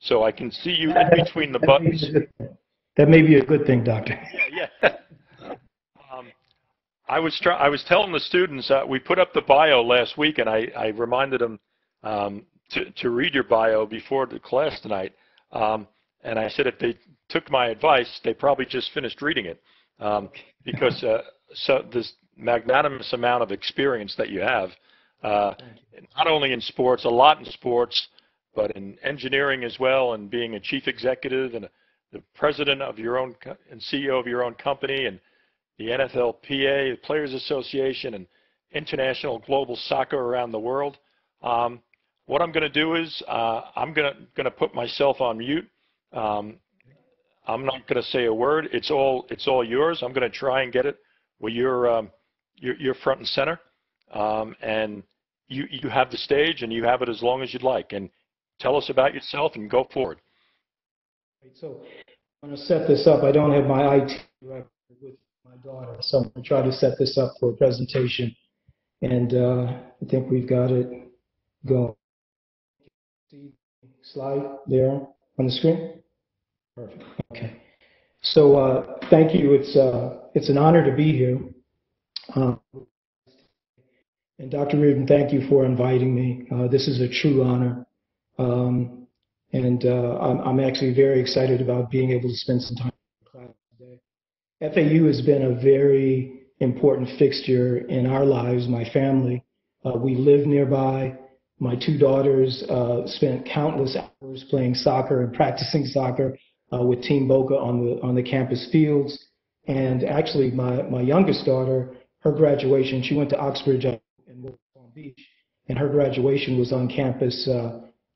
so I can see you in between the buttons. That may be a good thing, Doctor. Yeah, yeah. Um, I was try- I was telling the students uh, we put up the bio last week, and I, I reminded them um, to to read your bio before the class tonight. Um, and I said if they took my advice, they probably just finished reading it um, because uh, so this magnanimous amount of experience that you have, uh, not only in sports, a lot in sports, but in engineering as well, and being a chief executive and the president of your own and CEO of your own company, and the NFLPA, the Players Association, and international global soccer around the world. Um, what I'm going to do is uh, I'm going to put myself on mute. Um, I'm not going to say a word. It's all it's all yours. I'm going to try and get it where you're um, you're, you're, front and center, um, and you you have the stage and you have it as long as you'd like. And tell us about yourself and go forward. So I'm going to set this up. I don't have my IT director with my daughter, so I'm going to try to set this up for a presentation. And uh, I think we've got it going. See slide there on the screen? Perfect. Okay. So uh, thank you. It's uh, it's an honor to be here. Um, and Dr. Riordan, thank you for inviting me. Uh, this is a true honor. Um, and uh, I'm, I'm, actually very excited about being able to spend some time in class today. FAU has been a very important fixture in our lives, my family. Uh, we live nearby. My two daughters uh, spent countless hours playing soccer and practicing soccer uh, with Team Boca on the on the campus fields. And actually, my my youngest daughter, her graduation, she went to Oxbridge in Palm Beach, and her graduation was on campus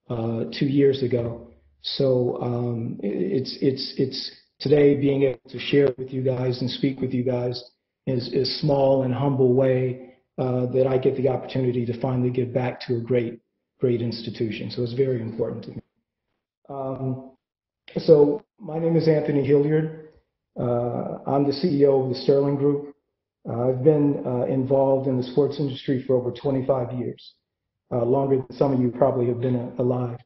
uh, two years ago. So um, it's it's it's today being able to share with you guys and speak with you guys is is small and humble way uh, that I get the opportunity to finally give back to a great great institution. So it's very important to me. Um, so my name is Anthony Hilliard. Uh, I'm the CEO of the Sterling Group. I've been uh, involved in the sports industry for over 25 years, uh, longer than some of you probably have been uh, alive.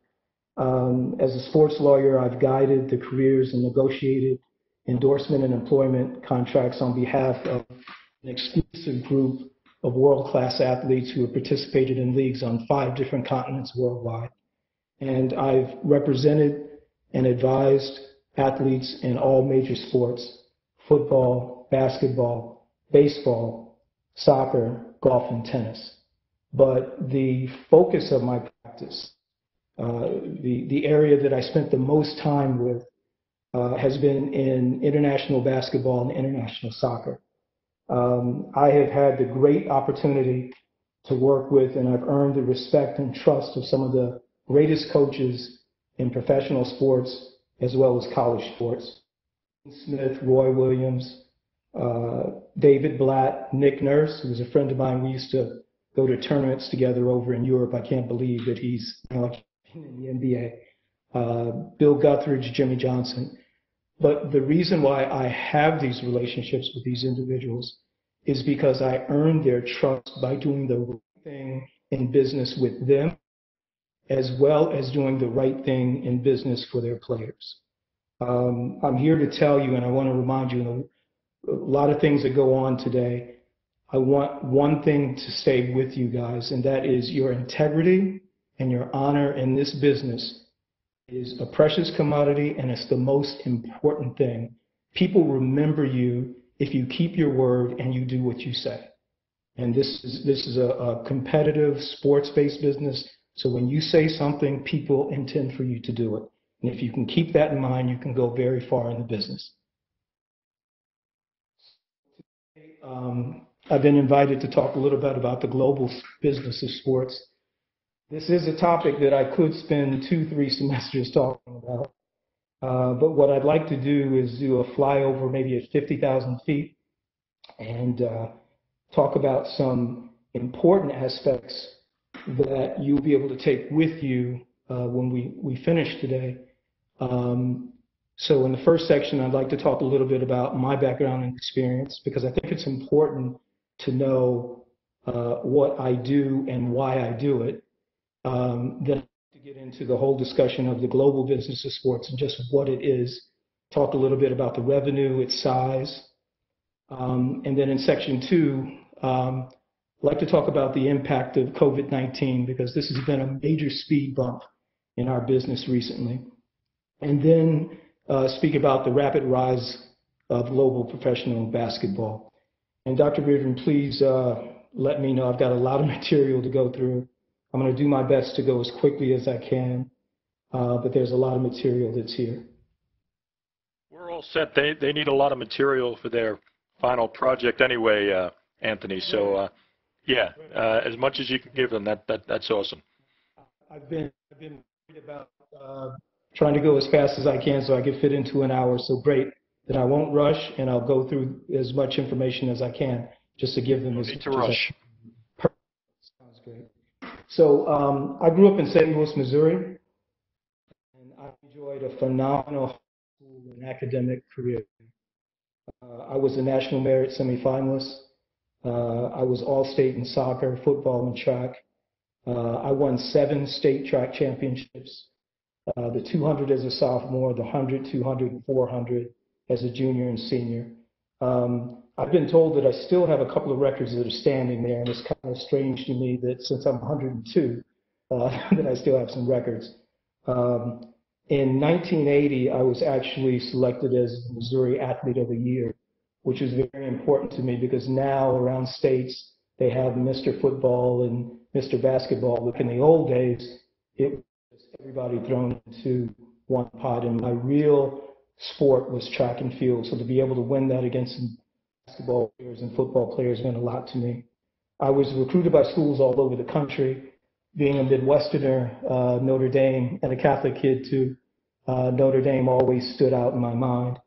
Um, as a sports lawyer, I've guided the careers and negotiated endorsement and employment contracts on behalf of an exclusive group of world-class athletes who have participated in leagues on five different continents worldwide. And I've represented and advised athletes in all major sports football, basketball, baseball, soccer, golf, and tennis. But the focus of my practice, uh, the, the area that I spent the most time with, uh, has been in international basketball and international soccer. Um, I have had the great opportunity to work with, and I've earned the respect and trust of some of the greatest coaches in professional sports as well as college sports. Smith, Roy Williams, uh, David Blatt, Nick Nurse, who's a friend of mine. We used to go to tournaments together over in Europe. I can't believe that he's now in the NBA. Uh, Bill Guthridge, Jimmy Johnson. But the reason why I have these relationships with these individuals is because I earned their trust by doing the right thing in business with them as well as doing the right thing in business for their players. Um, I'm here to tell you, and I want to remind you, a lot of things that go on today. I want one thing to stay with you guys, and that is your integrity and your honor in this business is a precious commodity, and it's the most important thing. People remember you if you keep your word and you do what you say. And this is this is a, a competitive sports-based business. So when you say something, people intend for you to do it. And if you can keep that in mind, you can go very far in the business. Um, I've been invited to talk a little bit about the global business of sports. This is a topic that I could spend two, three semesters talking about. Uh, but what I'd like to do is do a flyover maybe at 50,000 feet and uh, talk about some important aspects that you'll be able to take with you uh, when we, we finish today. Um, so in the first section, I'd like to talk a little bit about my background and experience because I think it's important to know uh, what I do and why I do it. Um, then to get into the whole discussion of the global business of sports and just what it is, talk a little bit about the revenue, its size. Um, and then in section two, um, I'd like to talk about the impact of COVID-19 because this has been a major speed bump in our business recently. And then uh, speak about the rapid rise of global professional basketball. And Dr. Bearden, please uh, let me know. I've got a lot of material to go through. I'm going to do my best to go as quickly as I can, uh, but there's a lot of material that's here. We're all set. They they need a lot of material for their final project anyway, uh, Anthony. So uh, yeah, uh, as much as you can give them, that that that's awesome. I've been I've been worried about uh, trying to go as fast as I can so I can fit into an hour. So great that I won't rush and I'll go through as much information as I can just to give them as need to much I rush. Sounds good. So um, I grew up in St. Louis, Missouri, and I enjoyed a phenomenal school and academic career. Uh, I was a national merit semifinalist. Uh, I was all-state in soccer, football, and track. Uh, I won seven state track championships. Uh, the 200 as a sophomore, the 100, 200, and 400 as a junior and senior. Um, I've been told that I still have a couple of records that are standing there, and it's kind of strange to me that since I'm 102, uh, that I still have some records. Um, in 1980, I was actually selected as Missouri Athlete of the Year, which is very important to me because now around states they have Mr. Football and Mr. Basketball. Look, in the old days, it was everybody thrown into one pot, and my real sport was track and field. So to be able to win that against basketball players and football players meant a lot to me. I was recruited by schools all over the country. Being a Midwesterner, uh, Notre Dame, and a Catholic kid too, uh, Notre Dame always stood out in my mind.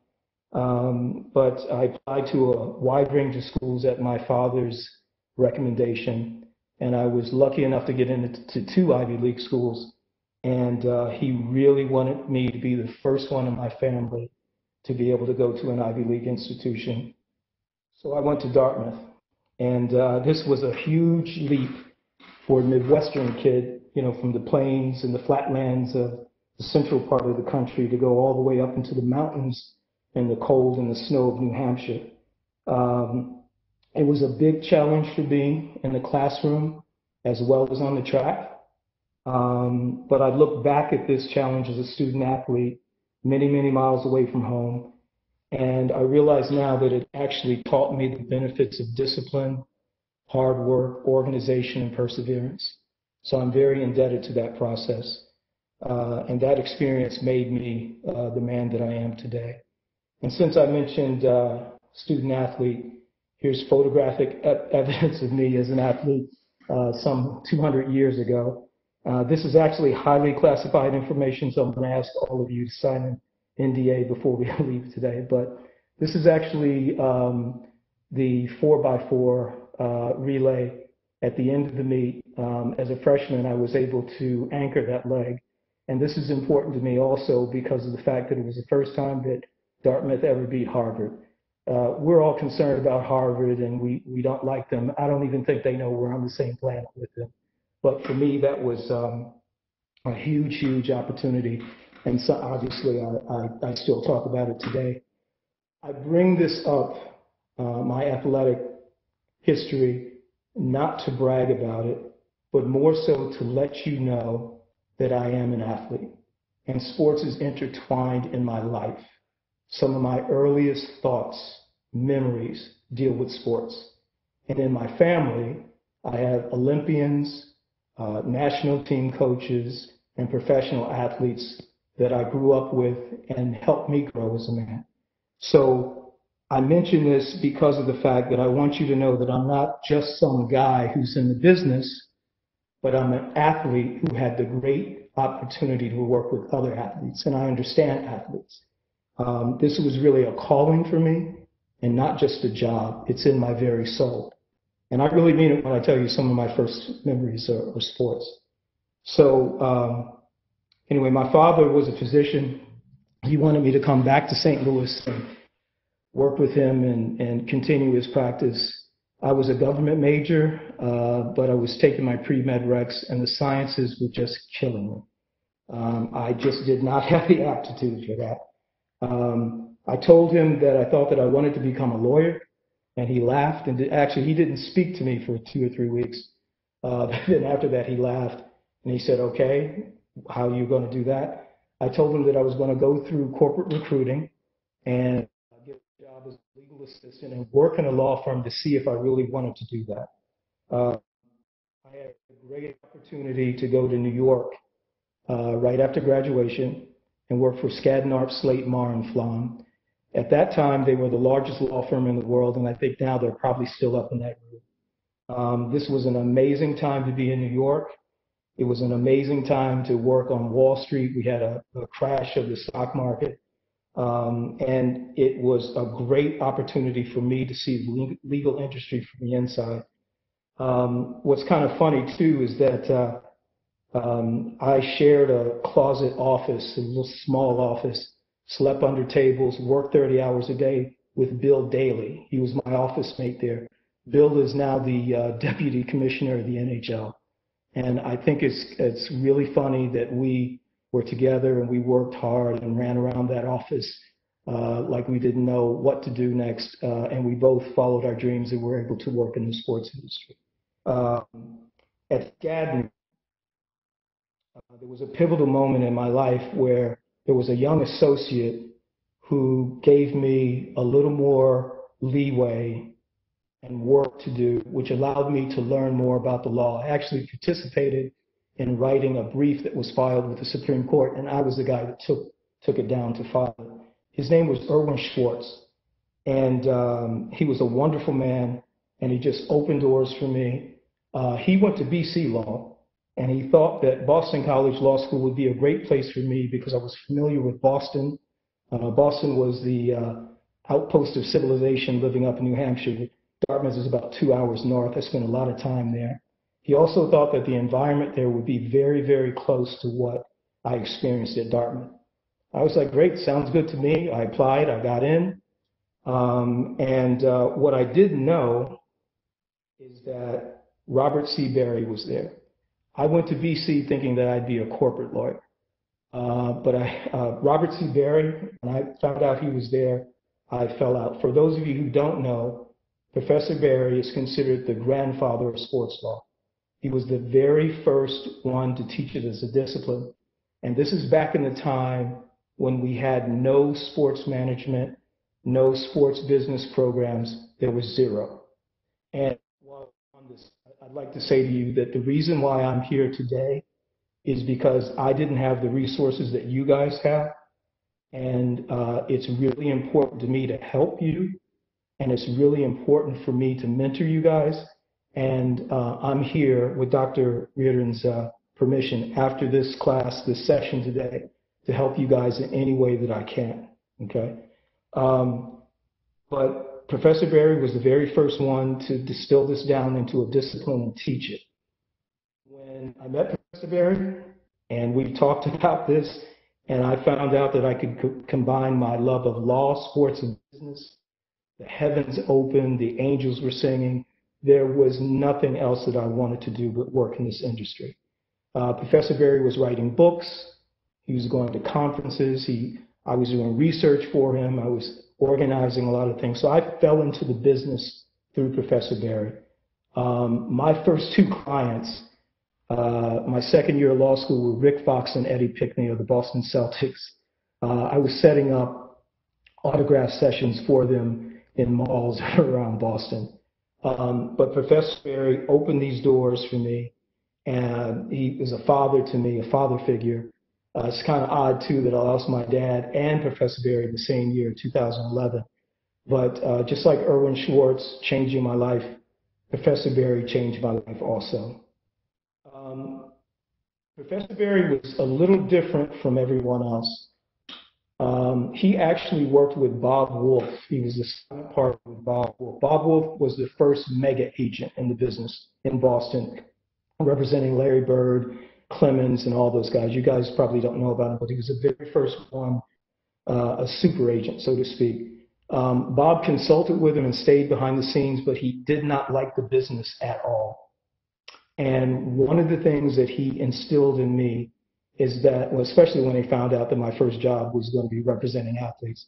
Um, but I applied to a wide range of schools at my father's recommendation, and I was lucky enough to get into two Ivy League schools. And uh, he really wanted me to be the first one in my family to be able to go to an Ivy League institution. So I went to Dartmouth, and uh, this was a huge leap for a Midwestern kid, you know, from the plains and the flatlands of the central part of the country to go all the way up into the mountains and the cold and the snow of New Hampshire. Um, it was a big challenge for me in the classroom as well as on the track. Um, but I look back at this challenge as a student athlete many, many miles away from home. And I realize now that it actually taught me the benefits of discipline, hard work, organization, and perseverance. So I'm very indebted to that process. Uh, and that experience made me uh, the man that I am today. And since I mentioned uh, student athlete, here's photographic e- evidence of me as an athlete uh, some 200 years ago. Uh, this is actually highly classified information, so I'm going to ask all of you to sign an NDA before we leave today. But this is actually um, the 4x4 uh, relay at the end of the meet. Um, as a freshman, I was able to anchor that leg. And this is important to me also because of the fact that it was the first time that Dartmouth ever beat Harvard. Uh, we're all concerned about Harvard and we, we don't like them. I don't even think they know we're on the same planet with them. But for me, that was um, a huge, huge opportunity. And so obviously, I, I, I still talk about it today. I bring this up, uh, my athletic history, not to brag about it, but more so to let you know that I am an athlete. And sports is intertwined in my life. Some of my earliest thoughts, memories deal with sports. And in my family, I have Olympians, uh, national team coaches, and professional athletes that I grew up with and helped me grow as a man. So I mention this because of the fact that I want you to know that I'm not just some guy who's in the business, but I'm an athlete who had the great opportunity to work with other athletes, and I understand athletes. Um, this was really a calling for me and not just a job. It's in my very soul. And I really mean it when I tell you some of my first memories are, are sports. So, um, anyway, my father was a physician. He wanted me to come back to St. Louis and work with him and, and continue his practice. I was a government major, uh, but I was taking my pre-med recs and the sciences were just killing me. Um, I just did not have the aptitude for that. Um, I told him that I thought that I wanted to become a lawyer, and he laughed. And actually, he didn't speak to me for two or three weeks. Uh, then after that, he laughed and he said, "Okay, how are you going to do that?" I told him that I was going to go through corporate recruiting and get a job as a legal assistant and work in a law firm to see if I really wanted to do that. Uh, I had a great opportunity to go to New York uh, right after graduation and work for Skadden Arps, Slate, Meagher, and Flom. At that time, they were the largest law firm in the world, and I think now they're probably still up in that group. Um, this was an amazing time to be in New York. It was an amazing time to work on Wall Street. We had a, a crash of the stock market. Um, and it was a great opportunity for me to see the legal industry from the inside. Um, what's kind of funny too is that uh, um, I shared a closet office, a little small office, slept under tables, worked 30 hours a day with Bill Daly. He was my office mate there. Bill is now the uh, deputy commissioner of the NHL. And I think it's, it's really funny that we were together and we worked hard and ran around that office uh, like we didn't know what to do next. Uh, and we both followed our dreams and were able to work in the sports industry. Um, at Skadden, uh, there was a pivotal moment in my life where there was a young associate who gave me a little more leeway and work to do, which allowed me to learn more about the law. I actually participated in writing a brief that was filed with the Supreme Court, and I was the guy that took took it down to file it. His name was Erwin Schwartz, and um, he was a wonderful man, and he just opened doors for me. Uh, he went to BC Law, and he thought that Boston College Law School would be a great place for me because I was familiar with Boston. Uh, Boston was the uh, outpost of civilization living up in New Hampshire. Dartmouth is about two hours north. I spent a lot of time there. He also thought that the environment there would be very, very close to what I experienced at Dartmouth. I was like, great, sounds good to me. I applied, I got in. Um, and uh, what I didn't know is that Robert C. Berry was there. I went to BC thinking that I'd be a corporate lawyer. Uh, but I, uh, Robert C. Berry, when I found out he was there, I fell out. For those of you who don't know, Professor Berry is considered the grandfather of sports law. He was the very first one to teach it as a discipline. And this is back in the time when we had no sports management, no sports business programs. There was zero. And while on this, I'd like to say to you that the reason why I'm here today is because I didn't have the resources that you guys have. And uh, it's really important to me to help you. And it's really important for me to mentor you guys. And uh, I'm here with Dr. Riordan's uh, permission after this class, this session today, to help you guys in any way that I can. Okay. Um, but Professor Berry was the very first one to distill this down into a discipline and teach it. When I met Professor Berry and we talked about this, and I found out that I could co- combine my love of law, sports, and business. The heavens opened, the angels were singing. There was nothing else that I wanted to do but work in this industry. Uh, Professor Berry was writing books. He was going to conferences. He, I was doing research for him. I was organizing a lot of things. So I fell into the business through Professor Berry. Um, my first two clients, uh, my second year of law school were Rick Fox and Eddie Pinckney of the Boston Celtics. Uh, I was setting up autograph sessions for them in malls around Boston. Um, but Professor Berry opened these doors for me, and he was a father to me, a father figure. Uh, it's kind of odd too that I lost my dad and Professor Berry the same year, 2011. But uh, just like Erwin Schwartz changing my life, Professor Berry changed my life also. Um, Professor Berry was a little different from everyone else. Um, he actually worked with Bob Woolf. He was the second partner with Bob Woolf. Bob Woolf was the first mega agent in the business in Boston, representing Larry Bird, Clemens, and all those guys. You guys probably don't know about him, but he was the very first one, uh, a super agent, so to speak. Um, Bob consulted with him and stayed behind the scenes, but he did not like the business at all. And one of the things that he instilled in me is that, well, especially when he found out that my first job was going to be representing athletes,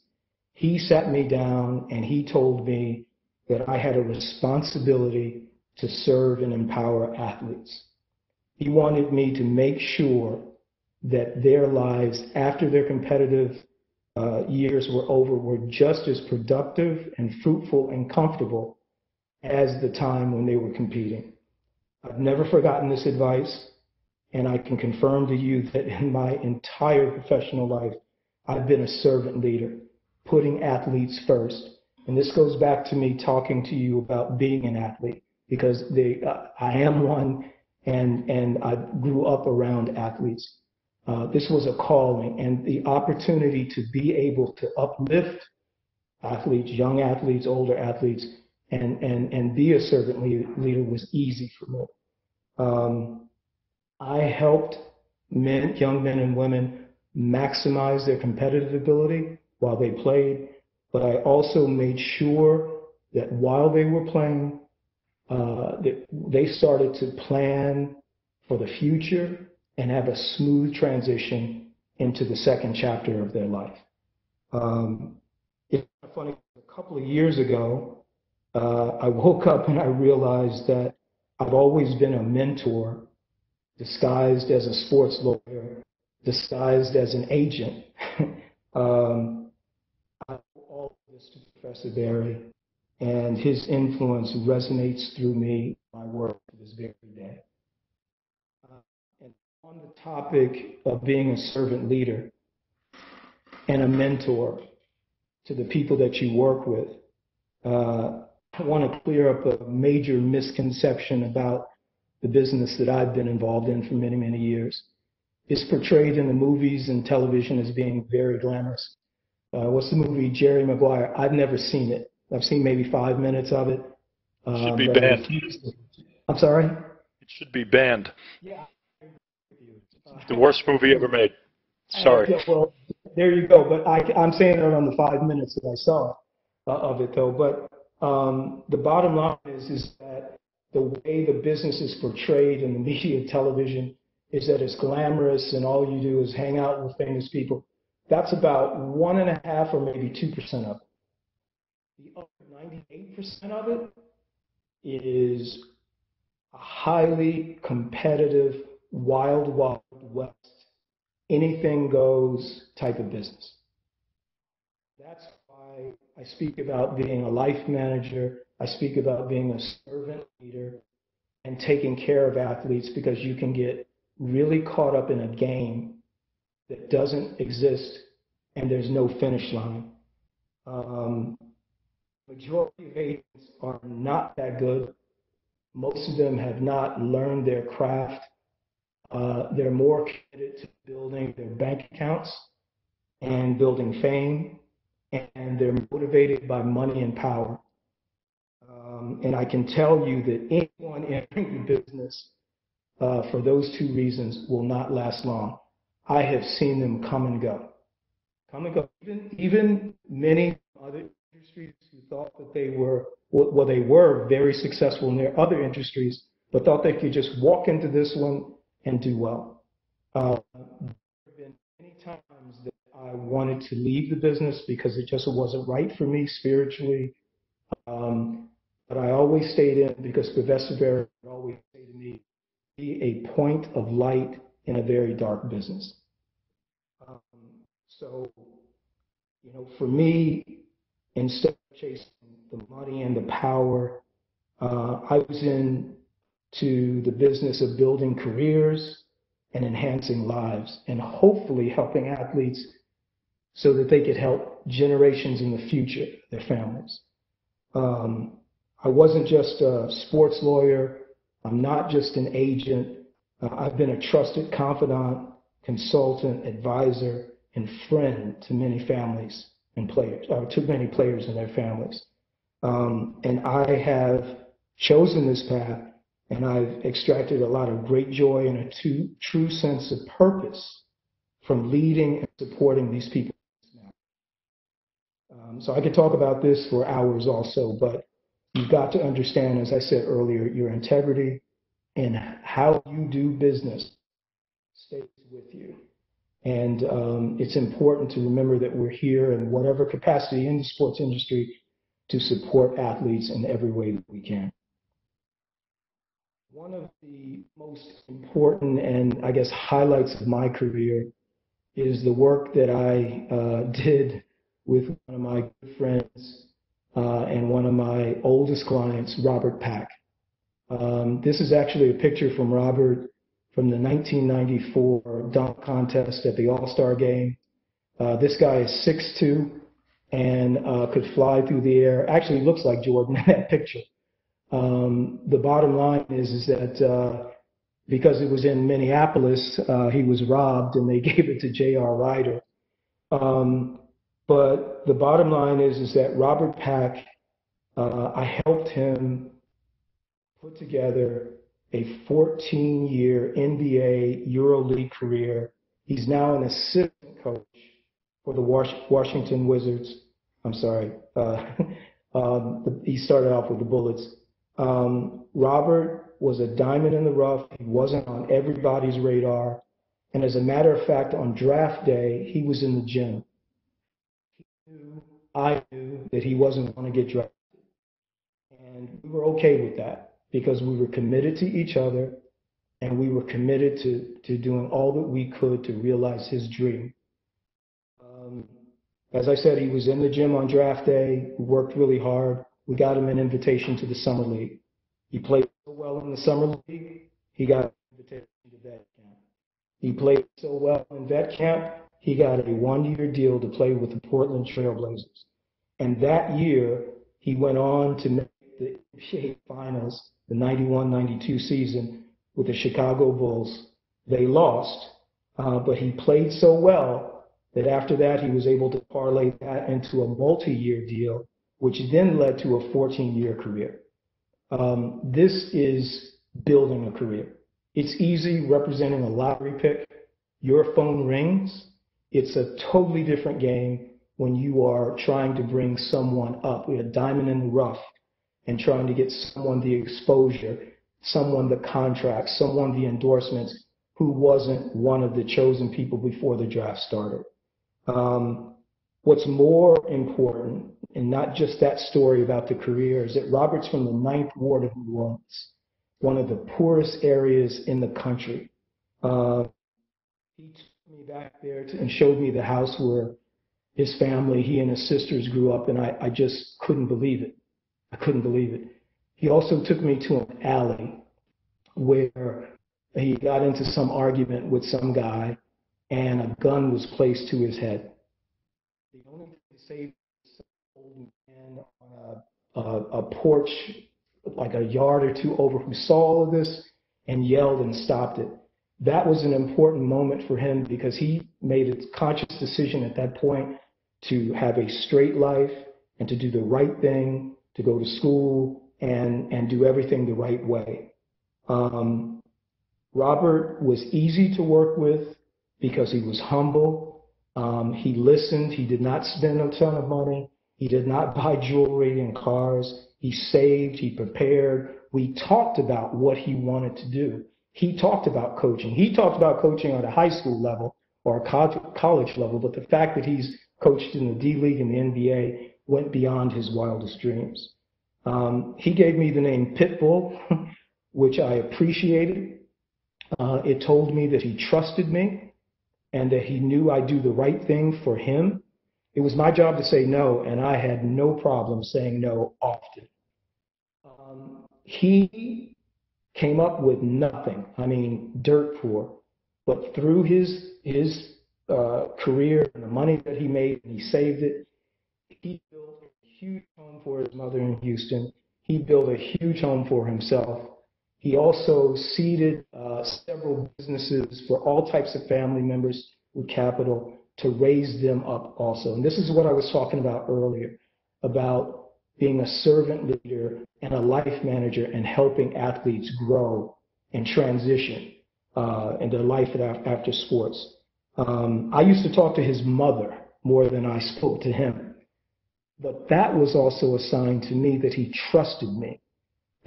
he sat me down and he told me that I had a responsibility to serve and empower athletes. He wanted me to make sure that their lives after their competitive uh, years were over were just as productive and fruitful and comfortable as the time when they were competing. I've never forgotten this advice, and I can confirm to you that in my entire professional life, I've been a servant leader, putting athletes first. And this goes back to me talking to you about being an athlete because they, uh, I am one and, and I grew up around athletes. Uh, this was a calling and the opportunity to be able to uplift athletes, young athletes, older athletes, and, and, and be a servant leader was easy for me. Um, I helped men, young men and women maximize their competitive ability while they played, but I also made sure that while they were playing, uh, they started to plan for the future and have a smooth transition into the second chapter of their life. Um, it's funny, a couple of years ago, uh, I woke up and I realized that I've always been a mentor, disguised as a sports lawyer, disguised as an agent. um, I owe all this to Professor Berry, and his influence resonates through me, my work to this very day. and On the topic of being a servant leader and a mentor to the people that you work with, uh, I want to clear up a major misconception about the business that I've been involved in for many, many years. It's portrayed in the movies and television as being very glamorous. Uh, what's the movie Jerry Maguire? I've never seen it. I've seen maybe five minutes of it. Um, should be banned. I'm sorry? It should be banned. Yeah, the worst movie ever made. Sorry. Yeah, well, there you go. But I, I'm saying it on the five minutes that I saw uh, of it, though. But um, the bottom line is, is that the way the business is portrayed in the media, television, is that it's glamorous and all you do is hang out with famous people. That's about one and a half or maybe two percent of it. The other 98 percent of it is a highly competitive wild, wild west, anything goes type of business. That's why I speak about being a life manager. I speak about being a servant leader and taking care of athletes because you can get really caught up in a game that doesn't exist and there's no finish line. Um, majority of agents are not that good. Most of them have not learned their craft uh, they're more committed to building their bank accounts and building fame, and they're motivated by money and power. Um, and I can tell you that anyone entering the business uh, for those two reasons will not last long. I have seen them come and go. Come and go. Even, even many other industries who thought that they were, well, they were very successful in their other industries, but thought they could just walk into this one and do well. Uh, there have been many times that I wanted to leave the business because it just wasn't right for me spiritually. Um, but I always stayed in because Professor would always say to me, be a point of light in a very dark business. Um, so, you know, for me, instead of chasing the money and the power, uh, I was in to the business of building careers and enhancing lives and hopefully helping athletes so that they could help generations in the future, their families. Um, I wasn't just a sports lawyer. I'm not just an agent. Uh, I've been a trusted confidant, consultant, advisor, and friend to many families and players, or uh, to many players and their families. Um, and I have chosen this path and I've extracted a lot of great joy and a true, true sense of purpose from leading and supporting these people. Um, so I could talk about this for hours also, but you've got to understand, as I said earlier, your integrity and how you do business stays with you. And um, it's important to remember that we're here in whatever capacity in the sports industry to support athletes in every way that we can. One of the most important and I guess highlights of my career is the work that I uh, did with one of my good friends uh, and one of my oldest clients, Robert Pack. Um, this is actually a picture from Robert from the 1994 dunk contest at the All-Star game. Uh, this guy is 6'2 and uh, could fly through the air. Actually, looks like Jordan in that picture. Um, the bottom line is, is that uh, because it was in Minneapolis, uh, he was robbed and they gave it to J.R. Rider. Um, but the bottom line is, is that Robert Pack, uh, I helped him put together a 14 year NBA EuroLeague career. He's now an assistant coach for the Washington Wizards. I'm sorry. Uh, um, he started off with the Bullets. Um, Robert was a diamond in the rough. He wasn't on everybody's radar. And as a matter of fact, on draft day, he was in the gym. I knew that he wasn't going to get drafted. And we were okay with that because we were committed to each other and we were committed to, to doing all that we could to realize his dream. Um, as I said, he was in the gym on draft day. Worked really hard. We got him an invitation to the summer league. He played so well in the summer league, he got an invitation to vet camp. He played so well in vet camp, he got a one-year deal to play with the Portland Trailblazers. And that year, he went on to make the NBA Finals, the 91-92 season with the Chicago Bulls. They lost, uh, but he played so well that after that, he was able to parlay that into a multi-year deal, which then led to a 14-year career. Um, this is building a career. It's easy representing a lottery pick. Your phone rings. It's a totally different game when you are trying to bring someone up with a diamond in the rough and trying to get someone the exposure, someone the contract, someone the endorsements who wasn't one of the chosen people before the draft started. Um, what's more important and not just that story about the career, is that Robert's from the Ninth Ward of New Orleans, one of the poorest areas in the country. Uh, he took me back there to, and showed me the house where his family, he and his sisters grew up, and I, I just couldn't believe it. I couldn't believe it. He also took me to an alley where he got into some argument with some guy, and a gun was placed to his head. The only thing that saved this old man on a, a, a porch like a yard or two over who saw all of this and yelled and stopped it. That was an important moment for him because he made a conscious decision at that point to have a straight life and to do the right thing, to go to school and, and do everything the right way. Um, Robert was easy to work with because he was humble. Um, he listened. He did not spend a ton of money. He did not buy jewelry and cars. He saved, he prepared. We talked about what he wanted to do. He talked about coaching. He talked about coaching at a high school level or a college level, but the fact that he's coached in the D League and the NBA went beyond his wildest dreams. Um, he gave me the name Pitbull, which I appreciated. Uh, it told me that he trusted me and that he knew I'd do the right thing for him it was my job to say no, and I had no problem saying no often. Um, he came up with nothing. I mean, dirt poor. But through his his uh, career and the money that he made, and he saved it, he built a huge home for his mother in Houston. He built a huge home for himself. He also seeded uh, several businesses for all types of family members with capital to raise them up also. And this is what I was talking about earlier about being a servant leader and a life manager and helping athletes grow and transition uh, into life after sports. Um, I used to talk to his mother more than I spoke to him. But that was also a sign to me that he trusted me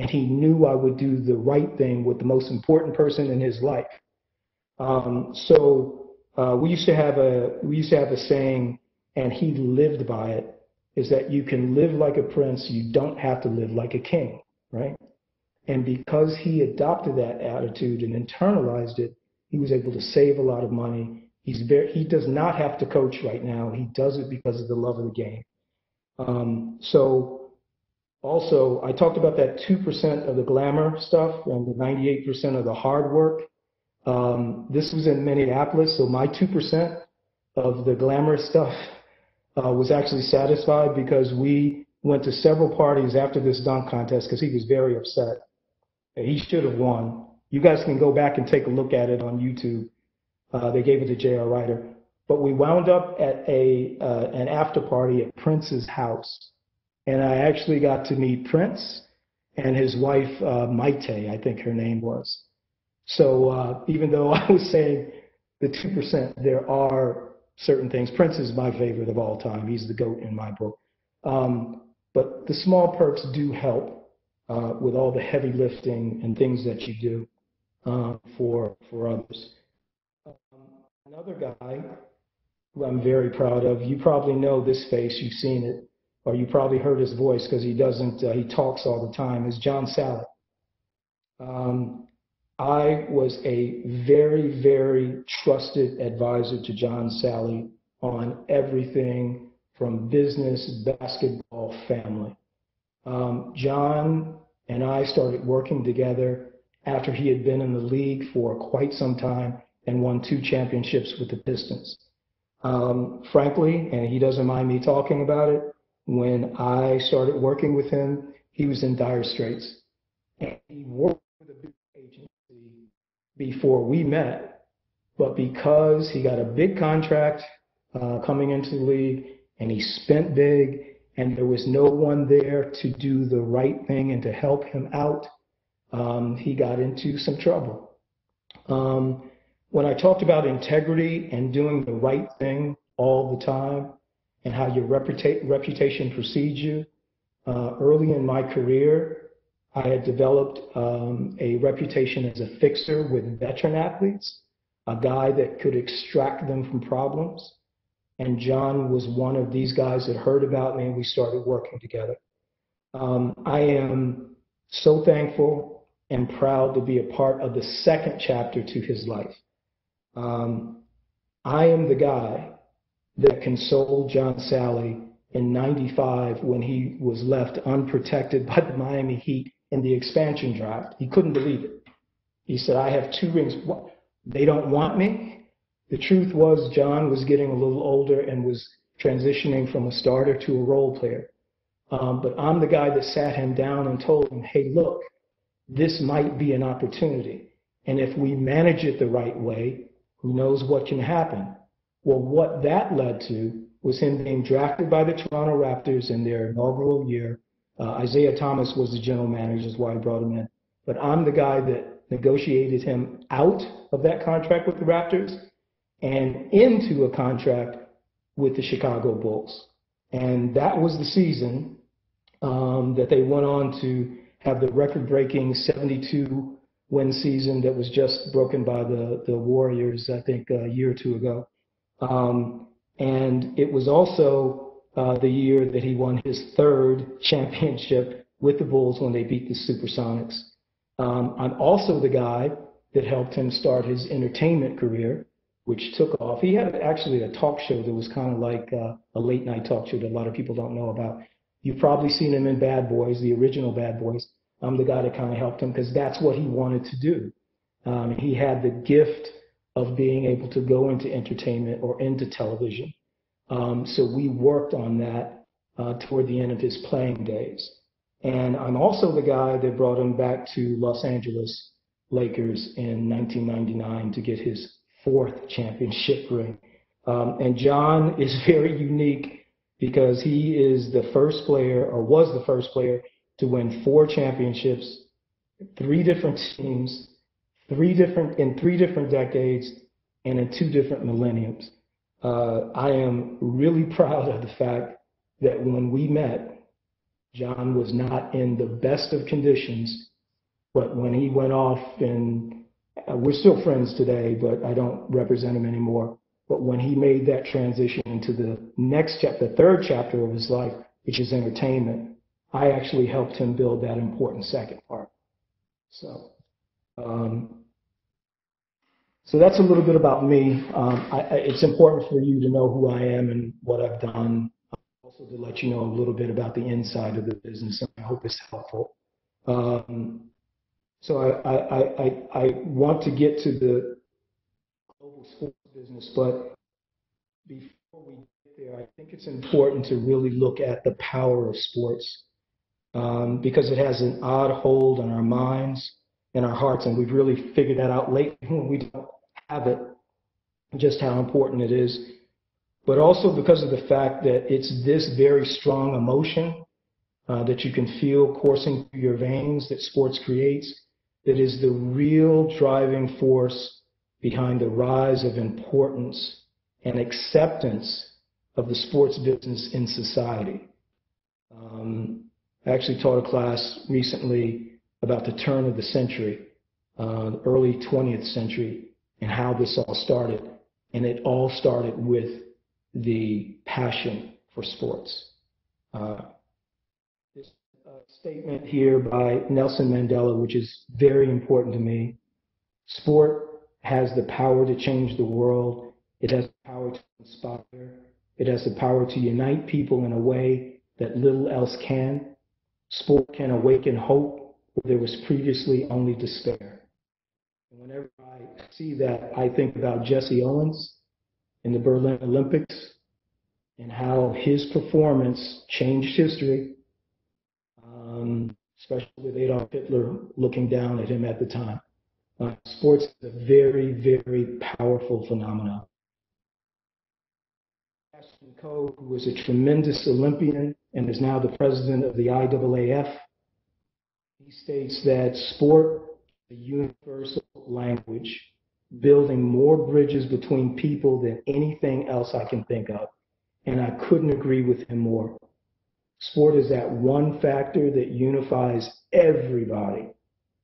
and he knew I would do the right thing with the most important person in his life. Um, so uh, we used to have a we used to have a saying, and he lived by it, is that you can live like a prince, you don't have to live like a king, right? And because he adopted that attitude and internalized it, he was able to save a lot of money. He's very, he does not have to coach right now. He does it because of the love of the game. Um, so also, I talked about that 2% of the glamour stuff and the 98% of the hard work. Um, this was in Minneapolis, so my 2% of the glamorous stuff uh, was actually satisfied because we went to several parties after this dunk contest because he was very upset. He should have won. You guys can go back and take a look at it on YouTube. Uh, they gave it to J.R. Rider. But we wound up at a uh, an after party at Prince's house, and I actually got to meet Prince and his wife uh, Mayte, I think her name was. So uh, even though I was saying the two percent, there are certain things. Prince is my favorite of all time. He's the goat in my book. Um, but the small perks do help uh, with all the heavy lifting and things that you do uh, for for others. Um, another guy who I'm very proud of. You probably know this face. You've seen it, or you probably heard his voice because he doesn't. Uh, he talks all the time. Is John Salley. Um, I was a very, very trusted advisor to John Salley on everything from business, basketball, family. Um, John and I started working together after he had been in the league for quite some time and won two championships with the Pistons. Um, frankly, and he doesn't mind me talking about it, when I started working with him, he was in dire straits. And he worked with a big agency before we met, but because he got a big contract uh, coming into the league and he spent big and there was no one there to do the right thing and to help him out, um, he got into some trouble. Um, when I talked about integrity and doing the right thing all the time and how your reputa- reputation precedes you, uh, early in my career, I had developed um, a reputation as a fixer with veteran athletes, a guy that could extract them from problems. And John was one of these guys that heard about me and we started working together. Um, I am so thankful and proud to be a part of the second chapter to his life. Um, I am the guy that consoled John Salley in 95 when he was left unprotected by the Miami Heat in the expansion draft. He couldn't believe it. He said, I have two rings. What? They don't want me? The truth was, John was getting a little older and was transitioning from a starter to a role player. Um, but I'm the guy that sat him down and told him, hey, look, this might be an opportunity. And if we manage it the right way, who knows what can happen? Well, what that led to was him being drafted by the Toronto Raptors in their inaugural year. Uh, Isiah Thomas was the general manager, is why I brought him in. But I'm the guy that negotiated him out of that contract with the Raptors and into a contract with the Chicago Bulls. And that was the season um, that they went on to have the record breaking 72 win season that was just broken by the, the Warriors, I think, a year or two ago. Um, and it was also uh, the year that he won his third championship with the Bulls when they beat the Supersonics. Um, I'm also the guy that helped him start his entertainment career, which took off. He had actually a talk show that was kind of like uh, a late night talk show that a lot of people don't know about. You've probably seen him in Bad Boys, the original Bad Boys. I'm the guy that kind of helped him because that's what he wanted to do. Um, he had the gift of being able to go into entertainment or into television. Um, so we worked on that uh, toward the end of his playing days. And I'm also the guy that brought him back to Los Angeles Lakers in 1999 to get his fourth championship ring. Um, and John is very unique because he is the first player or was the first player to win four championships, three different teams, three different in three different decades, and in two different millenniums. Uh, I am really proud of the fact that when we met, John was not in the best of conditions, but when he went off and uh, we're still friends today, but I don't represent him anymore. But when he made that transition into the next chapter, the third chapter of his life, which is entertainment, I actually helped him build that important second part. So, um, so that's a little bit about me. Um, I, I, it's important for you to know who I am and what I've done. Also to let you know a little bit about the inside of the business. I hope it's helpful. Um, so I, I, I, I want to get to the global sports business, but before we get there, I think it's important to really look at the power of sports um, because it has an odd hold on our minds and our hearts, and we've really figured that out lately when we don't have it, just how important it is. But also because of the fact that it's this very strong emotion uh, that you can feel coursing through your veins that sports creates that is the real driving force behind the rise of importance and acceptance of the sports business in society. Um, I actually taught a class recently about the turn of the century, uh, early 20th century, and how this all started. And it all started with the passion for sports. Uh, this uh, statement here by Nelson Mandela, which is very important to me. Sport has the power to change the world. It has the power to inspire. It has the power to unite people in a way that little else can. Sport can awaken hope where there was previously only despair. And whenever I see that, I think about Jesse Owens in the Berlin Olympics and how his performance changed history, um, especially with Adolf Hitler looking down at him at the time. Uh, sports is a very, very powerful phenomenon. Sebastian Coe, who was a tremendous Olympian and is now the president of the IAAF, he states that sport a universal language, building more bridges between people than anything else I can think of. And I couldn't agree with him more. Sport is that one factor that unifies everybody.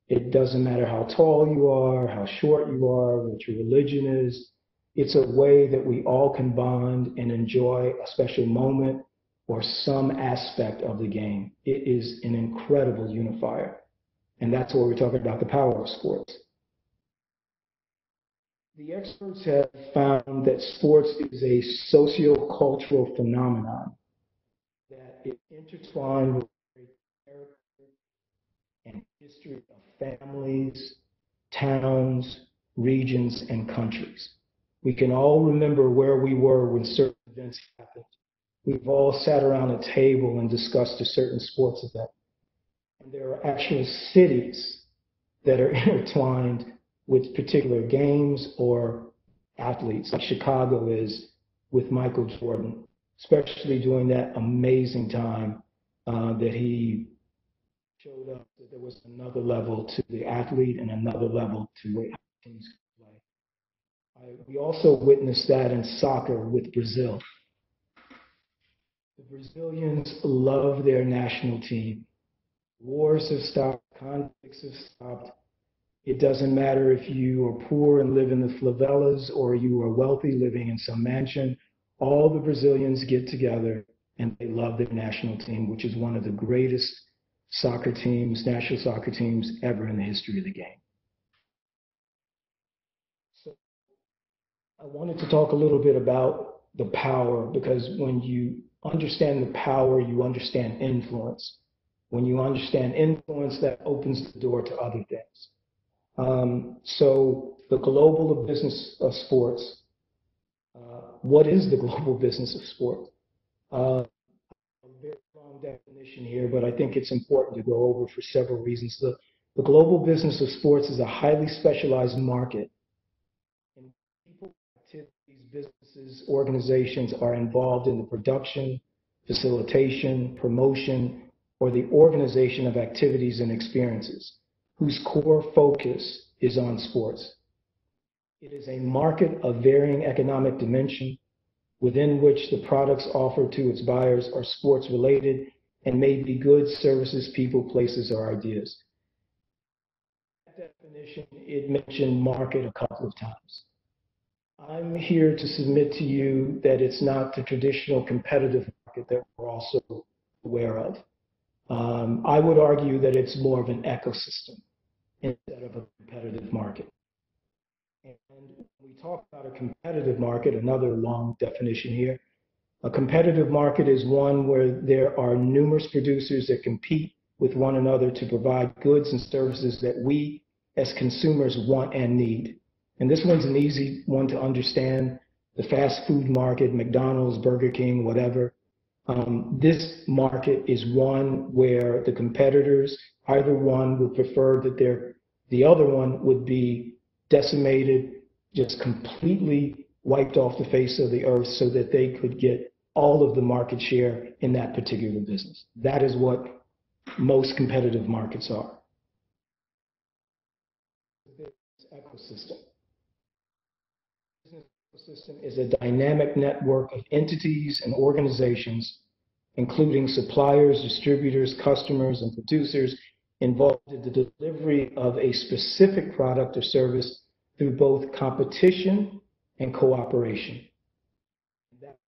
It doesn't matter how tall you are, how short you are, what your religion is. It's a way that we all can bond and enjoy a special moment or some aspect of the game. It is an incredible unifier. And that's what we're talking about the power of sports. The experts have found that sports is a socio-cultural phenomenon, that it intertwines with character and history of families, towns, regions, and countries. We can all remember where we were when certain events happened. We've all sat around a table and discussed a certain sports event. And there are actual cities that are intertwined with particular games or athletes, like Chicago is with Michael Jordan, especially during that amazing time uh, that he showed up that there was another level to the athlete and another level to what teams play. I, we also witnessed that in soccer with Brazil. Brazilians love their national team. Wars have stopped, conflicts have stopped. It doesn't matter if you are poor and live in the favelas or you are wealthy living in some mansion. All the Brazilians get together and they love their national team, which is one of the greatest soccer teams, national soccer teams ever in the history of the game. So I wanted to talk a little bit about the power because when you understand the power, you understand influence. When you understand influence, that opens the door to other things. Um, so the global business of sports. Uh, what is the global business of sport? Uh, a very long definition here, but I think it's important to go over for several reasons. The, the global business of sports is a highly specialized market. And people, activities, organizations are involved in the production, facilitation, promotion, or the organization of activities and experiences whose core focus is on sports. It is a market of varying economic dimension within which the products offered to its buyers are sports related and may be goods, services, people, places, or ideas. That definition, it mentioned market a couple of times. I'm here to submit to you that it's not the traditional competitive market that we're also aware of. Um, I would argue that it's more of an ecosystem instead of a competitive market. And we talk about a competitive market, another long definition here, a competitive market is one where there are numerous producers that compete with one another to provide goods and services that we as consumers want and need. And this one's an easy one to understand. The fast food market, McDonald's, Burger King, whatever. Um, this market is one where the competitors, either one would prefer that their, the other one would be decimated, just completely wiped off the face of the earth so that they could get all of the market share in that particular business. That is what most competitive markets are. Ecosystem. Ecosystem is a dynamic network of entities and organizations, including suppliers, distributors, customers, and producers involved in the delivery of a specific product or service through both competition and cooperation. That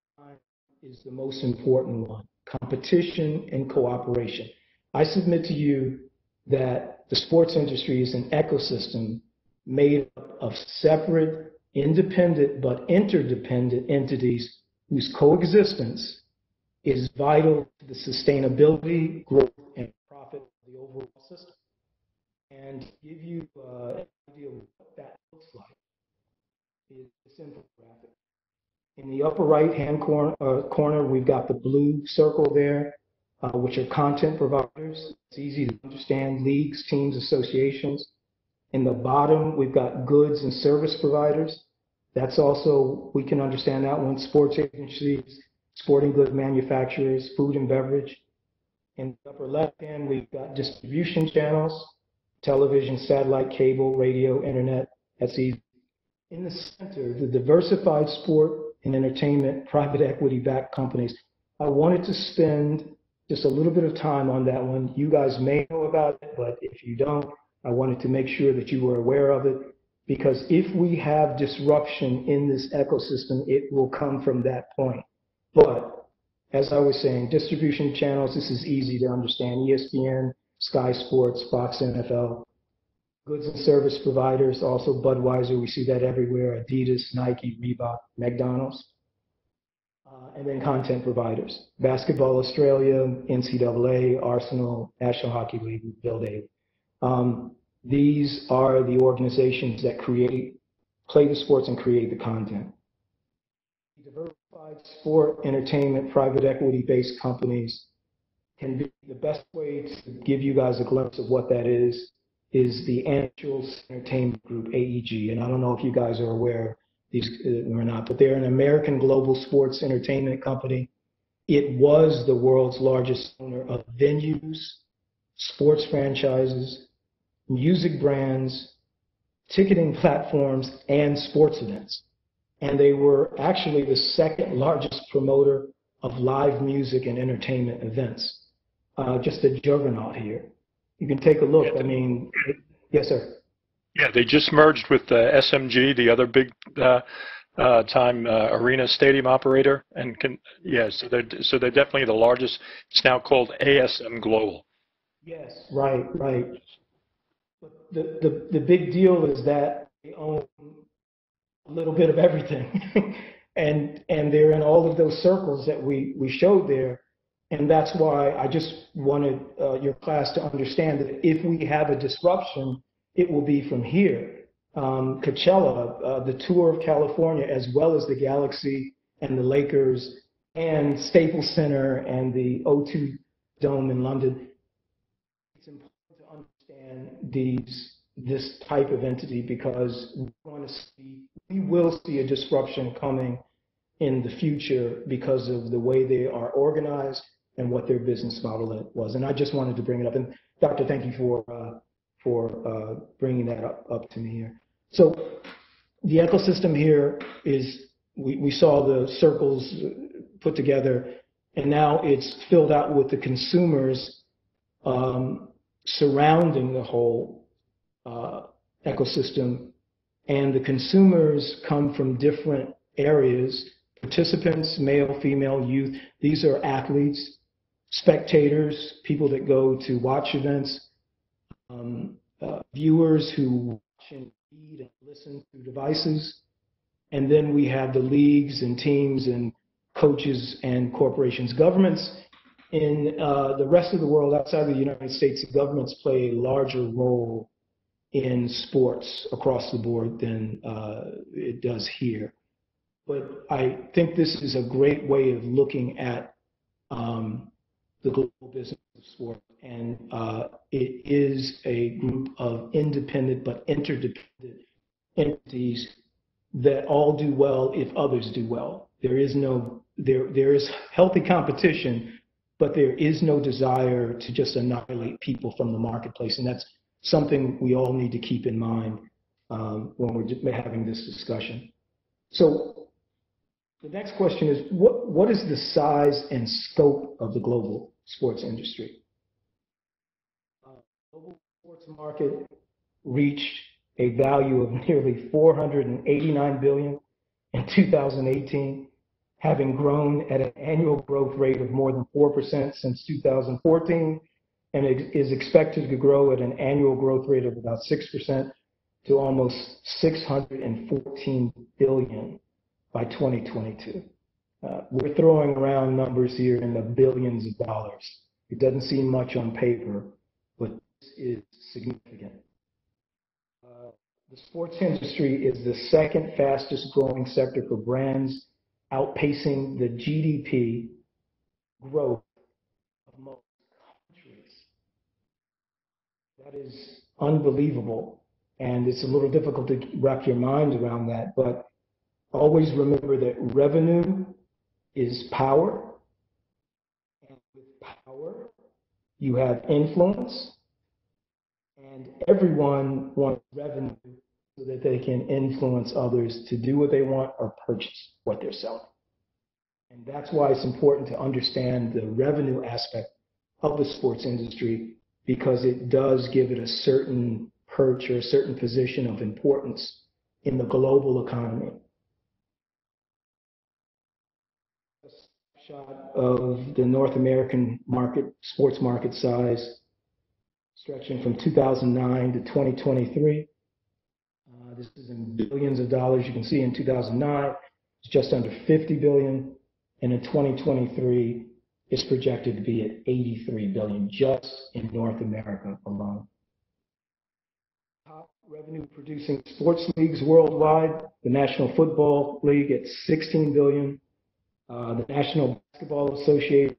is the most important one, competition and cooperation. I submit to you that the sports industry is an ecosystem made up of separate, independent, but interdependent entities whose coexistence is vital to the sustainability, growth, and profit of the overall system. And to give you uh, an idea of what that looks like is this infographic. In the upper right-hand uh, corner, we've got the blue circle there, uh, which are content providers. It's easy to understand, leagues, teams, associations. In the bottom, we've got goods and service providers. That's also, we can understand that one, sports agencies, sporting goods manufacturers, food and beverage. In the upper left hand, we've got distribution channels, television, satellite, cable, radio, internet. That's easy. In the center, the diversified sport and entertainment private equity backed companies. I wanted to spend just a little bit of time on that one. You guys may know about it, but if you don't, I wanted to make sure that you were aware of it because if we have disruption in this ecosystem, it will come from that point. But as I was saying, distribution channels, this is easy to understand. ESPN, Sky Sports, Fox NFL, goods and service providers, also Budweiser, we see that everywhere, Adidas, Nike, Reebok, McDonald's. Uh, and then content providers, Basketball Australia, NCAA, Arsenal, National Hockey League, Bill Daly. Um, these are the organizations that create, play the sports and create the content. Diversified sport, entertainment, private equity-based companies can be the best way to give you guys a glimpse of what that is, is the Anschutz Entertainment Group, AEG. And I don't know if you guys are aware these uh, or not, but they're an American global sports entertainment company. It was the world's largest owner of venues, sports franchises, music brands, ticketing platforms, and sports events. And they were actually the second largest promoter of live music and entertainment events. Uh, just a juggernaut here. You can take a look. I mean, yes, sir. Yeah, they just merged with uh, SMG, the other big uh, uh, time uh, arena stadium operator, and can yeah, so they're so they're definitely the largest. It's now called ASM Global. Yes, right, right. The, the, the big deal is that they own a little bit of everything. and, and they're in all of those circles that we, we showed there. And that's why I just wanted uh, your class to understand that if we have a disruption, it will be from here. Um, Coachella, uh, the tour of California, as well as the Galaxy and the Lakers and Staples Center and the O2 Dome in London, these this type of entity because we're going to see we will see a disruption coming in the future because of the way they are organized and what their business model was. And I just wanted to bring it up. And Doctor, thank you for uh, for uh, bringing that up, up to me here. So the ecosystem here is we, we saw the circles put together, and now it's filled out with the consumers um, surrounding the whole uh, ecosystem, and the consumers come from different areas. Participants, male, female, youth. These are athletes, spectators, people that go to watch events, um, uh, viewers who watch and read and listen through devices. And then we have the leagues and teams and coaches and corporations. Governments in uh, the rest of the world outside of the United States, governments play a larger role in sports across the board than uh, it does here. But I think this is a great way of looking at um, the global business of sport. And uh, it is a group of independent but interdependent entities that all do well if others do well. There is no there there is healthy competition, but there is no desire to just annihilate people from the marketplace, and that's something we all need to keep in mind um, when we're having this discussion. So the next question is, what what is the size and scope of the global sports industry? Uh, global sports market reached a value of nearly 489 billion in 2018, having grown at an annual growth rate of more than 4% since 2014, and it is expected to grow at an annual growth rate of about 6% to almost 614 billion by 2022. Uh, we're throwing around numbers here in the billions of dollars. It doesn't seem much on paper, but this is significant. The sports industry is the second fastest growing sector for brands, outpacing the GDP growth of most countries. That is unbelievable. And it's a little difficult to wrap your mind around that. But always remember that revenue is power. And with power, you have influence and everyone wants revenue so that they can influence others to do what they want or purchase what they're selling. And that's why it's important to understand the revenue aspect of the sports industry because it does give it a certain perch or a certain position of importance in the global economy. A snapshot of the North American market, sports market size stretching from 2009 to 2023. Uh, this is in billions of dollars. You can see in 2009, it's just under 50 billion. And in 2023, it's projected to be at 83 billion just in North America alone. Top revenue producing sports leagues worldwide, the National Football League at 16 billion, uh, the National Basketball Association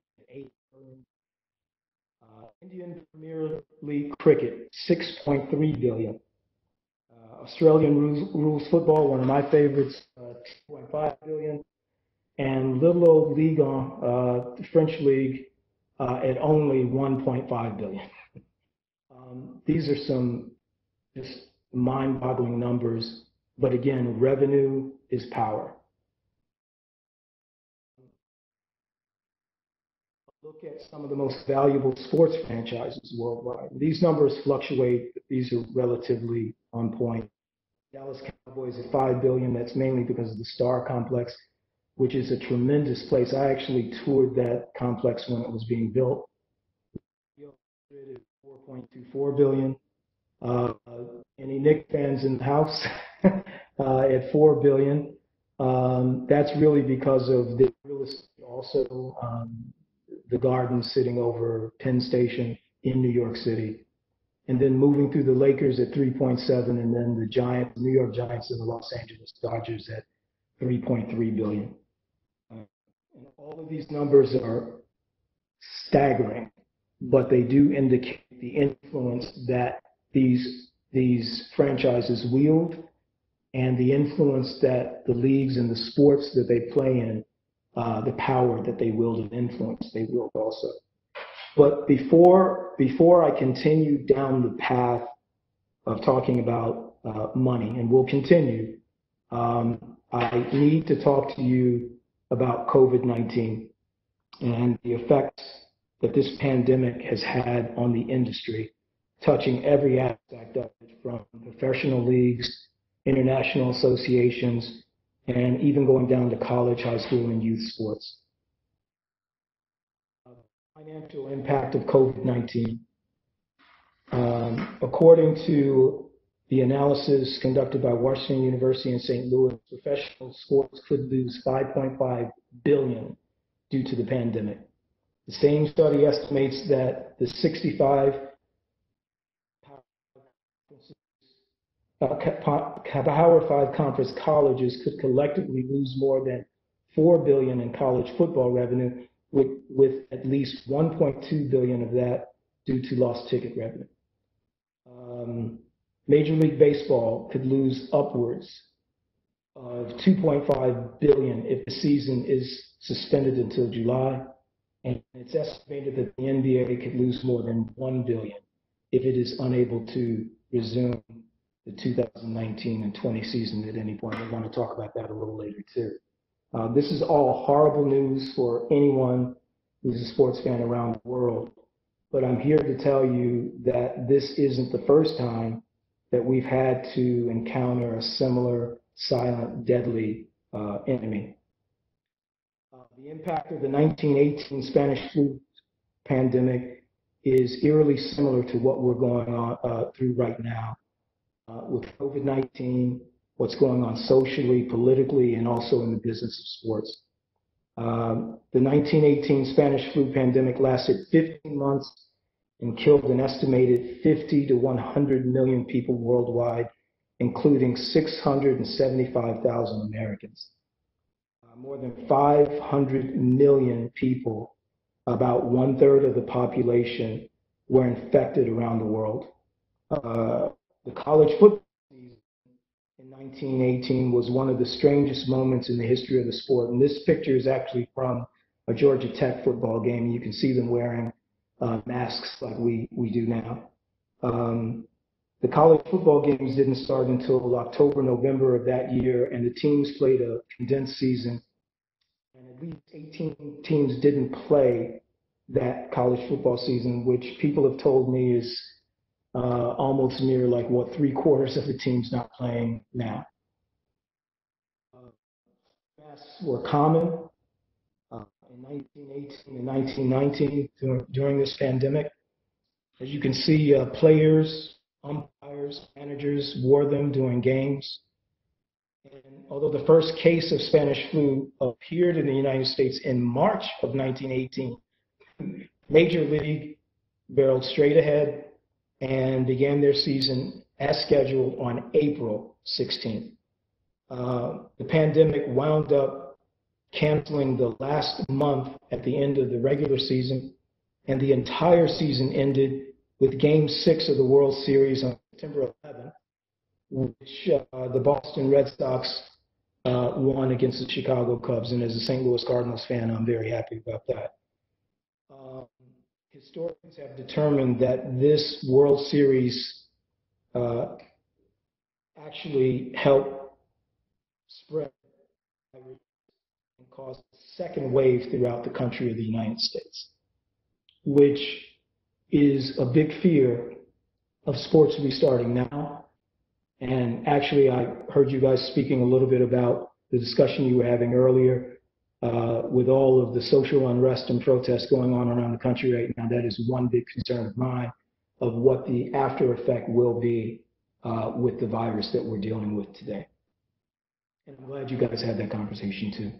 Indian Premier League Cricket, 6.3 billion. Australian rules, rules, football, one of my favorites, uh, 2.5 billion. And little old Ligue 1, uh, French league, uh, at only 1.5 billion. um, these are some just mind-boggling numbers. But again, revenue is power. look at some of the most valuable sports franchises worldwide. These numbers fluctuate. These are relatively on point. Dallas Cowboys at five billion. That's mainly because of the Star Complex, which is a tremendous place. I actually toured that complex when it was being built. 4.24 billion. Uh, any Knick fans in the house uh, at four billion? Um, that's really because of the real estate also um, the garden sitting over Penn Station in New York City. And then moving through the Lakers at 3.7 and then the Giants, New York Giants and the Los Angeles Dodgers at 3.3 billion. And all of these numbers are staggering, but they do indicate the influence that these these franchises wield and the influence that the leagues and the sports that they play in uh, the power that they wield and influence they wield also. But before before I continue down the path of talking about uh, money, and we'll continue, um, I need to talk to you about COVID-19 and the effects that this pandemic has had on the industry. touching every aspect of it, from professional leagues, international associations, and even going down to college, high school, and youth sports. Financial impact of COVID-19. Um, According to the analysis conducted by Washington University in St. Louis, professional sports could lose 5.5 billion due to the pandemic. The same study estimates that the 65 uh, Ca- Ca- Power Five conference colleges could collectively lose more than 4 billion in college football revenue, with, with at least 1.2 billion of that due to lost ticket revenue. Um, Major League Baseball could lose upwards of 2.5 billion if the season is suspended until July, and it's estimated that the NBA could lose more than 1 billion if it is unable to resume the 2019 and 20 season at any point. We're to talk about that a little later too. Uh, this is all horrible news for anyone who's a sports fan around the world. But I'm here to tell you that this isn't the first time that we've had to encounter a similar silent, deadly uh, enemy. Uh, the impact of the 1918 Spanish flu pandemic is eerily similar to what we're going on uh, through right now uh, with COVID-19, what's going on socially, politically, and also in the business of sports. Um, the 1918 Spanish flu pandemic lasted 15 months and killed an estimated 50 to 100 million people worldwide, including 675,000 Americans. Uh, more than 500 million people, about one third of the population, were infected around the world. Uh, the college football 1918 was one of the strangest moments in the history of the sport. And this picture is actually from a Georgia Tech football game. You can see them wearing uh, masks like we, we do now. Um, the college football games didn't start until October, November of that year, and the teams played a condensed season. And at least 18 teams didn't play that college football season, which people have told me is uh, almost near like what three quarters of the teams not playing now. Uh, masks were common uh, in 1918 and 1919 during, during this pandemic. As you can see, uh, players, umpires, managers wore them during games. And although the first case of Spanish flu appeared in the United States in March of 1918, Major League barreled straight ahead and began their season as scheduled on April 16th. Uh, the pandemic wound up canceling the last month at the end of the regular season, and the entire season ended with Game 6 of the World Series on September 11th, which uh, the Boston Red Sox uh, won against the Chicago Cubs. And as a St. Louis Cardinals fan, I'm very happy about that. Historians have determined that this World Series uh, actually helped spread and cause a second wave throughout the country of the United States, which is a big fear of sports restarting now. And actually, I heard you guys speaking a little bit about the discussion you were having earlier uh, with all of the social unrest and protests going on around the country right now, that is one big concern of mine of what the after effect will be uh, with the virus that we're dealing with today. And I'm glad you guys had that conversation too.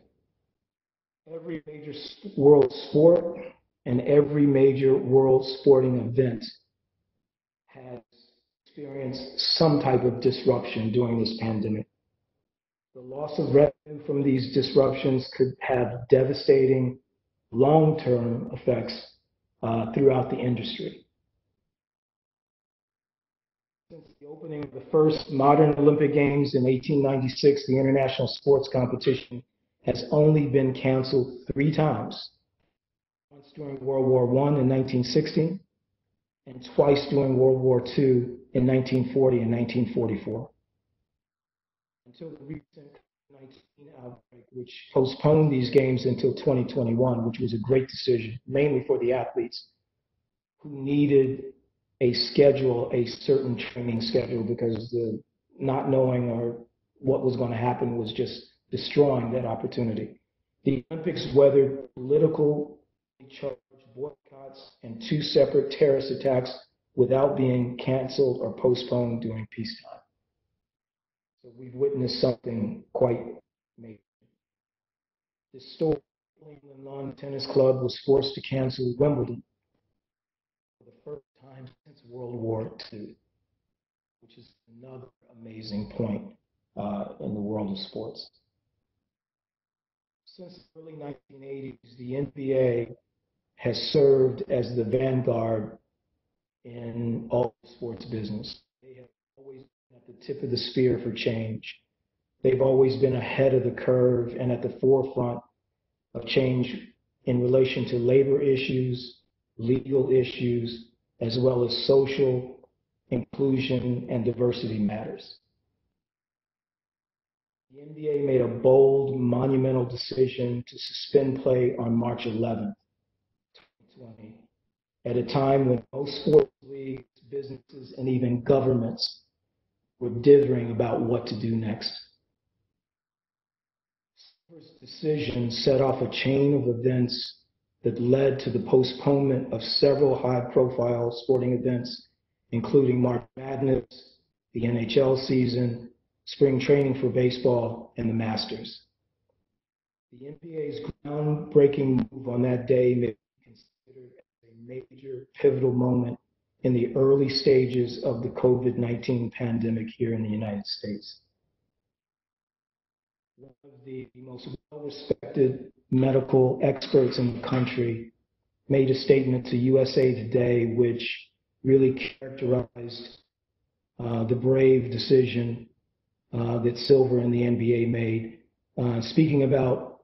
Every major world sport and every major world sporting event has experienced some type of disruption during this pandemic. The loss of revenue from these disruptions could have devastating long-term effects uh, throughout the industry. Since the opening of the first modern Olympic Games in 1896, the international sports competition has only been canceled three times. Once during World War I in 1916, and twice during World War II in 1940 and 1944 until the recent 19 outbreak, which postponed these games until 2021, which was a great decision, mainly for the athletes who needed a schedule, a certain training schedule, because the not knowing or what was going to happen was just destroying that opportunity. The Olympics weathered political boycotts and two separate terrorist attacks without being canceled or postponed during peacetime. So we've witnessed something quite major. The story England Lawn Tennis Club was forced to cancel Wimbledon for the first time since World War II, which is another amazing point uh, in the world of sports. Since the early 1980s, the NBA has served as the vanguard in all sports business. They have always at the tip of the spear for change. They've always been ahead of the curve and at the forefront of change in relation to labor issues, legal issues, as well as social inclusion and diversity matters. The NBA made a bold, monumental decision to suspend play on March 11, 2020, at a time when most sports leagues, businesses, and even governments were dithering about what to do next. This decision set off a chain of events that led to the postponement of several high-profile sporting events, including March Madness, the NHL season, spring training for baseball, and the Masters. The NBA's groundbreaking move on that day may be considered a major pivotal moment in the early stages of the COVID-19 pandemic here in the United States one of the most well-respected medical experts in the country made a statement to USA Today, which really characterized uh, the brave decision uh, that Silver and the NBA made. Uh, speaking about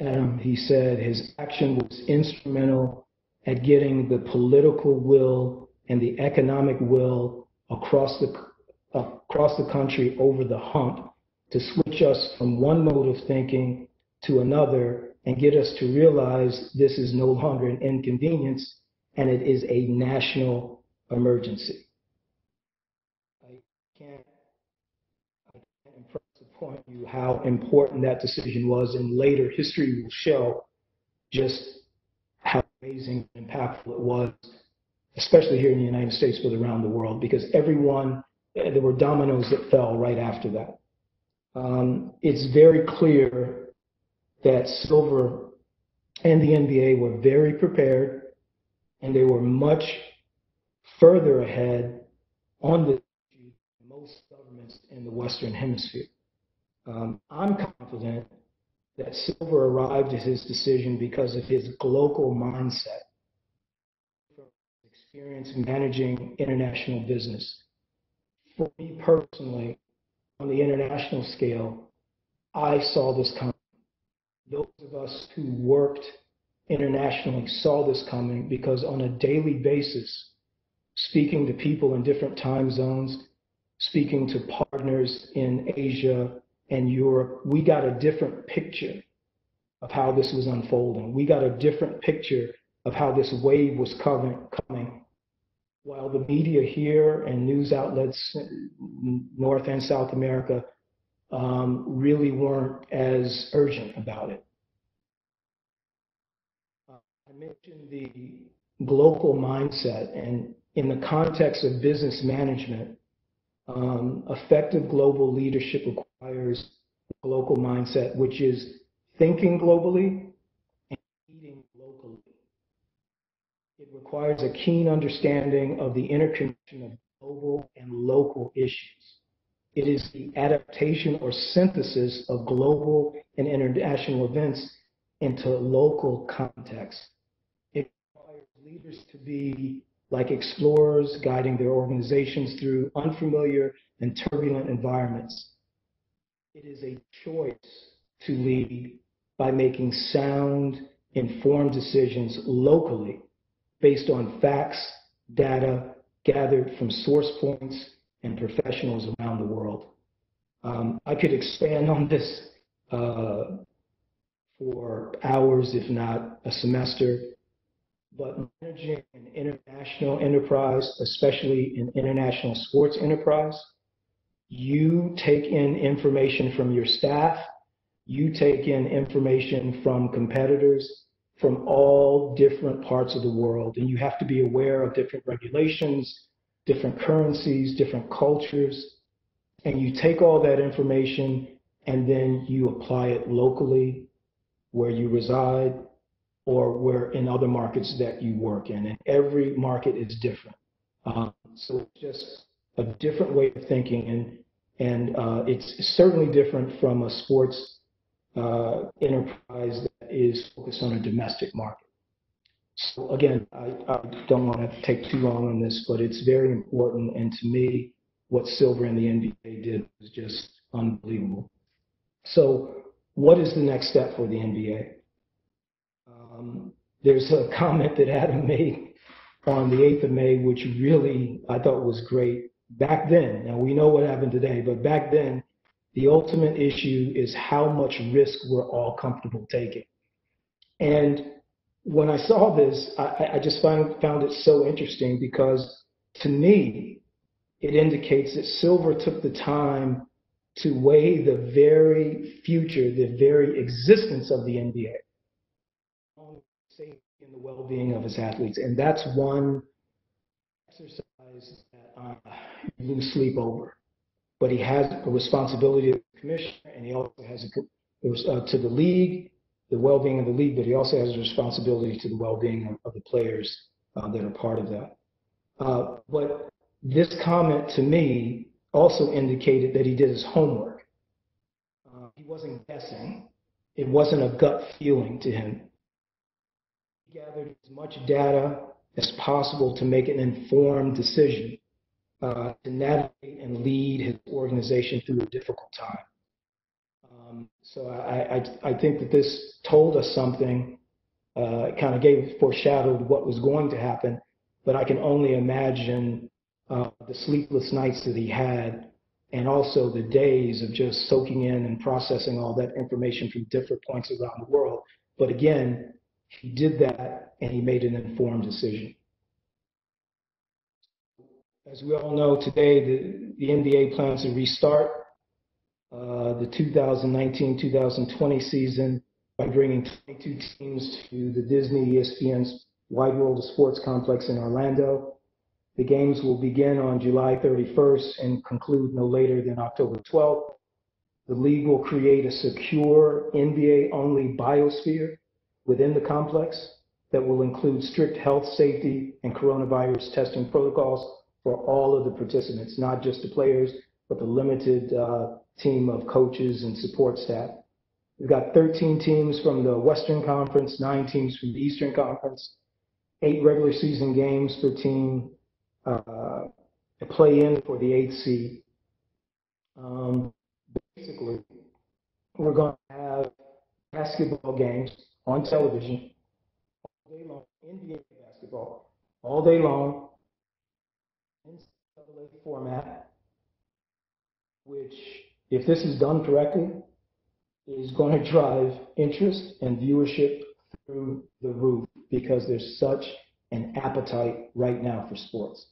Adam, he said his action was instrumental at getting the political will and the economic will across the across the country over the hump to switch us from one mode of thinking to another and get us to realize this is no longer an inconvenience and it is a national emergency. I can't, I can't impress upon you how important that decision was, and later history will show just how amazing and impactful it was, especially here in the United States, but around the world, because everyone, there were dominoes that fell right after that um, it's very clear that Silver and the NBA were very prepared and they were much further ahead on the than most governments in the Western Hemisphere. Um, I'm confident that Silver arrived at his decision because of his global mindset, experience managing international business. For me personally, on the international scale, I saw this coming. Those of us who worked internationally saw this coming because on a daily basis, speaking to people in different time zones, speaking to partners in Asia and Europe, we got a different picture of how this was unfolding. We got a different picture of how this wave was coming, coming while the media here and news outlets, North and South America, um, really weren't as urgent about it. Uh, I mentioned the global mindset, and in the context of business management, um, effective global leadership requires a local mindset, which is thinking globally It requires a keen understanding of the interconnection of global and local issues. It is the adaptation or synthesis of global and international events into local context. It requires leaders to be like explorers guiding their organizations through unfamiliar and turbulent environments. It is a choice to lead by making sound, informed decisions locally based on facts, data gathered from source points and professionals around the world. Um, I could expand on this uh, for hours, if not a semester, but managing an international enterprise, especially an international sports enterprise, you take in information from your staff, you take in information from competitors from all different parts of the world, and you have to be aware of different regulations, different currencies, different cultures, and you take all that information and then you apply it locally where you reside or where in other markets that you work in. And every market is different. Um, so it's just a different way of thinking. And, and uh, it's certainly different from a sports uh, enterprise is focused on a domestic market. So again, I, I don't want to take too long on this, but it's very important. And to me, what Silver and the NBA did was just unbelievable. So what is the next step for the NBA? Um, there's a comment that Adam made on the 8th of May, which really I thought was great. Back then, now we know what happened today, but back then, the ultimate issue is how much risk we're all comfortable taking. And when I saw this, I, I just found, found it so interesting because to me, it indicates that Silver took the time to weigh the very future, the very existence of the NBA, in the well-being of his athletes. And that's one exercise that uh, you lose sleep over. But he has a responsibility to the commissioner, and he also has a, uh, to the league, the well-being of the league, but he also has a responsibility to the well-being of, of the players uh, that are part of that. Uh, but this comment to me also indicated that he did his homework. Uh, he wasn't guessing. It wasn't a gut feeling to him. He gathered as much data as possible to make an informed decision uh, to navigate and lead his organization through a difficult time. Um, so I, I, I, think that this told us something, uh, kind of gave foreshadowed what was going to happen, but I can only imagine uh, the sleepless nights that he had, and also the days of just soaking in and processing all that information from different points around the world. But again, he did that and he made an informed decision. As we all know today, the, the NBA plans to restart the 2019-2020 season by bringing 22 teams to the Disney ESPN's Wide World of Sports complex in Orlando. The games will begin on July 31st and conclude no later than October 12th. The league will create a secure NBA-only biosphere within the complex that will include strict health, safety, and coronavirus testing protocols for all of the participants, not just the players, but the limited uh, team of coaches and support staff. We've got 13 teams from the Western Conference, nine teams from the Eastern Conference, eight regular season games per team, uh, play in for the eighth seed. Um, basically, we're going to have basketball games on television all day long, NBA basketball, all day long, NCAA format, which, if this is done correctly, is going to drive interest and viewership through the roof because there's such an appetite right now for sports.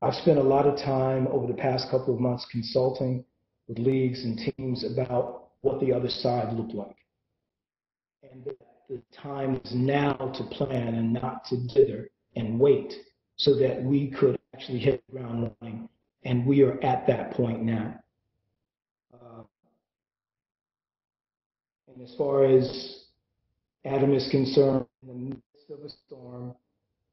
I've spent a lot of time over the past couple of months consulting with leagues and teams about what the other side looked like. And the time is now to plan and not to dither and wait so that we could actually hit the ground running. And we are at that point now. And as far as Adam is concerned, in the midst of a storm,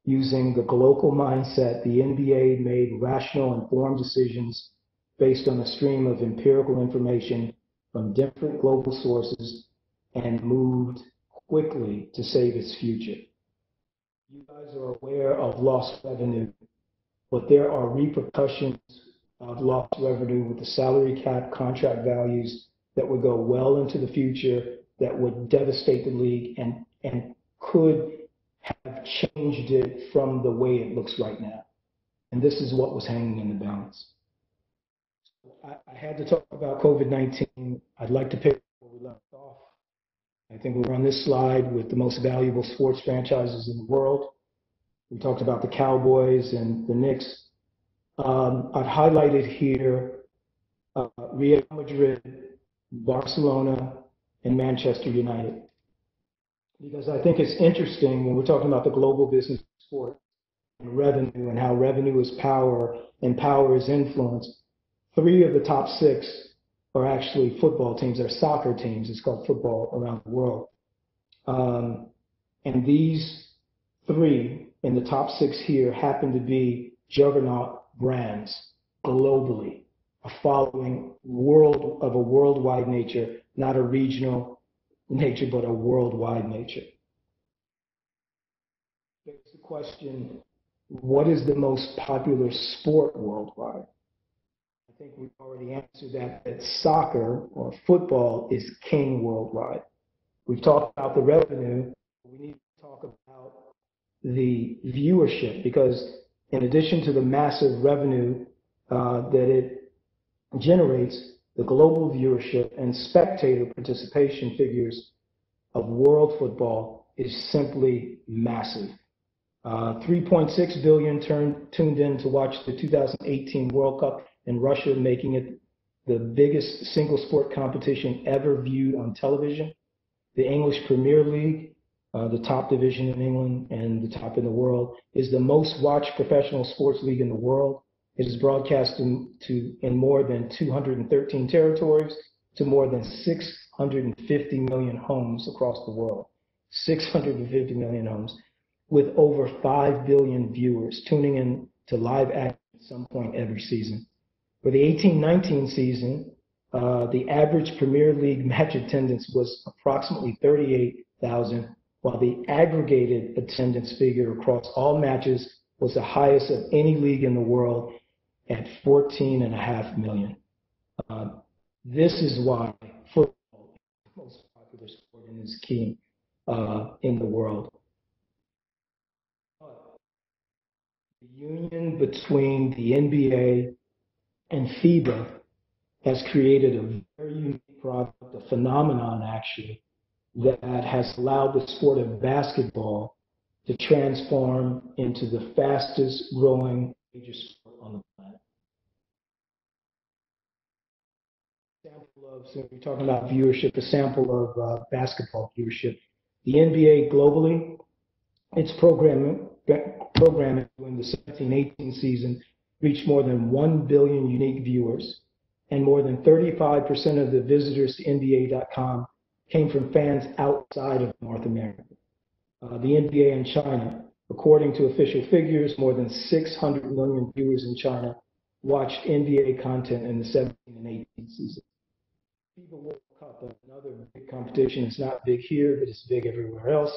Using the global mindset, the NBA made rational, informed decisions based on a stream of empirical information from different global sources and moved quickly to save its future. You guys are aware of lost revenue, but there are repercussions of lost revenue with the salary cap contract values that would go well into the future that would devastate the league and, and could have changed it from the way it looks right now. And this is what was hanging in the balance. I, I had to talk about COVID-19. I'd like to pick where we left off. I think we're on this slide with the most valuable sports franchises in the world. We talked about the Cowboys and the Knicks. Um, I've highlighted here uh, Real Madrid, Barcelona, and Manchester United. Because I think it's interesting when we're talking about the global business sport and revenue and how revenue is power and power is influence. Three of the top six are actually football teams. They're soccer teams. It's called football around the world. Um, and these three in the top six here happen to be juggernaut brands globally, a following world of a worldwide nature, not a regional nature, but a worldwide nature. Begs the question, what is the most popular sport worldwide? I think we've already answered that, that soccer or football is king worldwide. We've talked about the revenue. We need to talk about the viewership because in addition to the massive revenue uh, that it generates, the global viewership and spectator participation figures of world football is simply massive. Uh, 3.6 billion turned, tuned in to watch the 2018 World Cup in Russia, making it the biggest single sport competition ever viewed on television. The English Premier League uh, the top division in England and the top in the world, is the most watched professional sports league in the world. It is broadcast in, to, in more than 213 territories to more than 650 million homes across the world. 650 million homes with over 5 billion viewers tuning in to live action at some point every season. For the 18-19 season, uh, the average Premier League match attendance was approximately 38,000 while the aggregated attendance figure across all matches was the highest of any league in the world at 14.5 million. Uh, this is why football is the most popular sport and is key uh, in the world. the union between the NBA and FIBA has created a very unique product, a phenomenon actually, that has allowed the sport of basketball to transform into the fastest growing sport on the planet. Sample of, so we're talking about viewership, a sample of uh, basketball viewership. The NBA globally, its programming, programming in the 17-18 season reached more than 1 billion unique viewers, and more than 35% of the visitors to NBA.com came from fans outside of North America. Uh, the NBA in China, according to official figures, more than 600 million viewers in China watched NBA content in the 17 and 18 season. FIBA World Cup, another big competition. It's not big here, but it's big everywhere else.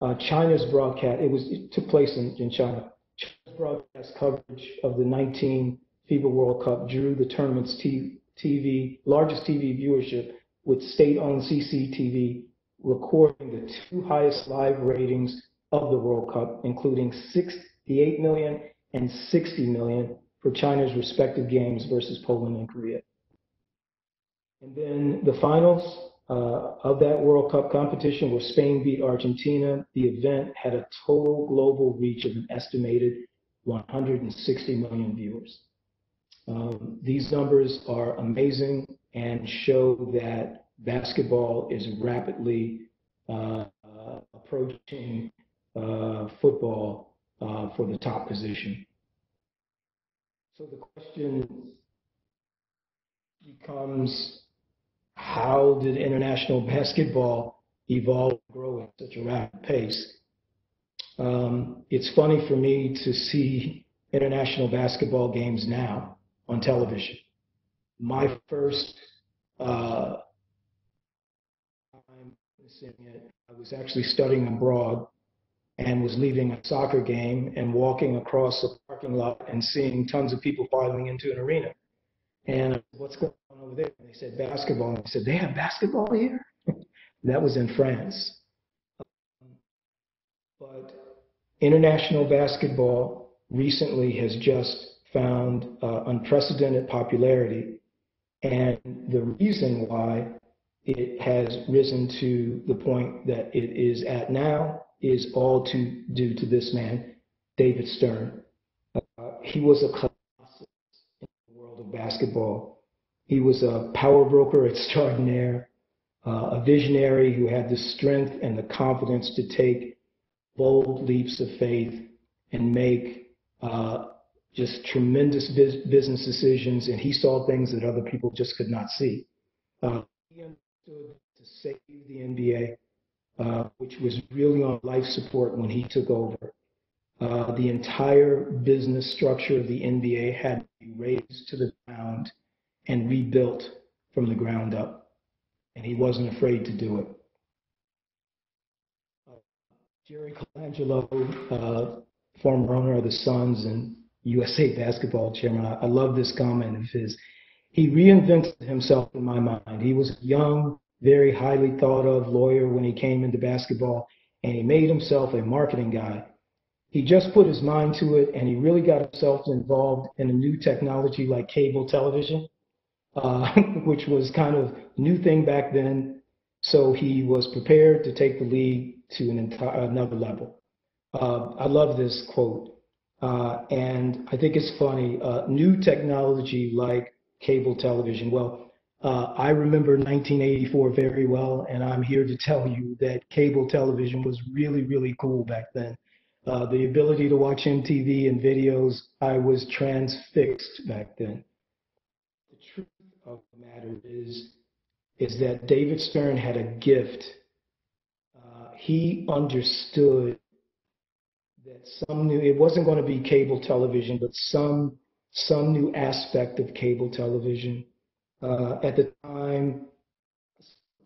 Uh, China's broadcast, it was it took place in, in China. China's broadcast coverage of the 19 FIBA World Cup drew the tournament's TV largest TV viewership with state-owned CCTV recording the two highest live ratings of the World Cup, including 68 million and 60 million for China's respective games versus Poland and Korea. And then the finals uh, of that World Cup competition where Spain beat Argentina. The event had a total global reach of an estimated 160 million viewers. Um, these numbers are amazing and show that basketball is rapidly uh, approaching football uh, for the top position. So the question becomes, how did international basketball evolve and grow at such a rapid pace? Um, it's funny for me to see international basketball games now on television. My first uh, time witnessing it, I was actually studying abroad and was leaving a soccer game and walking across the parking lot and seeing tons of people filing into an arena. And said, what's going on over there? And they said basketball. And I said, they have basketball here? that was in France. but international basketball recently has just found uh, unprecedented popularity. And the reason why it has risen to the point that it is at now is all to due to this man, David Stern. Uh, he was a colossus in the world of basketball. He was a power broker extraordinaire, uh, a visionary who had the strength and the confidence to take bold leaps of faith and make uh, just tremendous business decisions. And he saw things that other people just could not see. Uh, he understood to save the NBA, uh, which was really on life support when he took over. Uh, the entire business structure of the NBA had to be razed to the ground and rebuilt from the ground up. And he wasn't afraid to do it. Uh, Jerry Colangelo, uh, former owner of the Suns and USA basketball chairman, I, I love this comment of his. He reinvented himself in my mind. He was young, very highly thought of lawyer when he came into basketball, and he made himself a marketing guy. He just put his mind to it, and he really got himself involved in a new technology like cable television uh, which was kind of new thing back then. So he was prepared to take the league to an entire another level. Uh, I love this quote, uh, and I think it's funny. Uh, new technology like cable television. Well, uh, I remember 1984 very well, and I'm here to tell you that cable television was really, really cool back then. Uh, the ability to watch MTV and videos, I was transfixed back then The truth of the matter is, is that David Stern had a gift. Uh, he understood that some new, it wasn't going to be cable television, but some, some new aspect of cable television. Uh, at the time,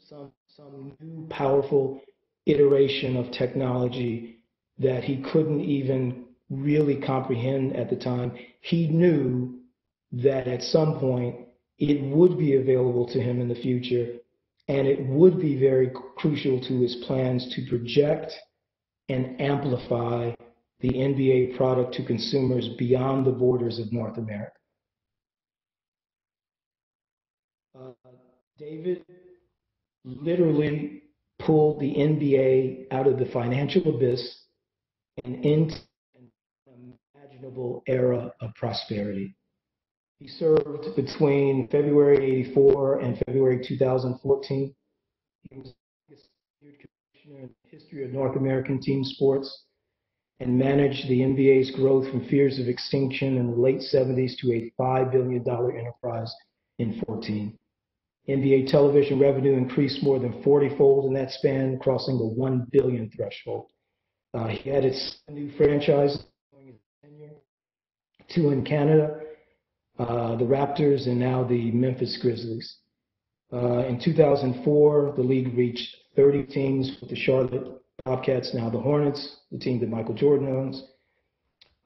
some, some new powerful iteration of technology that he couldn't even really comprehend at the time. He knew that at some point it would be available to him in the future, and it would be very crucial to his plans to project and amplify the NBA product to consumers beyond the borders of North America. David literally pulled the NBA out of the financial abyss and into an imaginable era of prosperity. He served between February 84 and February 2014. He was the commissioner in the history of North American team sports and managed the NBA's growth from fears of extinction in the late 70s to a $5 billion enterprise in 14. NBA television revenue increased more than 40-fold in that span, crossing the 1 billion threshold. Uh, he added new franchises, two in Canada uh, the Raptors, and now the Memphis Grizzlies. Uh, in 2004, the league reached 30 teams with the Charlotte Bobcats, now the Hornets, the team that Michael Jordan owns.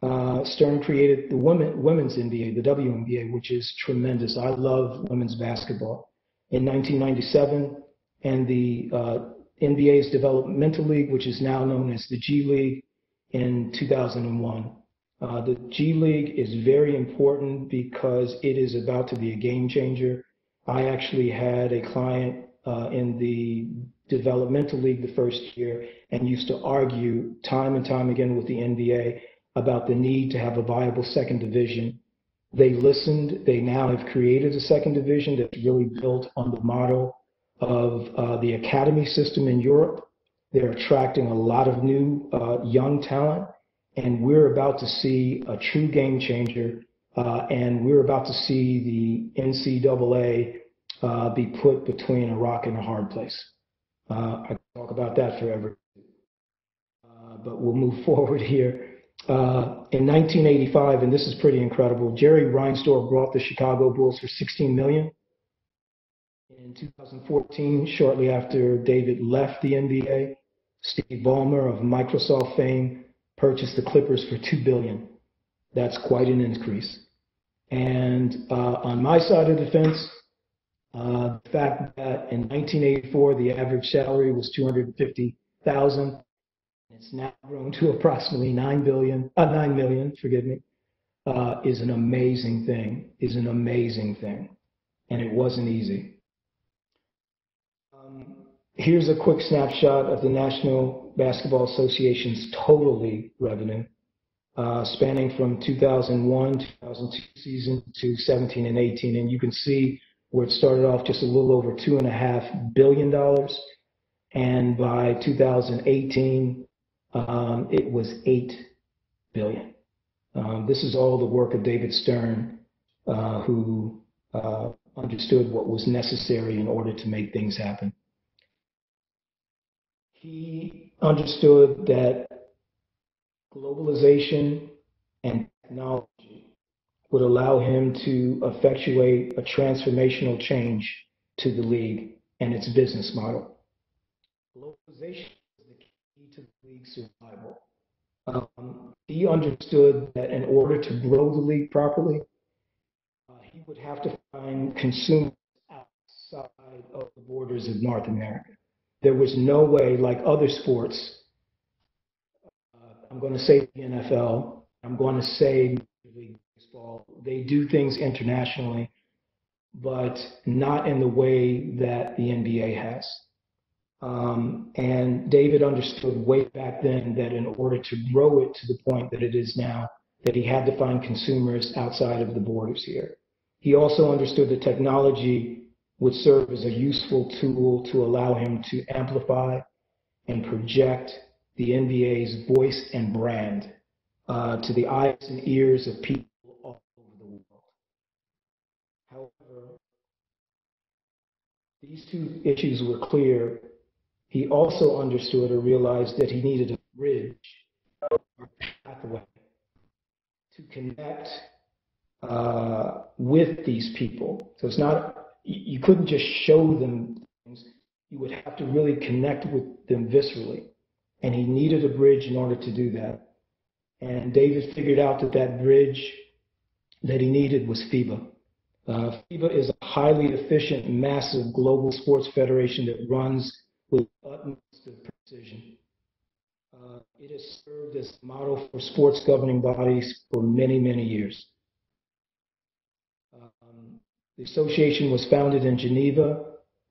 Uh, Stern created the women, women's NBA, the WNBA, which is tremendous. I love women's basketball. In 1997, and the uh, NBA's developmental league, which is now known as the G League, in 2001. Uh, the G League is very important because it is about to be a game changer. I actually had a client uh, in the developmental league the first year and used to argue time and time again with the NBA about the need to have a viable second division. They listened. They now have created a second division that's really built on the model of uh, the academy system in Europe. They're attracting a lot of new uh, young talent and we're about to see a true game changer, uh, and we're about to see the NCAA uh, be put between a rock and a hard place. Uh, I talk about that forever, uh, but we'll move forward here. Uh, in 1985, and this is pretty incredible, Jerry Reinsdorf brought the Chicago Bulls for 16 million. In 2014, shortly after David left the NBA, Steve Ballmer of Microsoft fame purchased the Clippers for two billion. That's quite an increase. And uh, on my side of the fence, uh, the fact that in 1984 the average salary was 250,000, it's now grown to approximately nine billion, uh, nine million, forgive me, uh, is an amazing thing. Is an amazing thing, and it wasn't easy. Um, here's a quick snapshot of the National Basketball Association's total league revenue. uh, spanning from 2001, 2002 season to 17 and 18. And you can see where it started off just a little over two and a half billion dollars. And by 2018, um, it was eight billion. Um, this is all the work of David Stern, uh, who uh, understood what was necessary in order to make things happen. He understood that globalization and technology would allow him to effectuate a transformational change to the league and its business model. Globalization is the key to the league's survival. Um, he understood that in order to grow the league properly, uh, he would have to find consumers outside of the borders of North America. There was no way, like other sports, uh, I'm going to say the NFL, I'm going to say Baseball, they do things internationally, but not in the way that the NBA has. Um, and David understood way back then that in order to grow it to the point that it is now, that he had to find consumers outside of the borders here. He also understood that technology would serve as a useful tool to allow him to amplify and project the NBA's voice and brand uh, to the eyes and ears of people all over the world. However, these two issues were clear he also understood or realized that he needed a bridge or pathway to connect uh, with these people. So it's not, you couldn't just show them things. You would have to really connect with them viscerally. And he needed a bridge in order to do that. And David figured out that that bridge that he needed was FIBA. Uh, FIBA is a highly efficient, massive global sports federation that runs with utmost precision. Uh, it has served as a model for sports governing bodies for many, many years. Um, the association was founded in Geneva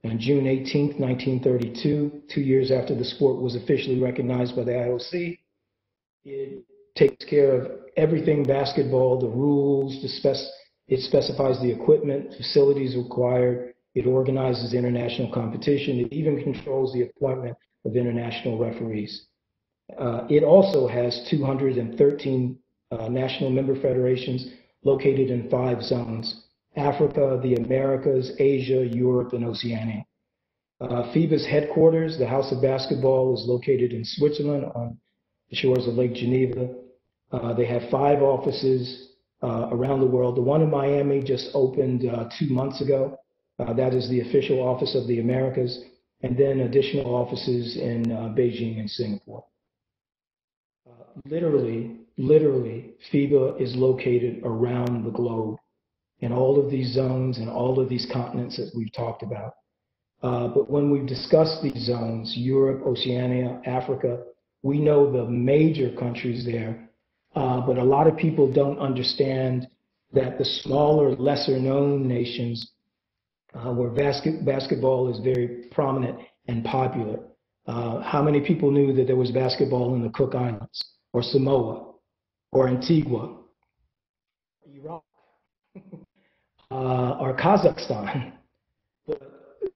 on June 18, 1932, two years after the sport was officially recognized by the IOC. It takes care of everything basketball, the rules, the spec it specifies the equipment, facilities required, it organizes international competition. It even controls the appointment of international referees. Uh, it also has 213 uh, national member federations located in five zones Africa, the Americas, Asia, Europe, and Oceania. Uh, FIBA's headquarters, the House of Basketball, is located in Switzerland on the shores of Lake Geneva. Uh, they have five offices uh, around the world. The one in Miami just opened uh, two months ago. Uh, that is the official office of the Americas, and then additional offices in uh, Beijing and Singapore. Uh, literally, literally, FIBA is located around the globe in all of these zones and all of these continents that we've talked about. Uh, but when we've discussed these zones, Europe, Oceania, Africa, we know the major countries there, uh, but a lot of people don't understand that the smaller, lesser known nations uh, where basket, basketball is very prominent and popular. Uh, how many people knew that there was basketball in the Cook Islands or Samoa or Antigua, Iraq, uh, or Kazakhstan? But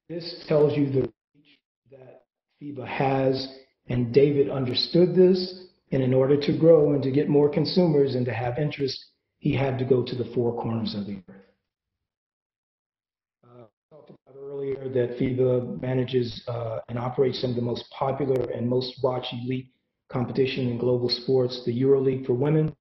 this tells you the reach that FIBA has, and David understood this. And in order to grow and to get more consumers and to have interest, he had to go to the four corners of the earth earlier that FIBA manages uh, and operates some of the most popular and most watched elite competition in global sports, the EuroLeague for women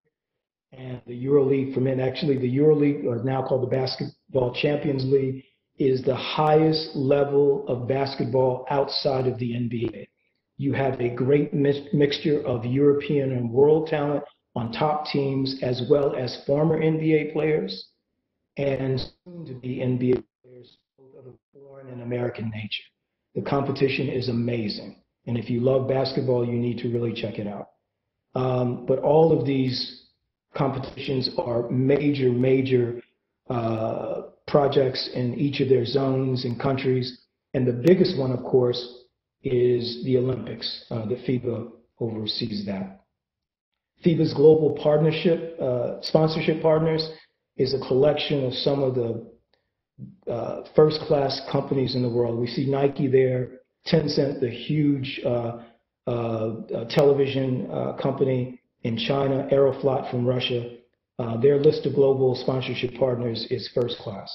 and the EuroLeague for men. Actually, the EuroLeague, or now called the Basketball Champions League, is the highest level of basketball outside of the NBA. You have a great mi- mixture of European and world talent on top teams, as well as former NBA players and soon to be NBA foreign and American nature. The competition is amazing. And if you love basketball, you need to really check it out. Um, but all of these competitions are major, major uh, projects in each of their zones and countries. And the biggest one, of course, is the Olympics. Uh, the FIBA oversees that. FIBA's global partnership, uh, sponsorship partners is a collection of some of the uh, first class companies in the world. We see Nike there, Tencent, the huge uh, uh, uh television uh, company in China, Aeroflot from Russia. their list of global sponsorship partners is first class.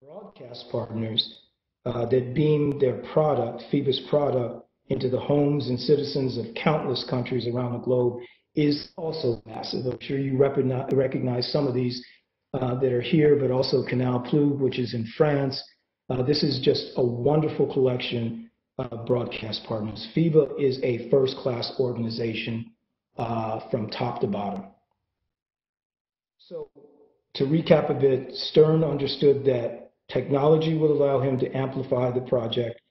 Broadcast partners that beam their product, FIBA's product, into the homes and citizens of countless countries around the globe is also massive. I'm sure you recognize some of these uh, that are here, but also Canal Plus, which is in France. Uh, this is just a wonderful collection of broadcast partners. FIBA is a first-class organization uh, from top to bottom. So to recap a bit, Stern understood that technology would allow him to amplify the project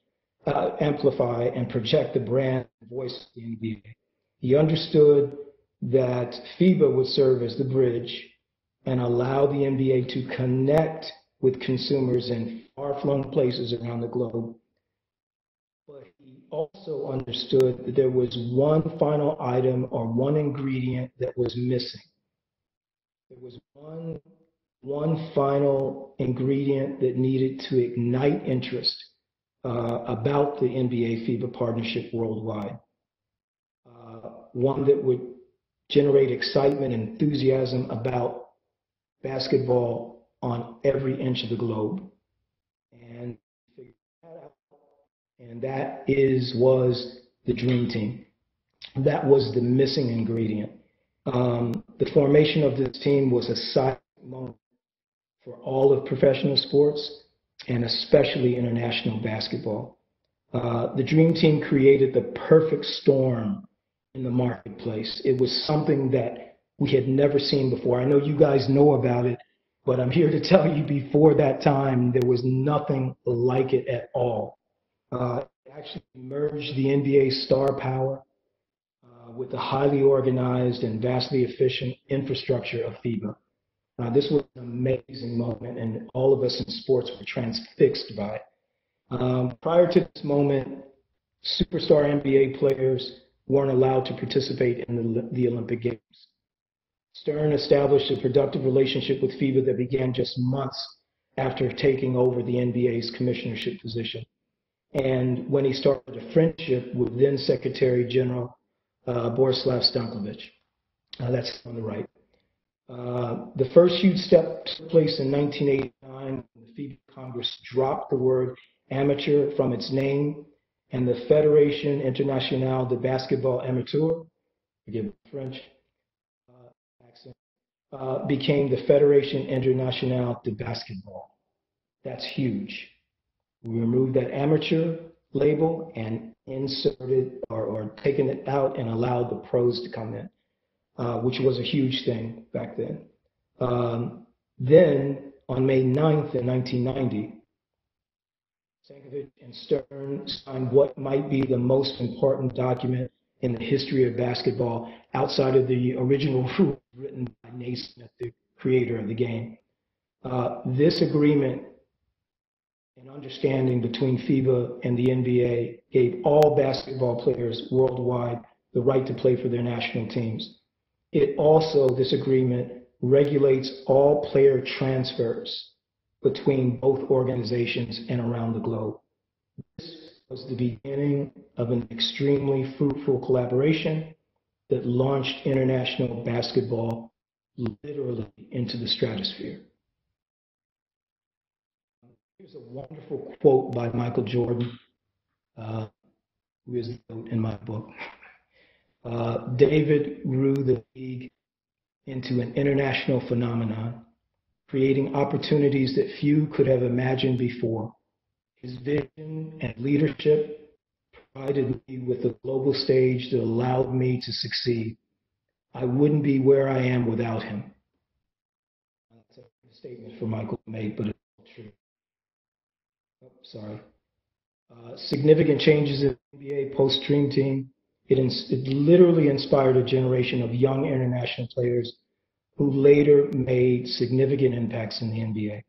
uh, amplify and project the brand and voice of the NBA. He understood that FIBA would serve as the bridge and allow the NBA to connect with consumers in far-flung places around the globe. But he also understood that there was one final item or one ingredient that was missing. There was one, one final ingredient that needed to ignite interest uh, about the NBA FIBA partnership worldwide. Uh, one that would generate excitement and enthusiasm about basketball on every inch of the globe. And that And that is was the dream team. That was the missing ingredient. Um, the formation of this team was a silent moment for all of professional sports and especially international basketball. Uh, the Dream Team created the perfect storm in the marketplace. It was something that we had never seen before. I know you guys know about it, but I'm here to tell you before that time, there was nothing like it at all. Uh, it actually merged the NBA star power uh, with the highly organized and vastly efficient infrastructure of FIBA. This was an amazing moment, and all of us in sports were transfixed by it. Um, prior to this moment, superstar NBA players weren't allowed to participate in the, the Olympic Games. Stern established a productive relationship with FIBA that began just months after taking over the NBA's commissionership position. And when he started a friendship with then Secretary General uh, Borislav Stankovic. Uh, that's on the right. Uh, the first huge step took place in 1989 when the FIBA Congress dropped the word amateur from its name and the Fédération Internationale de Basketball Amateur, forgive French uh, became the Fédération Internationale de Basketball. That's huge. We removed that amateur label and inserted or, or taken it out and allowed the pros to come in. Uh, which was a huge thing back then. Um, then, on May 9th in 1990, Stankovic and Stern signed what might be the most important document in the history of basketball outside of the original rule written by Naismith, the creator of the game. Uh, this agreement and understanding between FIBA and the NBA gave all basketball players worldwide the right to play for their national teams. It also, this agreement regulates all player transfers between both organizations and around the globe. Was the beginning of an extremely fruitful collaboration that launched international basketball literally into the stratosphere. Here's a wonderful quote by Michael Jordan, uh, who is in my book. Uh, David grew the league into an international phenomenon, creating opportunities that few could have imagined before. His vision and leadership provided me with a global stage that allowed me to succeed. I wouldn't be where I am without him. That's a statement for Michael made, but it's true. Oh, sorry. Uh, significant changes in the NBA post Dream Team it, it literally inspired a generation of young international players who later made significant impacts in the NBA.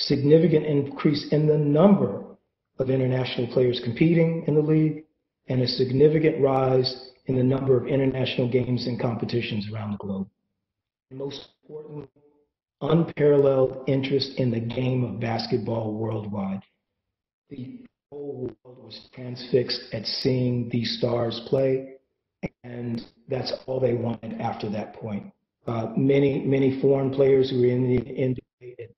Significant increase in the number of international players competing in the league and a significant rise in the number of international games and competitions around the globe. And most importantly, unparalleled interest in the game of basketball worldwide. The whole world was transfixed at seeing these stars play, and that's all they wanted after that point. Uh, many, many foreign players who were in the NBA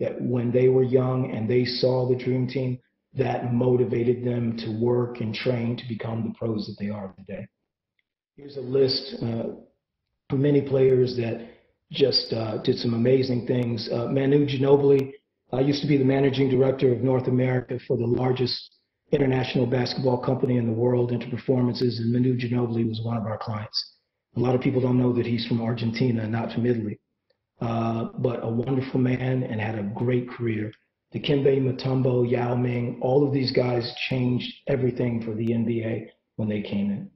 that when they were young and they saw the dream team, that motivated them to work and train to become the pros that they are today. Here's a list uh, of many players that just uh, did some amazing things. Uh, Manu Ginobili uh, used to be the managing director of North America for the largest international basketball company in the world, Interperformances, and Manu Ginobili was one of our clients. A lot of people don't know that he's from Argentina, not from Italy, uh, but a wonderful man and had a great career. Dikembe Mutombo, Yao Ming, all of these guys changed everything for the NBA when they came in.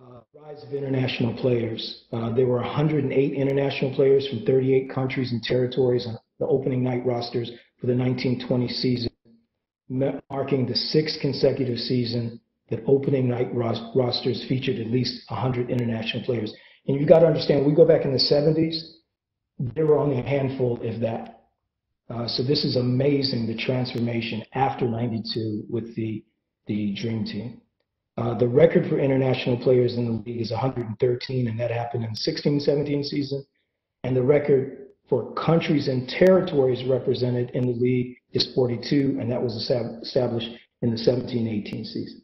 Uh, rise of international players. Uh, there were 108 international players from 38 countries and territories on the opening night rosters for the 1920 season, marking the sixth consecutive season that opening night rosters featured at least 100 international players. And you've got to understand, we go back in the 70s, there were only a handful, if that. Uh, so this is amazing, the transformation after 92 with the, the Dream Team. Uh, the record for international players in the league is 113, and that happened in the 16-17 season. And the record for countries and territories represented in the league is 42, and that was established in the 17-18 season.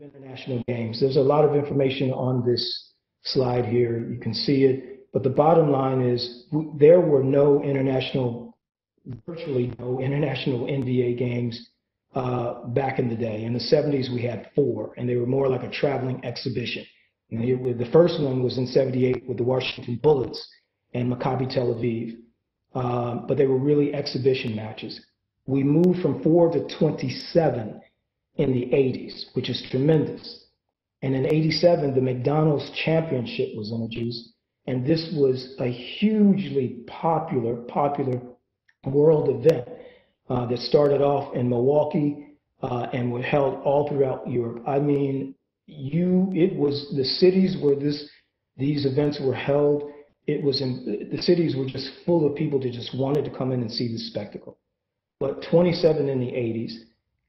International games. There's a lot of information on this slide here. You can see it. But the bottom line is there were no international, virtually no international NBA games uh, back in the day. In the 70s, we had four, and they were more like a traveling exhibition. the first one was in 78 with the Washington Bullets and Maccabi Tel Aviv. Uh, but they were really exhibition matches. We moved from four to 27 in the 80s, which is tremendous. And in 87, the McDonald's Championship was introduced, and this was a hugely popular, popular world event uh, that started off in Milwaukee uh, and were held all throughout Europe. I mean, you, it was the cities where this, these events were held. It was in, the cities were just full of people that just wanted to come in and see the spectacle. But 27 in the 80s,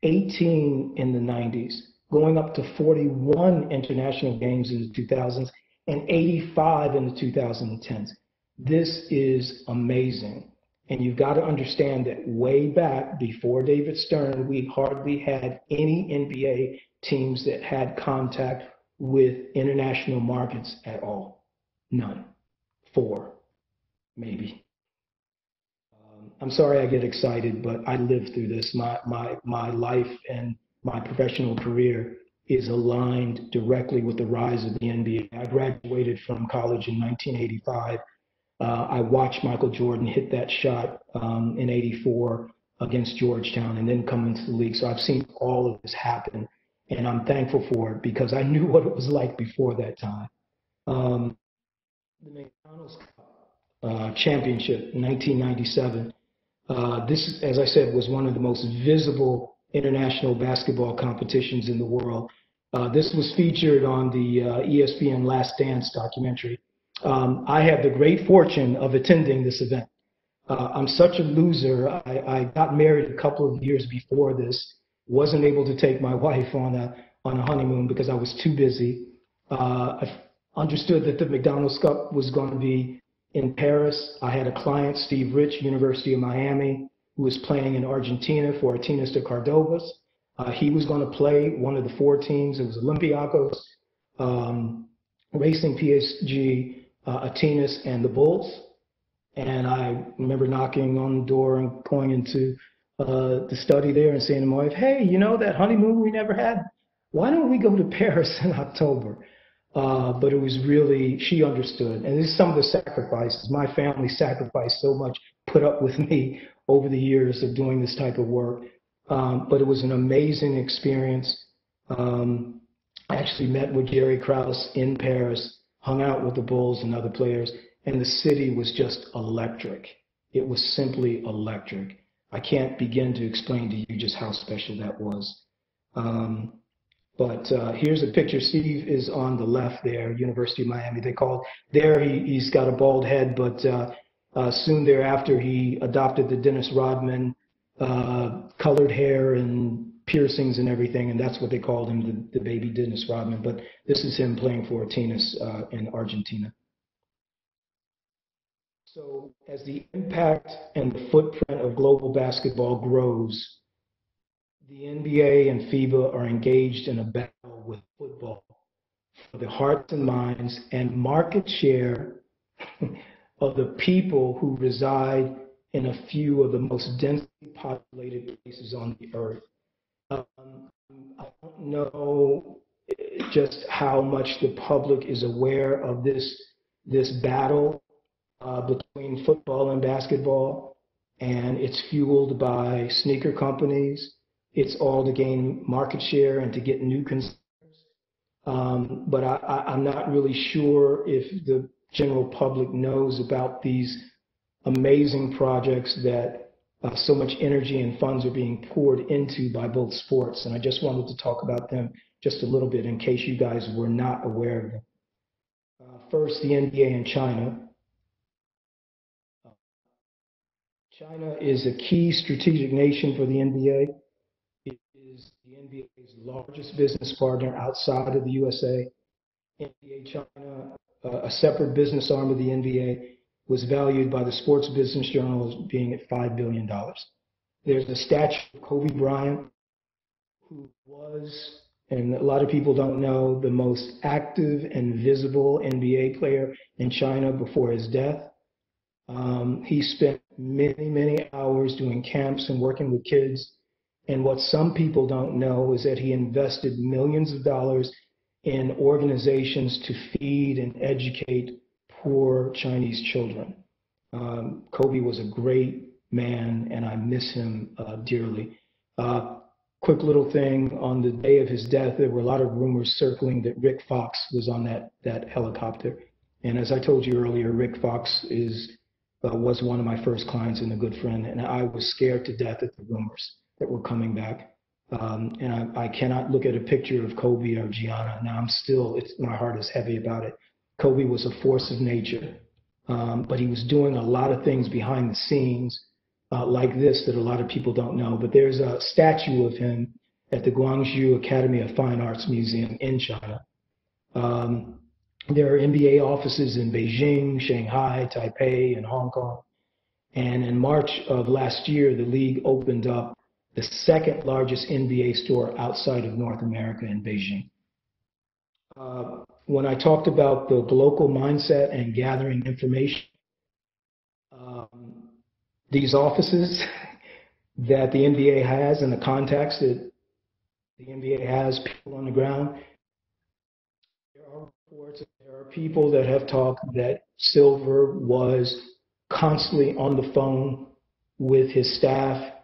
18 in the 90s, going up to 41 international games in the 2000s, and 85 in the 2010s. This is amazing. And you've got to understand that way back before David Stern, we hardly had any NBA teams that had contact with international markets at all. None. Four, maybe. I'm sorry I get excited, but I lived through this. My, my, my life and my professional career is aligned directly with the rise of the NBA. I graduated from college in 1985. Uh, I watched Michael Jordan hit that shot um, in 84 against Georgetown and then come into the league. So I've seen all of this happen, and I'm thankful for it because I knew what it was like before that time. Um, the McDonald's uh, Championship in 1997. Uh, this, as I said, was one of the most visible international basketball competitions in the world. Uh, this was featured on the uh, ESPN Last Dance documentary. Um, I had the great fortune of attending this event. Uh, I'm such a loser. I, I, got married a couple of years before this. Wasn't able to take my wife on a on a honeymoon because I was too busy. Uh, I understood that the McDonald's Cup was going to be in Paris. I had a client, Steve Rich, University of Miami who was playing in Argentina for Atenas de Cordobas. Uh, he was going to play one of the four teams. It was Olympiacos, um, Racing PSG, uh, Atenas, and the Bulls. And I remember knocking on the door and going into uh, the study there and saying to my wife, hey, you know that honeymoon we never had? Why don't we go to Paris in October? Uh, but it was really, she understood. And this is some of the sacrifices. My family sacrificed so much, put up with me over the years of doing this type of work. Um, but it was an amazing experience. Um, I actually met with Jerry Krause in Paris, hung out with the Bulls and other players, and the city was just electric. It was simply electric. I can't begin to explain to you just how special that was. Um, But uh, here's a picture. Steve is on the left there, University of Miami. They called there. He, he's got a bald head, but uh, uh, soon thereafter he adopted the Dennis Rodman uh, colored hair and piercings and everything, and that's what they called him, the, the baby Dennis Rodman. But this is him playing for Atenas uh, in Argentina. So as the impact and the footprint of global basketball grows, the NBA and FIBA are engaged in a battle with football for the hearts and minds and market share of the people who reside in a few of the most densely populated places on the earth. Um, I don't know just how much the public is aware of this this battle uh, between football and basketball, and it's fueled by sneaker companies. It's all to gain market share and to get new consumers. Um, but I, I'm not really sure if the general public knows about these amazing projects that uh, so much energy and funds are being poured into by both sports. And I just wanted to talk about them just a little bit in case you guys were not aware of them. Uh, first, the NBA in China. China is a key strategic nation for the NBA. NBA's largest business partner outside of the USA. NBA China, uh, a separate business arm of the NBA, was valued by the Sports Business Journal as being at $5 billion. There's a statue of Kobe Bryant, who was, and a lot of people don't know, the most active and visible NBA player in China before his death. Um, he spent many, many hours doing camps and working with kids. And what some people don't know is that he invested millions of dollars in organizations to feed and educate poor Chinese children. Um, Kobe was a great man, and I miss him uh, dearly. Uh, quick little thing on the day of his death, there were a lot of rumors circling that Rick Fox was on that that helicopter. And as I told you earlier, Rick Fox is uh, was one of my first clients and a good friend, and I was scared to death at the rumors that were coming back. Um, and I, I, cannot look at a picture of Kobe or Gianna. Now I'm still, it's, my heart is heavy about it. Kobe was a force of nature, um, but he was doing a lot of things behind the scenes uh, like this that a lot of people don't know. But there's a statue of him at the Guangzhou Academy of Fine Arts Museum in China. Um, there are NBA offices in Beijing, Shanghai, Taipei, and Hong Kong. And in March of last year, the league opened up the second largest NBA store outside of North America in Beijing. Uh, when I talked about the local mindset and gathering information, um, these offices that the NBA has and the contacts that the NBA has, people on the ground, there are reports, there are people that have talked that Silver was constantly on the phone with his staff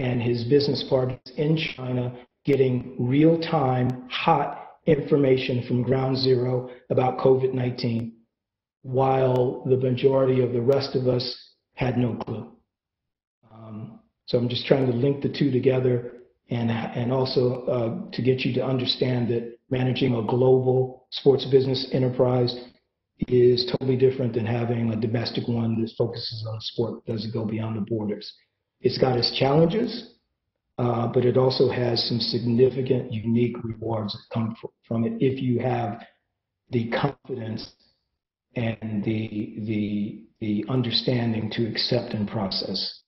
and his business partners in China getting real time, hot information from ground zero about COVID 19, while the majority of the rest of us had no clue. Um, so I'm just trying to link the two together and, and also uh, to get you to understand that managing a global sports business enterprise is totally different than having a domestic one that focuses on sport, doesn't go beyond the borders. It's got its challenges, uh, but it also has some significant, unique rewards that come from it if you have the confidence and the the the understanding to accept and process.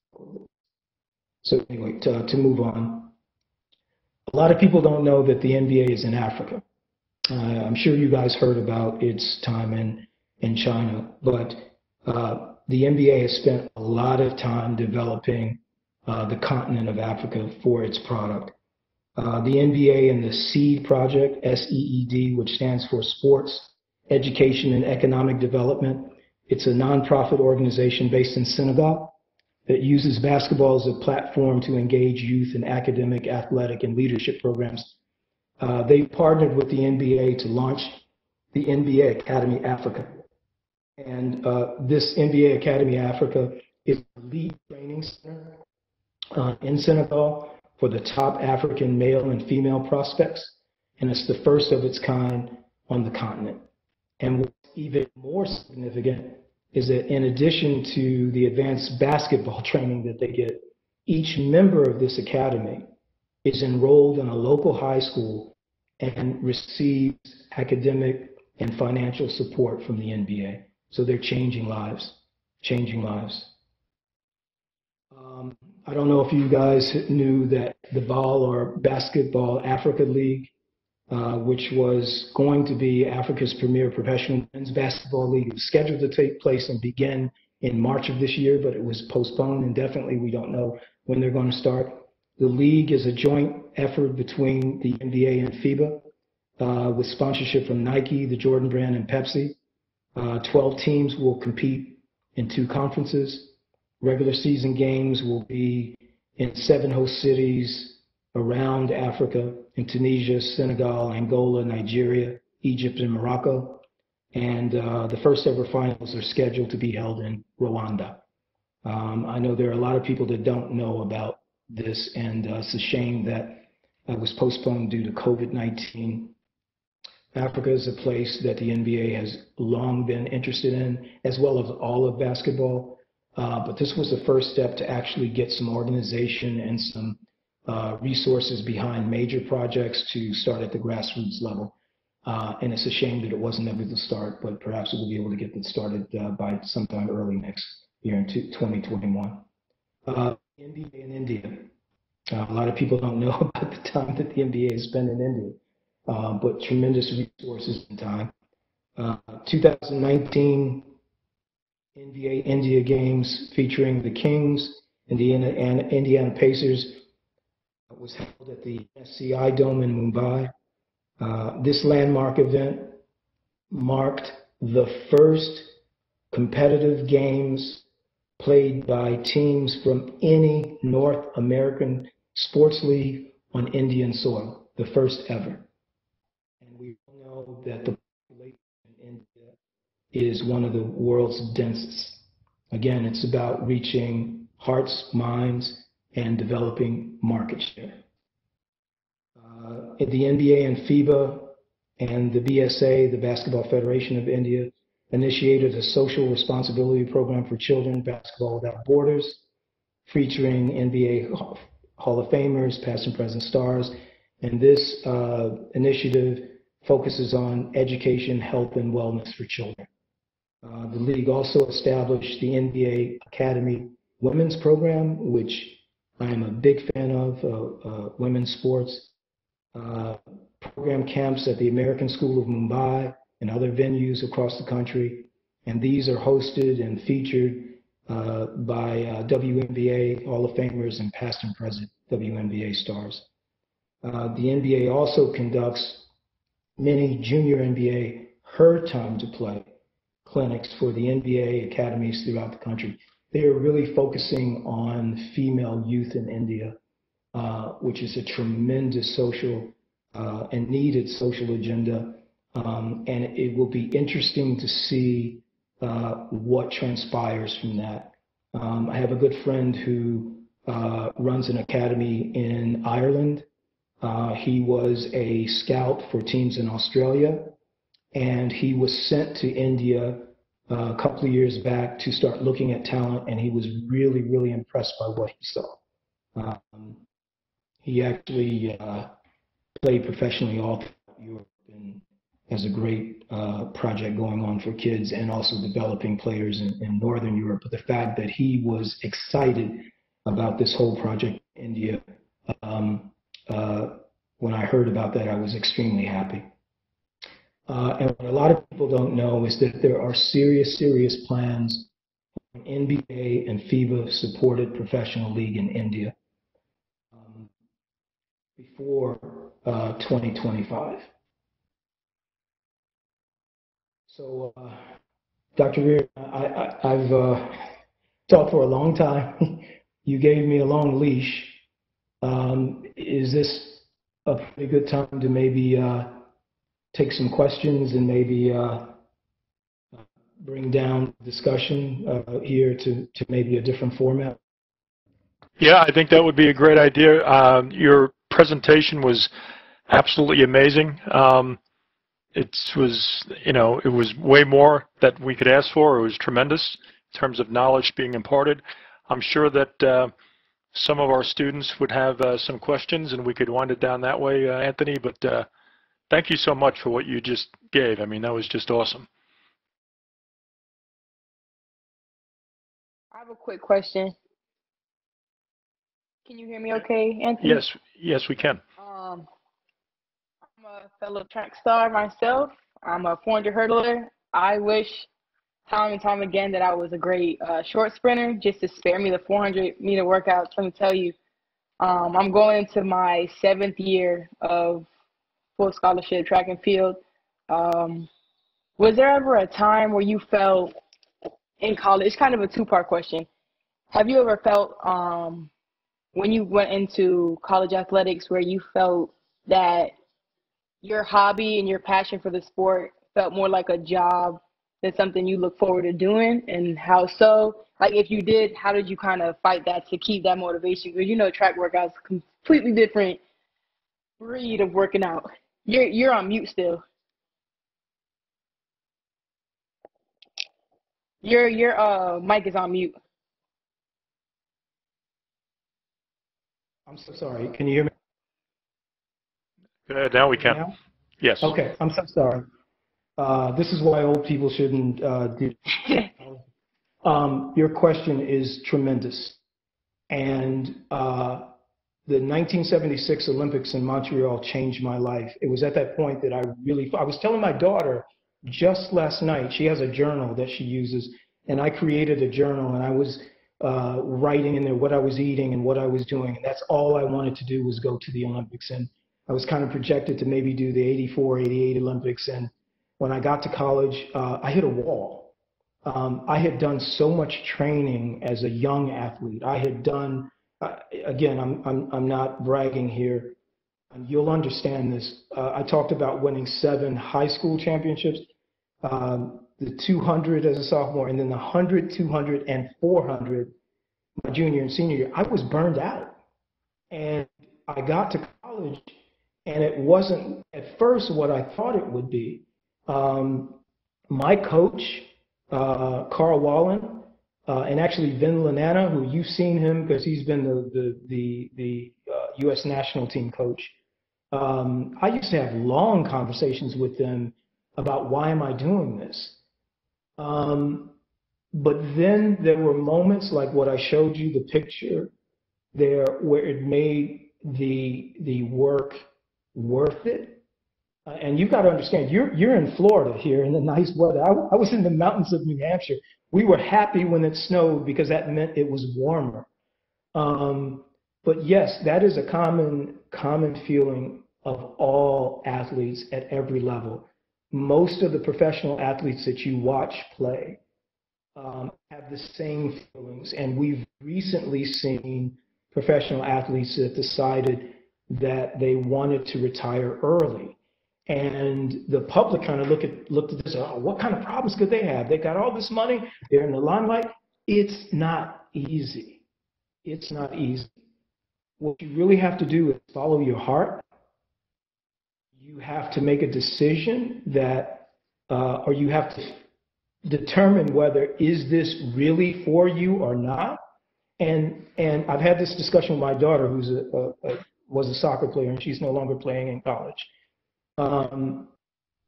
So anyway, to, to move on, a lot of people don't know that the NBA is in Africa. Uh, I'm sure you guys heard about its time in in China, but uh, the NBA has spent a lot of time developing uh, the continent of Africa for its product. Uh, the NBA and the SEED project, S-E-E-D, which stands for Sports, Education, and Economic Development. It's a nonprofit organization based in Senegal that uses basketball as a platform to engage youth in academic, athletic, and leadership programs. Uh, they partnered with the NBA to launch the NBA Academy Africa. And uh, this NBA Academy Africa is a lead training center uh, in Senegal for the top African male and female prospects. and it's the first of its kind on the continent. And what's even more significant is that in addition to the advanced basketball training that they get, each member of this academy is enrolled in a local high school and receives academic and financial support from the NBA. So they're changing lives, changing lives. Um, I don't know if you guys knew that the Ball or Basketball Africa League, uh, which was going to be Africa's premier professional men's basketball league, was scheduled to take place and begin in March of this year, but it was postponed indefinitely. We don't know when they're going to start. The league is a joint effort between the NBA and FIBA uh, with sponsorship from Nike, the Jordan brand, and Pepsi. Uh, 12 teams will compete in two conferences. Regular season games will be in seven host cities around Africa in Tunisia, Senegal, Angola, Nigeria, Egypt, and Morocco. And uh, the first ever finals are scheduled to be held in Rwanda. Um, I know there are a lot of people that don't know about this, and uh, it's a shame that it was postponed due to COVID 19 Africa is a place that the NBA has long been interested in, as well as all of basketball. Uh, but this was the first step to actually get some organization and some uh, resources behind major projects to start at the grassroots level. Uh, and it's a shame that it wasn't able to start, but perhaps we'll be able to get it started uh, by sometime early next year in 2021. Uh, NBA in India. Uh, a lot of people don't know about the time that the NBA has spent in India uh, but tremendous resources and time. Uh, 2019 NBA India Games featuring the Kings, Indiana, and Indiana Pacers was held at the SCI Dome in Mumbai. Uh, this landmark event marked the first competitive games played by teams from any North American sports league on Indian soil, the first ever that the population in India is one of the world's densest. Again, it's about reaching hearts, minds, and developing market share. Uh, the NBA and FIBA and the BSA, the Basketball Federation of India, initiated a social responsibility program for children, Basketball Without Borders, featuring NBA Hall of Famers, past and present stars. And this uh, initiative focuses on education, health, and wellness for children. Uh, the league also established the NBA Academy Women's Program, which I am a big fan of, uh, uh, women's sports. Uh, program camps at the American School of Mumbai and other venues across the country. And these are hosted and featured uh, by uh, WNBA Hall of Famers and past and present WNBA stars. the NBA also conducts many junior NBA her time to play clinics for the NBA academies throughout the country. They are really focusing on female youth in India, uh, which is a tremendous social uh, and needed social agenda. Um, and it will be interesting to see uh, what transpires from that. Um, I have a good friend who uh, runs an academy in Ireland uh, he was a scout for teams in Australia, and he was sent to India uh, a couple of years back to start looking at talent, and he was really, really impressed by what he saw. Um, he actually uh, played professionally all throughout Europe and has a great uh, project going on for kids and also developing players in, in, Northern Europe. But the fact that he was excited about this whole project in India um, uh, when I heard about that, I was extremely happy. Uh, and what a lot of people don't know is that there are serious, serious plans for NBA and FIBA supported professional league in India um, before uh, 2025. So, uh, Dr. Rear, I, have uh, talked for a long time. you gave me a long leash. Um, is this a pretty good time to maybe uh, take some questions and maybe uh, bring down discussion uh, here to, to maybe a different format? Yeah, I think that would be a great idea. Um, your presentation was absolutely amazing. Um, it was, you know, it was way more that we could ask for. It was tremendous in terms of knowledge being imparted. I'm sure that uh, some of our students would have uh, some questions, and we could wind it down that way, uh, Anthony. But uh, thank you so much for what you just gave. I mean, that was just awesome. I have a quick question. Can you hear me okay, Anthony? Yes, yes, we can. Um, I'm a fellow track star myself. I'm a 400 hurdler. I wish time and time again that I was a great uh, short sprinter just to spare me the 400 meter workouts. Let me tell you, um, I'm going into my seventh year of full scholarship track and field. Um, was there ever a time where you felt in college? It's kind of a two part question. Have you ever felt um, when you went into college athletics where you felt that your hobby and your passion for the sport felt more like a job than something you look forward to doing and how so like if you did how did you kind of fight that to keep that motivation because you know track workouts completely different breed of working out you're you're on mute still your your uh mic is on mute I'm so sorry. Can you hear me Uh, now we can. now? Yes. Okay, I'm so sorry. Uh, this is why old people shouldn't uh, do. um, your question is tremendous, and uh, the 1976 Olympics in Montreal changed my life. It was at that point that I really. I was telling my daughter just last night. She has a journal that she uses, and I created a journal, and I was uh, writing in there what I was eating and what I was doing, and that's all I wanted to do was go to the Olympics. And I was kind of projected to maybe do the 84, 88 Olympics, and when I got to college, uh, I hit a wall. Um, I had done so much training as a young athlete. I had done, uh, again, I'm, I'm, I'm not bragging here. You'll understand this. Uh, I talked about winning seven high school championships, um, the 200 as a sophomore, and then the 100, 200, and 400 my junior and senior year. I was burned out. And I got to college, and it wasn't at first what I thought it would be. Um, my coach, uh, Carl Wallin, uh, and actually Vin Lananna, who you've seen him because he's been the the the, the uh, U.S. national team coach. Um, I used to have long conversations with them about why am I doing this. Um, but then there were moments like what I showed you, the picture there, where it made the the work worth it uh, and you've got to understand, you're, you're in Florida here in the nice weather. I, I was in the mountains of New Hampshire. We were happy when it snowed because that meant it was warmer. Um, but yes, that is a common, common feeling of all athletes at every level. Most of the professional athletes that you watch play um, have the same feelings. And we've recently seen professional athletes that decided that they wanted to retire early and the public kind of look at looked at this. Oh, what kind of problems could they have? They got all this money. They're in the limelight. It's not easy. It's not easy. What you really have to do is follow your heart. You have to make a decision that, uh, or you have to determine whether is this really for you or not. And and I've had this discussion with my daughter, who's a, a, a was a soccer player, and she's no longer playing in college um,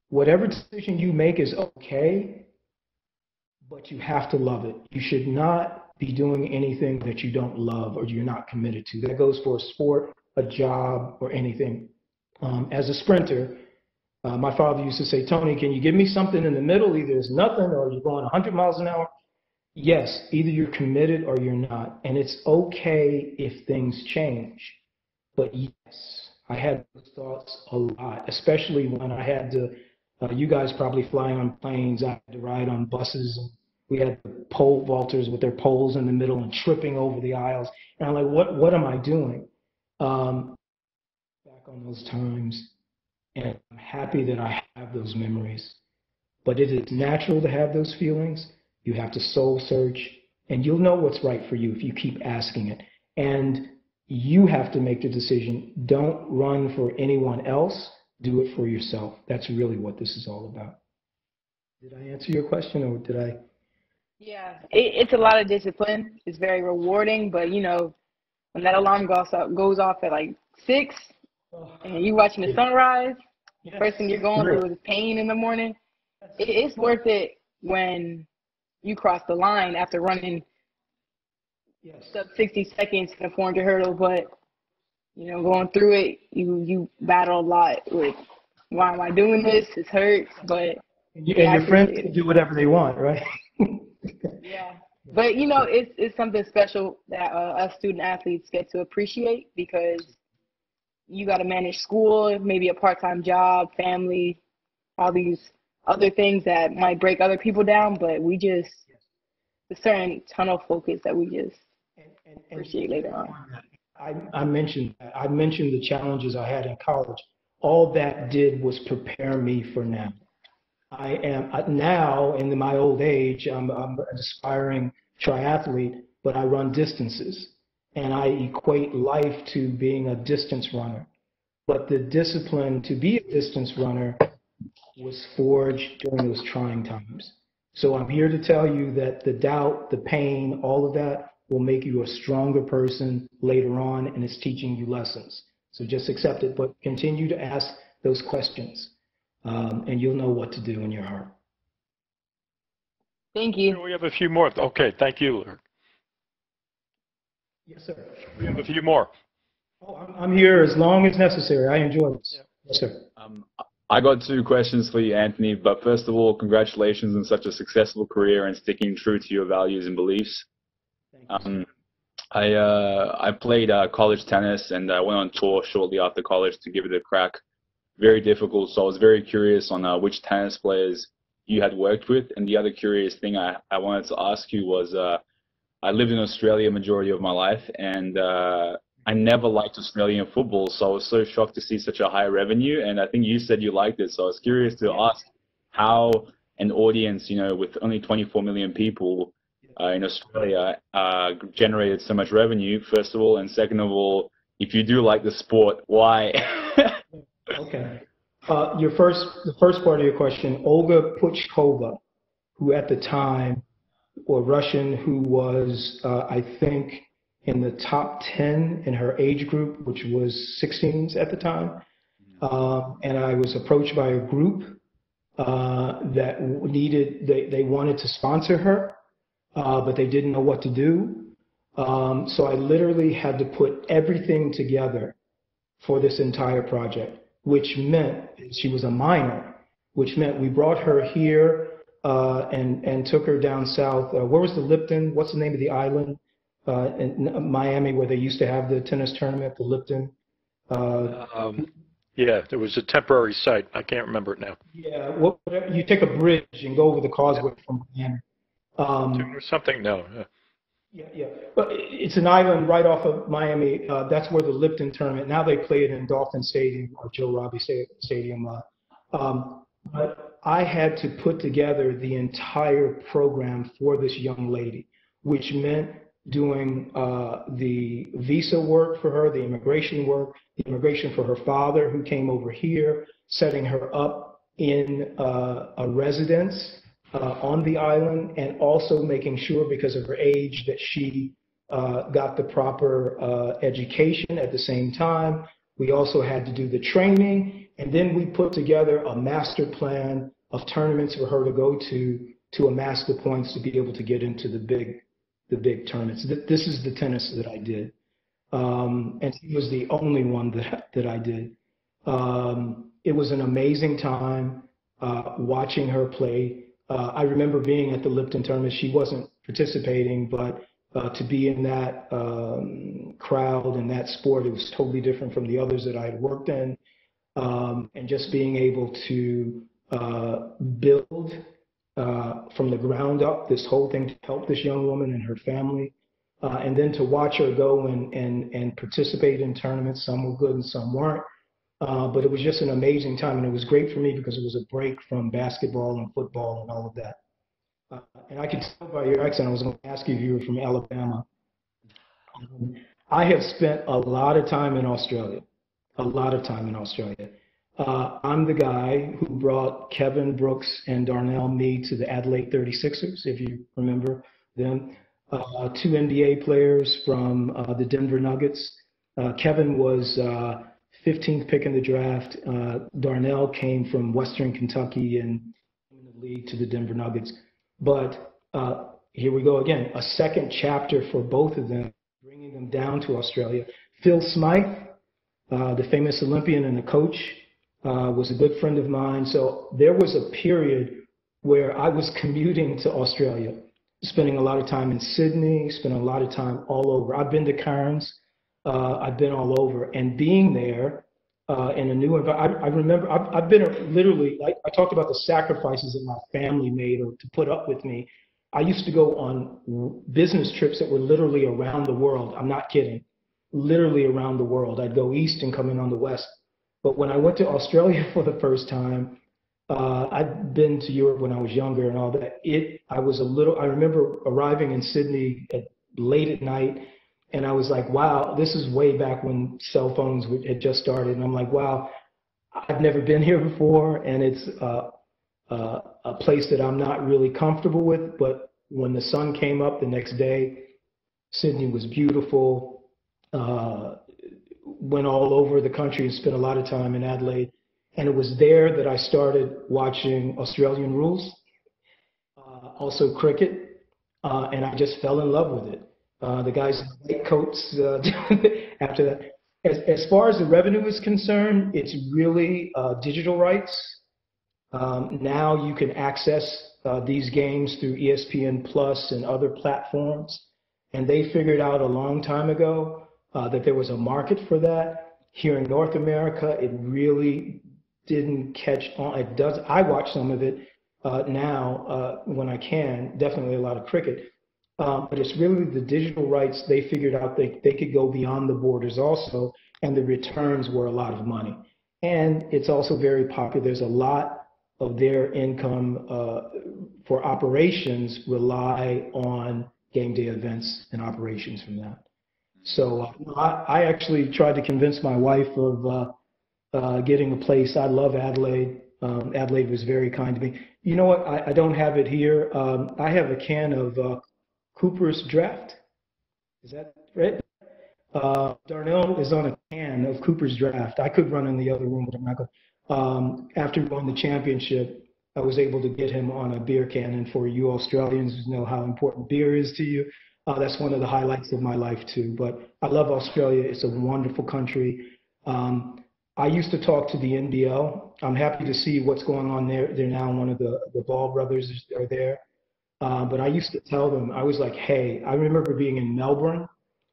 whatever decision you make is okay, but you have to love it. You should not be doing anything that you don't love or you're not committed to. That goes for a sport, a job, or anything. Um, as a sprinter, uh, my father used to say, Tony, can you give me something in the middle? Either it's nothing or you're going 100 miles an hour. Yes, either you're committed or you're not. And it's okay if things change. But yes, I had those thoughts a lot, especially when I had to. Uh, you guys probably fly on planes. I had to ride on buses. We had pole vaulters with their poles in the middle and tripping over the aisles. And I'm like, what? What am I doing? Um, back on those times, and I'm happy that I have those memories. But it is natural to have those feelings. You have to soul search, and you'll know what's right for you if you keep asking it. And you have to make the decision. Don't run for anyone else. Do it for yourself. That's really what this is all about. Did I answer your question or did I? Yeah, it, it's a lot of discipline. It's very rewarding, but you know, when that alarm goes off, goes off at like six, and you're watching the sunrise, the first thing you're going through is pain in the morning. It, it's worth it when you cross the line after running Yes. sub 60 seconds in a 400 hurdle, but you know, going through it, you you battle a lot with why am I doing this? It hurts, but And, you, and your friends can do whatever they want, right? yeah. But you know, it's it's something special that uh, us student athletes get to appreciate because you got to manage school, maybe a part-time job, family, all these other things that might break other people down. But we just a certain tunnel focus that we just And, and, appreciate later on. I, I mentioned I mentioned the challenges I had in college. All that did was prepare me for now. I am now in my old age. I'm, I'm an aspiring triathlete, but I run distances, and I equate life to being a distance runner. But the discipline to be a distance runner was forged during those trying times. So I'm here to tell you that the doubt, the pain, all of that will make you a stronger person later on, and it's teaching you lessons. So just accept it, but continue to ask those questions, um, and you'll know what to do in your heart. Thank you. We have a few more. Okay, thank you. Larry. Yes, sir. We have a few more. Oh, I'm, I'm here as long as necessary. I enjoy this. Yes, sir. Um, I got two questions for you, Anthony. But first of all, congratulations on such a successful career and sticking true to your values and beliefs. Um, I uh, I played uh, college tennis and I went on tour shortly after college to give it a crack. Very difficult, so I was very curious on uh, which tennis players you had worked with. And the other curious thing I, I wanted to ask you was, uh, I lived in Australia majority of my life, and uh, I never liked Australian football, so I was so shocked to see such a high revenue. And I think you said you liked it, so I was curious to ask how an audience, you know, with only 24 million people uh, in Australia, uh, generated so much revenue. First of all, and second of all, if you do like the sport, why? Okay. Uh, your first, the first part of your question, Olga Puchkova, who at the time, or Russian, who was, uh, I think, in the top 10 in her age group, which was 16s at the time. Um, and I was approached by a group uh, that needed, they, they wanted to sponsor her, uh, but they didn't know what to do. Um, so I literally had to put everything together for this entire project, which meant she was a minor, which meant we brought her here uh, and and took her down south. Uh, where was the Lipton? What's the name of the island uh, in Miami where they used to have the tennis tournament? The Lipton. Uh, Um, yeah, there was a temporary site. I can't remember it now. yeah, what, you take a bridge and go over the causeway from Miami. Um, something, no. uh, Yeah, yeah. But it's an island right off of Miami. Uh, that's where the Lipton tournament. Now they play it in Dolphin Stadium or Joe Robbie Stadium. Uh, um, but I had to put together the entire program for this young lady, which meant doing uh, the visa work for her, the immigration work, the immigration for her father who came over here, setting her up in uh, a residence uh, on the island and also making sure because of her age that she uh, got the proper uh, education at the same time. We also had to do the training and then we put together a master plan of tournaments for her to go to to amass the points to be able to get into the big the big tournaments. Th- This is the tennis that I did. Um, and she was the only one that, that I did. Um, it was an amazing time uh, watching her play. Uh, I remember being at the Lipton tournament. She wasn't participating, but uh, to be in that um, crowd and that sport, it was totally different from the others that I had worked in. Um, and just being able to uh, build uh, from the ground up this whole thing to help this young woman and her family. Uh, and then to watch her go and, and, and participate in tournaments. Some were good and some weren't. Uh, but it was just an amazing time, and it was great for me because it was a break from basketball and football and all of that. Uh, and I could tell by your accent, I was going to ask you if you were from Alabama. Um, I have spent a lot of time in Australia, a lot of time in Australia. Uh, I'm the guy who brought Kevin Brooks and Darnell Mee to the Adelaide 36ers, if you remember them. Uh, two NBA players from uh, the Denver Nuggets. Uh, Kevin was uh, 15th pick in the draft. Uh, Darnell came from Western Kentucky and in the league to the Denver Nuggets. But uh, here we go again, a second chapter for both of them, bringing them down to Australia. Phil Smyth, uh, the famous Olympian and the coach, uh, was a good friend of mine. So there was a period where I was commuting to Australia, spending a lot of time in Sydney, spending a lot of time all over. I've been to Cairns. Uh, I've been all over, and being there uh, in a new environment. I, I remember I've, I've been literally like I talked about the sacrifices that my family made or to put up with me. I used to go on business trips that were literally around the world. I'm not kidding, literally around the world. I'd go east and come in on the west. But when I went to Australia for the first time, uh, I'd been to Europe when I was younger and all that. It, I was a little. I remember arriving in Sydney at, late at night and I was like, wow, this is way back when cell phones had just started. And I'm like, wow, I've never been here before, and it's uh, uh, a place that I'm not really comfortable with. But when the sun came up the next day, Sydney was beautiful. Uh, went all over the country and spent a lot of time in Adelaide. And it was there that I started watching Australian rules, uh, also cricket, uh, and I just fell in love with it. Uh, the guys in white coats uh, after that. As, as far as the revenue is concerned, it's really uh, digital rights. Um, now you can access uh, these games through ESPN Plus and other platforms. And they figured out a long time ago uh, that there was a market for that. Here in North America, it really didn't catch on. It does. I watch some of it uh, now when I can. Definitely a lot of cricket um, but it's really the digital rights they figured out they, they could go beyond the borders also, and the returns were a lot of money. And it's also very popular. There's a lot of their income uh, for operations rely on game day events and operations from that. So uh, I, I, actually tried to convince my wife of uh, uh getting a place. I love Adelaide. Um, Adelaide was very kind to me. You know what? I, I don't have it here. Um, I have a can of uh, Cooper's Draft. Is that right? Uh, Darnell is on a can of Cooper's Draft. I could run in the other room, but I'm not going. Um, after we won the championship, I was able to get him on a beer can. And for you Australians who know how important beer is to you, uh, that's one of the highlights of my life too. But I love Australia. It's a wonderful country. Um, I used to talk to the NBL. I'm happy to see what's going on there. They're now one of the the Ball brothers are there. Uh, but I used to tell them, I was like, hey, I remember being in Melbourne.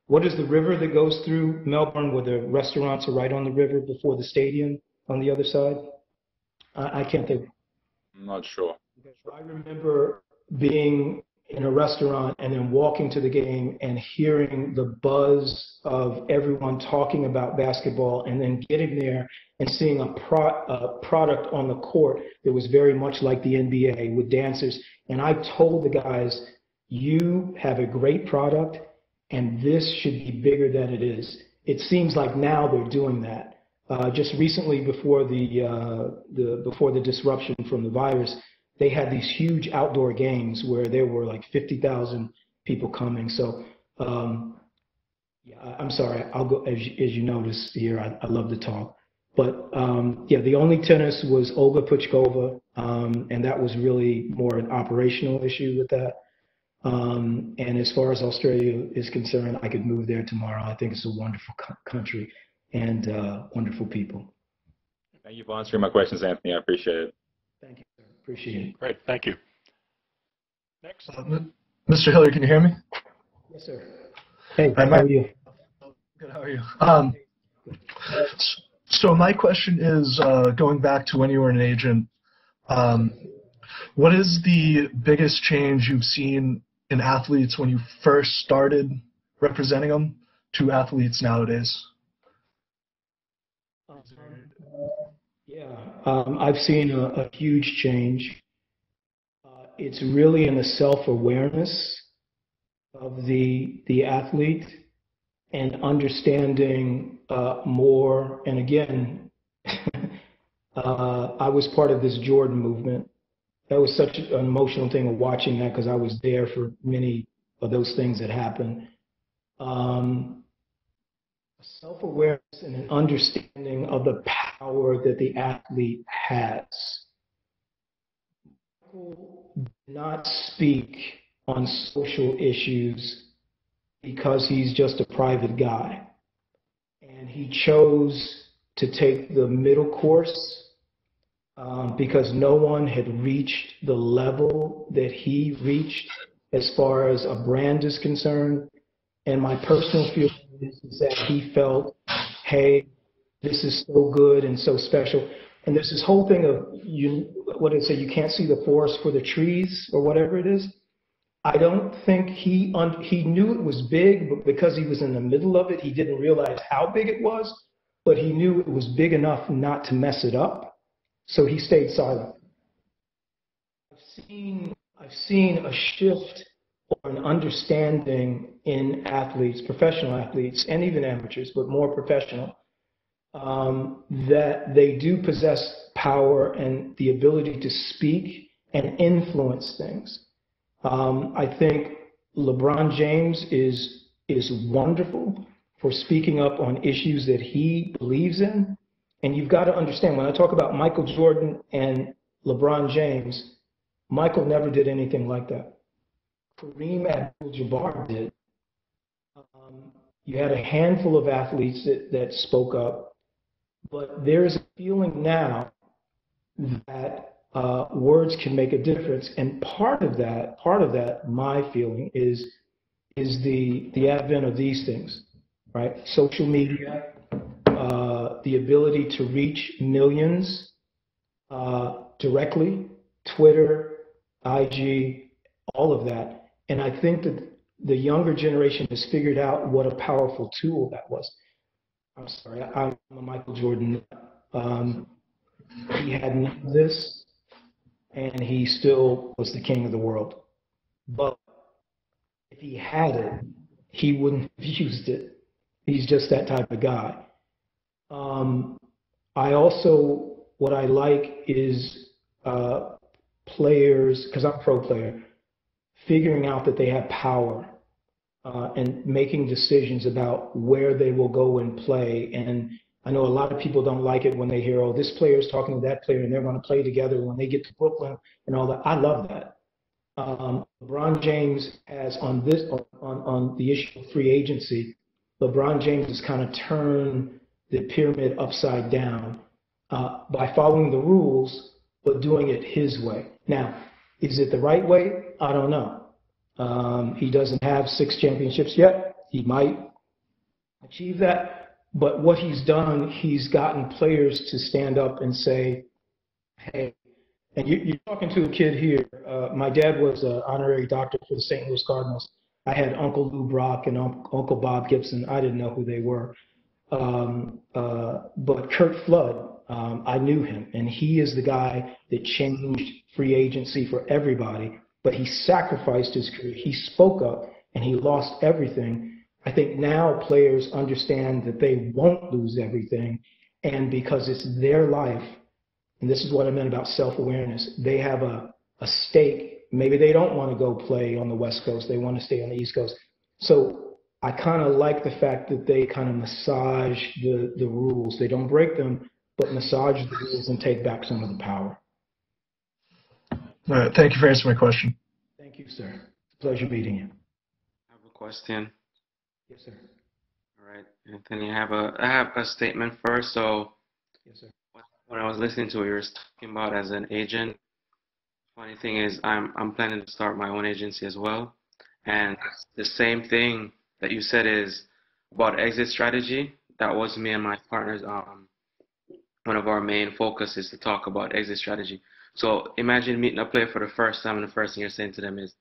What is the river that goes through Melbourne where the restaurants are right on the river before the stadium on the other side? I, I can't think. I'm not sure. I remember being in a restaurant and then walking to the game and hearing the buzz of everyone talking about basketball and then getting there and seeing a, pro- a product on the court that was very much like the NBA with dancers. And I told the guys, you have a great product and this should be bigger than it is. It seems like now they're doing that. Uh, just recently before the, uh, the, before the disruption from the virus, they had these huge outdoor games where there were like 50,000 people coming. So, um, yeah, I'm sorry. I'll go as as you notice here. I, I love to talk, but um, yeah, the only tennis was Olga Puchkova, um, and that was really more an operational issue with that. Um, and as far as Australia is concerned, I could move there tomorrow. I think it's a wonderful co- country and uh, wonderful people. Thank you for answering my questions, Anthony. I appreciate it. Thank you. Appreciate it. Great. Thank you. Next. Uh, Mr. Hiller, can you hear me? Yes, sir. Hey, Hi, how Mike. are you? Good. How are you? Um, so my question is uh, going back to when you were an agent. Um, what is the biggest change you've seen in athletes when you first started representing them to athletes nowadays? Yeah, um, I've seen a, a huge change. Uh, it's really in the self-awareness of the the athlete and understanding uh, more. And again, uh, I was part of this Jordan movement. That was such an emotional thing of watching that because I was there for many of those things that happened. Um, self awareness and an understanding of the power that the athlete has. Michael did not speak on social issues because he's just a private guy. And he chose to take the middle course um, because no one had reached the level that he reached as far as a brand is concerned. And my personal feeling is, that he felt, hey, this is so good and so special. And there's this whole thing of you, what did it say? You can't see the forest for the trees or whatever it is. I don't think he un- he knew it was big, but because he was in the middle of it, he didn't realize how big it was. But he knew it was big enough not to mess it up, so he stayed silent. I've seen I've seen a shift or an understanding in athletes, professional athletes, and even amateurs, but more professional, um, that they do possess power and the ability to speak and influence things. Um, I think LeBron James is is wonderful for speaking up on issues that he believes in. And you've got to understand when I talk about Michael Jordan and LeBron James, Michael never did anything like that. Kareem Abdul-Jabbar did. Um, you had a handful of athletes that, that spoke up, but there's a feeling now that uh, words can make a difference. And part of that, part of that, my feeling is, is the the advent of these things, right? Social media, uh, the ability to reach millions uh, directly, Twitter, IG, all of that. And I think that the younger generation has figured out what a powerful tool that was. I'm sorry, I'm a Michael Jordan. Um, he had none of this and he still was the king of the world. But if he had it, he wouldn't have used it. He's just that type of guy. Um, I also, what I like is uh, players, because I'm a pro player, figuring out that they have power uh, and making decisions about where they will go and play and I know a lot of people don't like it when they hear, oh, this player is talking to that player and they're going to play together when they get to Brooklyn and all that. I love that. Um, LeBron James has on this on, on the issue of free agency, LeBron James has kind of turned the pyramid upside down uh, by following the rules, but doing it his way. Now, is it the right way? I don't know. Um, he doesn't have six championships yet. He might achieve that but what he's done, he's gotten players to stand up and say, hey, and you, are talking to a kid here. Uh, my dad was an honorary doctor for the St. Louis Cardinals. I had Uncle Lou Brock and um, Uncle Bob Gibson. I didn't know who they were. Um, uh, but Curt Flood, um, I knew him, and he is the guy that changed free agency for everybody. But he sacrificed his career. He spoke up, and he lost everything I think now players understand that they won't lose everything. And because it's their life, and this is what I meant about self awareness, they have a, a stake. Maybe they don't want to go play on the West Coast, they want to stay on the East Coast. So I kind of like the fact that they kind of massage the, the rules. They don't break them, but massage the rules and take back some of the power. All right. Thank you for answering my question. Thank you, sir. It's a pleasure meeting you. I have a question. Yes, sir. All right, Anthony, I have a I have a statement first. So, yes, sir. When I was listening to what you were talking about as an agent, funny thing is I'm I'm planning to start my own agency as well, and the same thing that you said is about exit strategy. That was me and my partners. Um, one of our main focuses to talk about exit strategy. So imagine meeting a player for the first time, and the first thing you're saying to them is,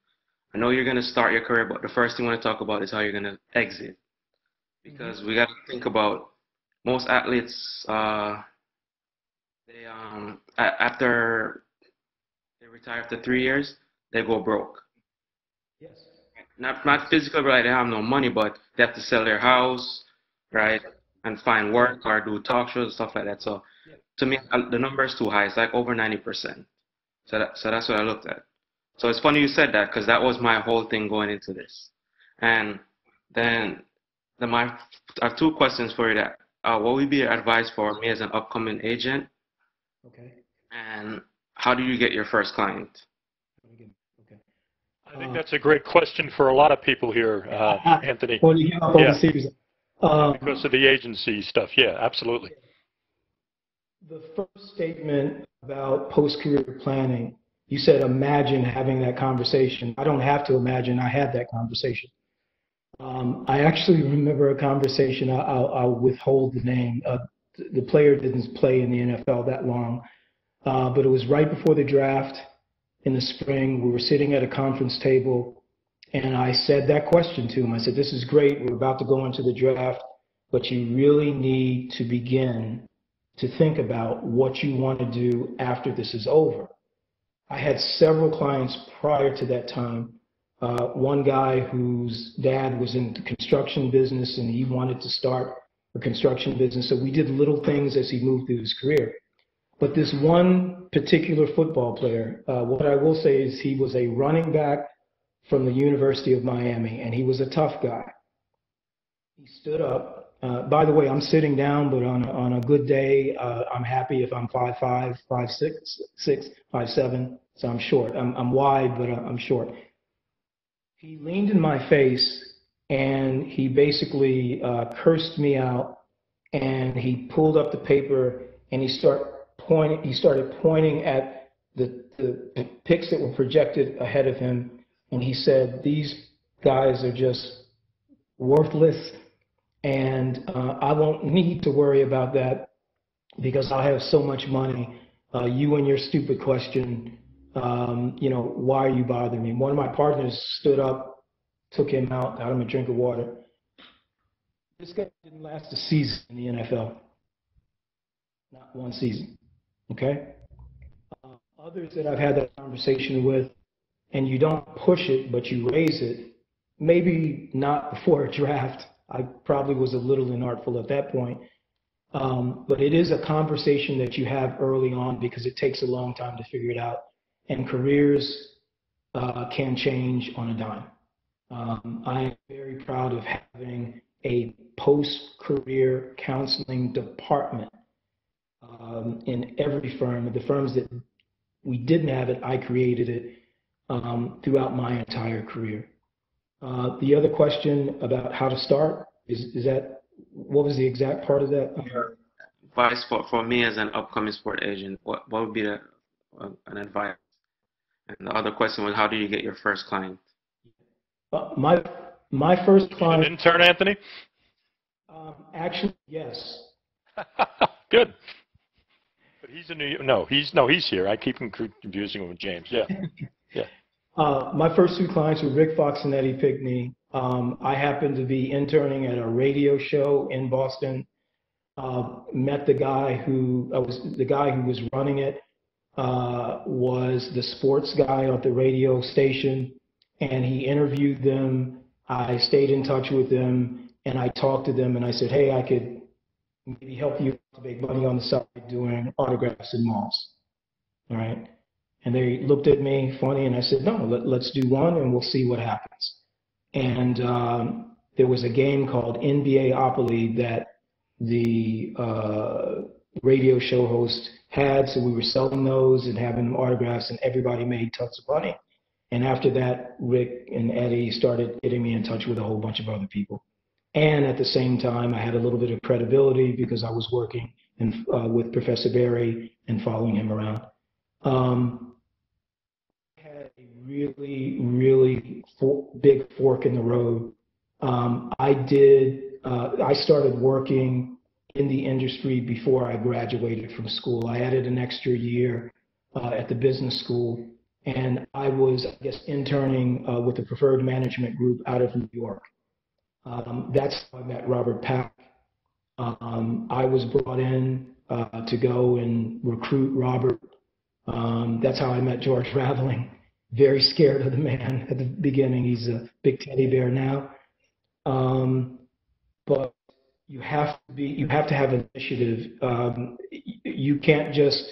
I know you're going to start your career, but the first thing we want to talk about is how you're going to exit. Because mm-hmm. we got to think about most athletes, uh, they um after they retire after three years, they go broke. Yes. not not physically like they have no money, but they have to sell their house, right, and find work or do talk shows and stuff like that. So to me, uh, the number is too high. It's like over ninety percent. So that, so that's what I looked at. So it's funny you said that because that was my whole thing going into this. And then, then my I have two questions for you. That uh, what would be your advice for me as an upcoming agent? Okay. And how do you get your first client? Okay. I think that's a great question for a lot of people here, uh, Anthony, Well, you get up Yeah. overseas. Um, because of the agency stuff. Yeah, absolutely. The first statement about post-career planning, you said imagine having that conversation. I don't have to imagine, I had that conversation. Um, I actually remember a conversation, I'll, I'll withhold the name. Uh, the player didn't play in the NFL that long, uh, but it was right before the draft in the spring. We were sitting at a conference table, and I said that question to him. I said, This is great, we're about to go into the draft, but you really need to begin to think about what you want to do after this is over. I had several clients prior to that time. Uh, one guy whose dad was in the construction business and he wanted to start a construction business. So we did little things as he moved through his career. But this one particular football player, uh, what I will say is he was a running back from the University of Miami and he was a tough guy. He stood up. Uh, by the way, I'm sitting down, but on a, on a good day, uh, I'm happy if I'm five five, five six, six, five seven. So I'm short. I'm, I'm wide, but I'm short. He leaned in my face and he basically uh, cursed me out. And he pulled up the paper and he started pointing. He started pointing at the, the picks that were projected ahead of him, and he said, "These guys are just worthless." And uh, I won't need to worry about that because I have so much money. Uh, you and your stupid question, um, you know, why are you bothering me? One of my partners stood up, took him out, got him a drink of water. This guy didn't last a season in the NFL, not one season. Okay. Uh, others that I've had that conversation with, and you don't push it, but you raise it. Maybe not before a draft I probably was a little inartful at that point. Um, but it is a conversation that you have early on because it takes a long time to figure it out. And careers uh, can change on a dime. Um, I am very proud of having a post career counseling department um, in every firm. The firms that we didn't have it, I created it um, throughout my entire career. Uh, the other question about how to start is, is that what was the exact part of that? Advice for, for me as an upcoming sport agent, what, what would be the, uh, an advice? And the other question was, how do you get your first client? Uh, my my first client. An intern, Anthony? um, actually, yes. Good. But he's in New No, he's no, he's here. I keep confusing him with James. Yeah. yeah. Uh, my first two clients were Rick Fox and Eddie Pinckney. Um, I happened to be interning at a radio show in Boston. Uh, met the guy who uh, was the guy who was running it. Uh, was the sports guy at the radio station, and he interviewed them. I stayed in touch with them, and I talked to them, and I said, "Hey, I could maybe help you to make money on the side doing autographs in malls." All right. And they looked at me funny, and I said, "No, let, let's do one, and we'll see what happens." And um, there was a game called NBA Opoly that the uh, radio show host had, so we were selling those and having them autographs, and everybody made tons of money. And after that, Rick and Eddie started getting me in touch with a whole bunch of other people. And at the same time, I had a little bit of credibility because I was working in, uh, with Professor Berry and following him around. Um, had a really, really big fork in the road. Um, I did. Uh, I started working in the industry before I graduated from school. I added an extra year uh, at the business school, and I was, I guess, interning uh, with the Preferred Management Group out of New York. Um, that's how I met Robert Pack. Um, I was brought in uh, to go and recruit Robert um, that's how I met George Raveling. very scared of the man at the beginning. He's a big teddy bear now. Um, but you have to be, you have to have initiative. Um, you can't just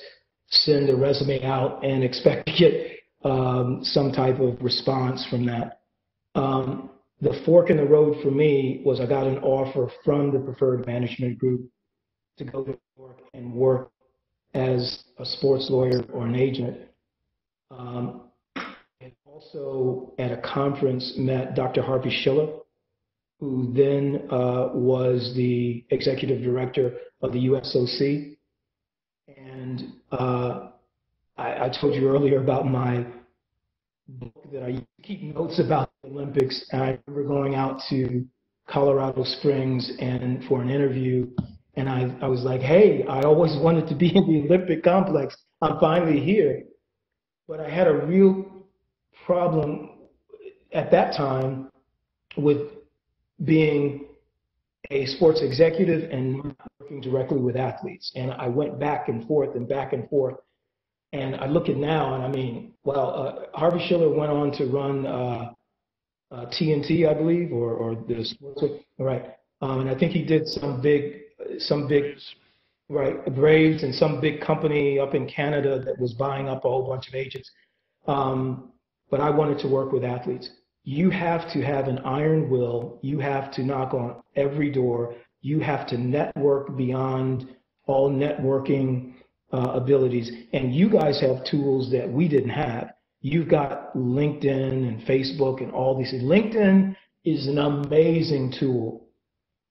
send a resume out and expect to get um, some type of response from that. Um, the fork in the road for me was I got an offer from the preferred management group to go to New York and work as a sports lawyer or an agent. Um, and also at a conference met Dr. Harvey Schiller, who then uh, was the executive director of the USOC. And uh, I, I, told you earlier about my book that I keep notes about the Olympics. And I remember going out to Colorado Springs and for an interview, and I, I was like, hey, I always wanted to be in the Olympic complex. I'm finally here. But I had a real problem at that time with being a sports executive and working directly with athletes. And I went back and forth and back and forth. And I look at now, and I mean, well, uh, Harvey Schiller went on to run uh, uh, TNT, I believe, or, or the sports. Right. Um, and I think he did some big, some big, right, Braves and some big company up in Canada that was buying up a whole bunch of agents. Um, but I wanted to work with athletes you have to have an iron will. You have to knock on every door. You have to network beyond all networking uh, abilities. And you guys have tools that we didn't have. You've got LinkedIn and Facebook and all these. LinkedIn is an amazing tool.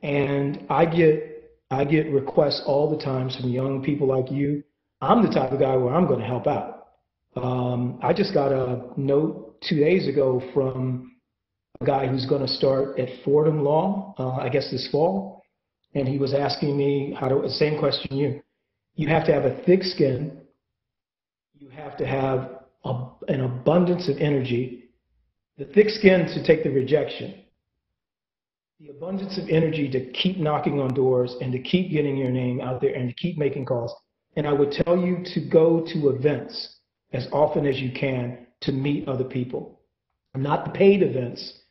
And I get I get requests all the time from young people like you. I'm the type of guy where I'm going to help out. Um, I just got a note two days ago from a guy who's going to start at Fordham Law, uh, I guess this fall, and he was asking me how to. Same question you. You have to have a thick skin. You have to have a, an abundance of energy. The thick skin to take the rejection. The abundance of energy to keep knocking on doors and to keep getting your name out there and to keep making calls. And I would tell you to go to events as often as you can to meet other people. Not the paid events.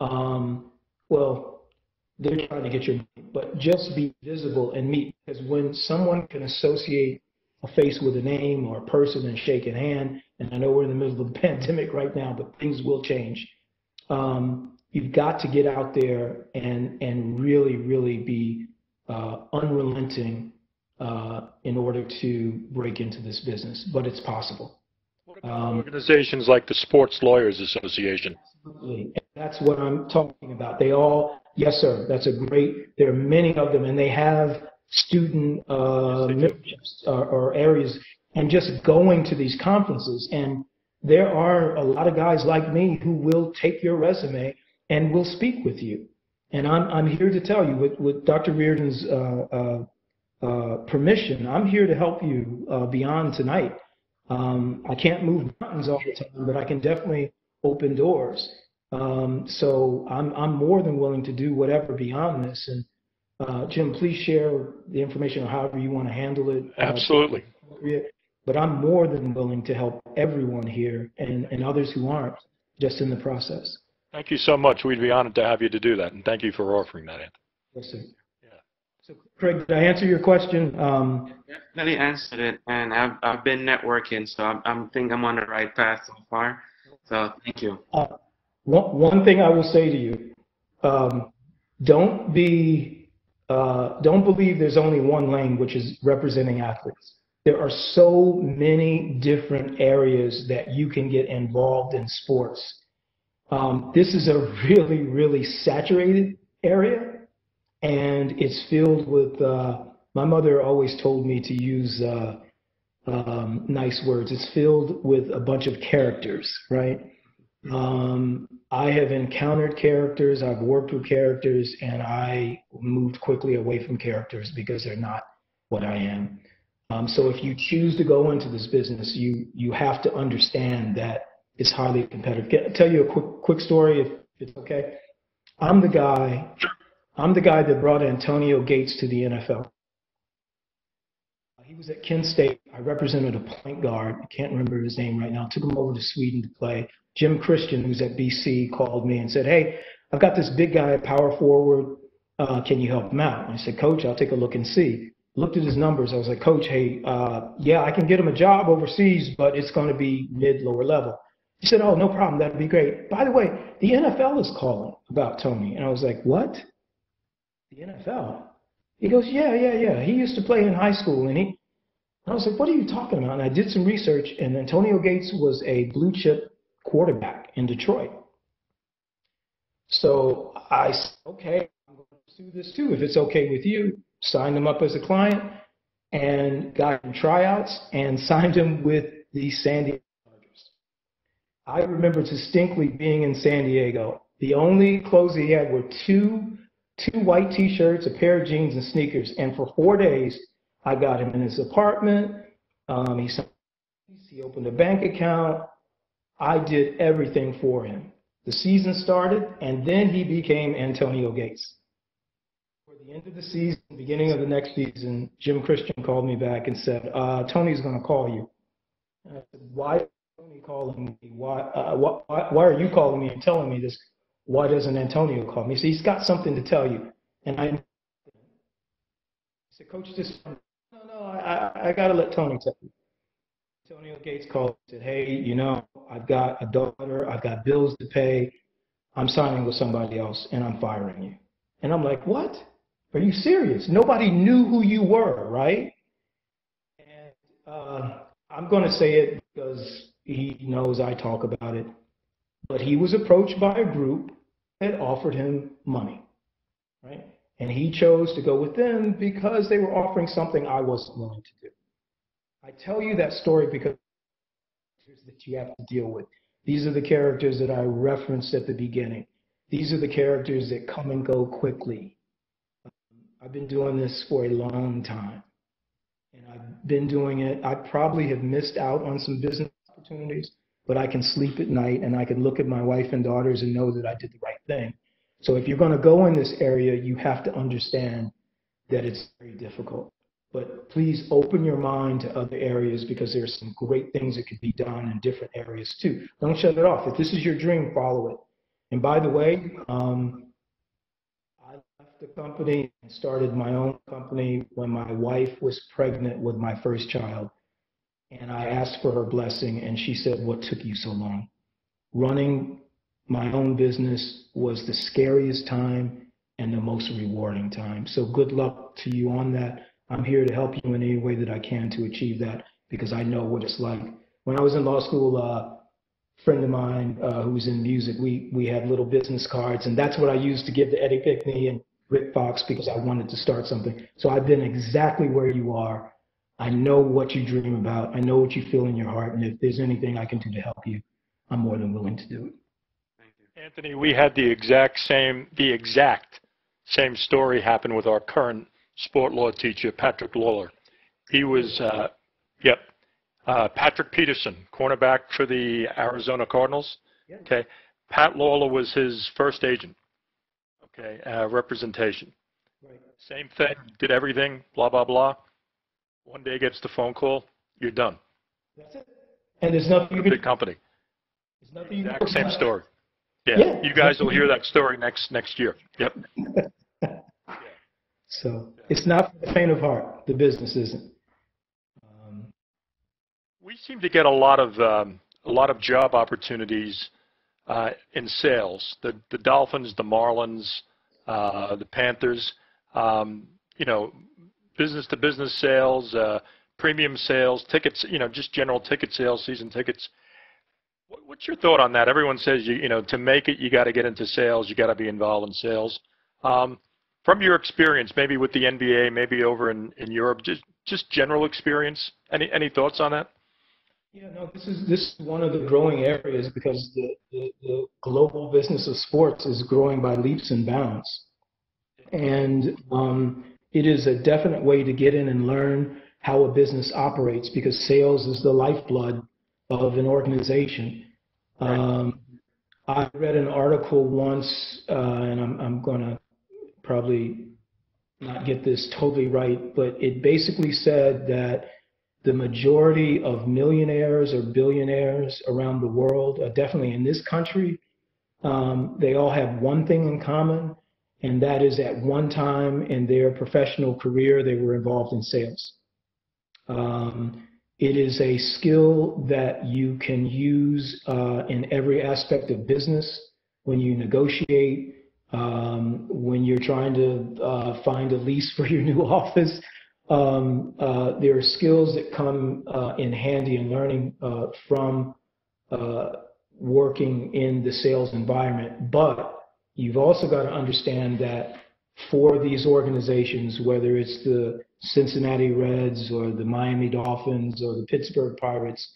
Um, well, they're trying to get your money, but just be visible and meet. Because when someone can associate a face with a name or a person and shake a hand, and I know we're in the middle of a pandemic right now, but things will change. Um, you've got to get out there and and really, really be uh, unrelenting uh, in order to break into this business. But it's possible. Um, organizations like the Sports Lawyers Association. Absolutely. That's what I'm talking about. They all, yes, sir. That's a great. There are many of them, and they have student uh, memberships or, or areas, and just going to these conferences. And there are a lot of guys like me who will take your resume and will speak with you. And I'm I'm here to tell you, with with Dr. Riordan's uh, uh, uh, permission, I'm here to help you uh, beyond tonight. Um, I can't move mountains all the time, but I can definitely open doors. Um, so I'm, I'm more than willing to do whatever beyond this. And uh, Jim, please share the information on however you want to handle it. Uh, Absolutely. Uh, but I'm more than willing to help everyone here and, and others who aren't just in the process. Thank you so much. We'd be honored to have you to do that. And thank you for offering that. Yes, sir. Yeah. So, Craig, did I answer your question? Um, Definitely answered it, and I've I've been networking, so I'm I'm think I'm on the right path so far. So thank you. Uh, one one thing I will say to you, um, don't be uh, don't believe there's only one lane, which is representing athletes. There are so many different areas that you can get involved in sports. Um, this is a really, really saturated area and it's filled with. Uh, my mother always told me to use uh, um, nice words. It's filled with a bunch of characters, right? Um, I have encountered characters, I've worked with characters, and I moved quickly away from characters because they're not what I am. Um, so if you choose to go into this business, you you have to understand that it's highly competitive. I tell you a quick quick story, if it's okay? I'm the guy I'm the guy that brought Antonio Gates to the NFL. He was at Kent State. I I represented a point guard. I can't remember his name right now. Took him over to Sweden to play. Jim Christian, who's at BC, called me and said, "Hey, I've got this big guy, power forward. Uh, can you help him out?" And I said, "Coach, I'll take a look and see." Looked at his numbers. I was like, "Coach, hey, uh, yeah, I can get him a job overseas, but it's going to be mid lower level." He said, "Oh, no problem. That'd be great." By the way, the NFL is calling about Tony, and I was like, "What?" The NFL? He goes, "Yeah, yeah, yeah. He used to play in high school, and he." I was like, "What are you talking about?" And I did some research, and Antonio Gates was a blue chip quarterback in Detroit. So I said, "Okay, I'm going to pursue this too. If it's okay with you." Signed him up as a client, and got him tryouts, and signed him with the San Diego. I remember distinctly being in San Diego. The only clothes he had were two two white t-shirts, a pair of jeans, and sneakers. And for four days, I got him in his apartment. Um, he he opened a bank account. I did everything for him. The season started, and then he became Antonio Gates. For the end of the season, beginning of the next season, Jim Christian called me back and said, uh, "Tony's going to call you." And I said, "Why Tony calling me? Why, uh, why, why are you calling me and telling me this? Why doesn't Antonio call me? So he's got something to tell you. And I, said, Coach, just, no, no, I, I got to let Tony tell you. Antonio Gates called and said, hey, you know, I've got a daughter, I've got bills to pay. I'm signing with somebody else and I'm firing you. And I'm like, what? Are you serious? Nobody knew who you were, right? And uh, I'm going to say it because he knows I talk about it. But he was approached by a group that offered him money, right? And he chose to go with them because they were offering something I wasn't willing to do. I tell you that story because that you have to deal with. These are the characters that I referenced at the beginning. These are the characters that come and go quickly. I've been doing this for a long time. And I've been doing it. I probably have missed out on some business opportunities but I can sleep at night and I can look at my wife and daughters and know that I did the right thing. So if you're going to go in this area, you have to understand that it's very difficult. But please open your mind to other areas because there's some great things that could be done in different areas too. Don't shut it off. If this is your dream, follow it. And by the way, um, I left the company and started my own company when my wife was pregnant with my first child. And I asked for her blessing, and she said, What took you so long? Running my own business was the scariest time and the most rewarding time. So good luck to you on that. I'm here to help you in any way that I can to achieve that because I know what it's like. When I was in law school, uh, a friend of mine uh, who was in music, we, we had little business cards, and that's what I used to give to Eddie Pinckney and Rick Fox because I wanted to start something. So I've been exactly where you are I know what you dream about. I know what you feel in your heart. And if there's anything I can do to help you, I'm more than willing to do it. Thank you. Anthony, we had the exact same, the exact same story happen with our current sport law teacher, Patrick Lawler. He was, uh, yep, uh, Patrick Peterson, cornerback for the Arizona Cardinals. Okay, Pat Lawler was his first agent. Okay, uh, representation. Right. Same thing, did everything, blah blah blah. One day gets the phone call, you're done. That's it. And there's nothing you can Big company. There's nothing you can Exact same story. Yeah, Yeah. you guys will hear that story next next year. Yep. So it's not for the faint of heart. The business isn't. Um, We seem to get a lot of um, a lot of job opportunities uh, in sales. The the Dolphins, the Marlins, uh, the Panthers. Um, you know, business to business sales, uh, premium sales, tickets. You know, just general ticket sales, season tickets. What- What's your thought on that? Everyone says you you know to make it you got to get into sales, you got to be involved in sales. Um, from your experience, maybe with the NBA, maybe over in, in Europe, just just general experience. Any any thoughts on that? Yeah, no, this is this is one of the growing areas because the, the, the global business of sports is growing by leaps and bounds. And um, it is a definite way to get in and learn how a business operates because sales is the lifeblood of an organization. Um, I read an article once, uh, and I'm, I'm going to probably not get this totally right, but it basically said that the majority of millionaires or billionaires around the world, uh, definitely in this country, um, they all have one thing in common, and that is at one time in their professional career, they were involved in sales. Um, it is a skill that you can use uh, in every aspect of business when you negotiate, um, when you're trying to uh, find a lease for your new office. Um, uh, there are skills that come uh, in handy in learning uh, from uh, working in the sales environment. But you've also got to understand that for these organizations, whether it's the Cincinnati Reds or the Miami Dolphins or the Pittsburgh Pirates,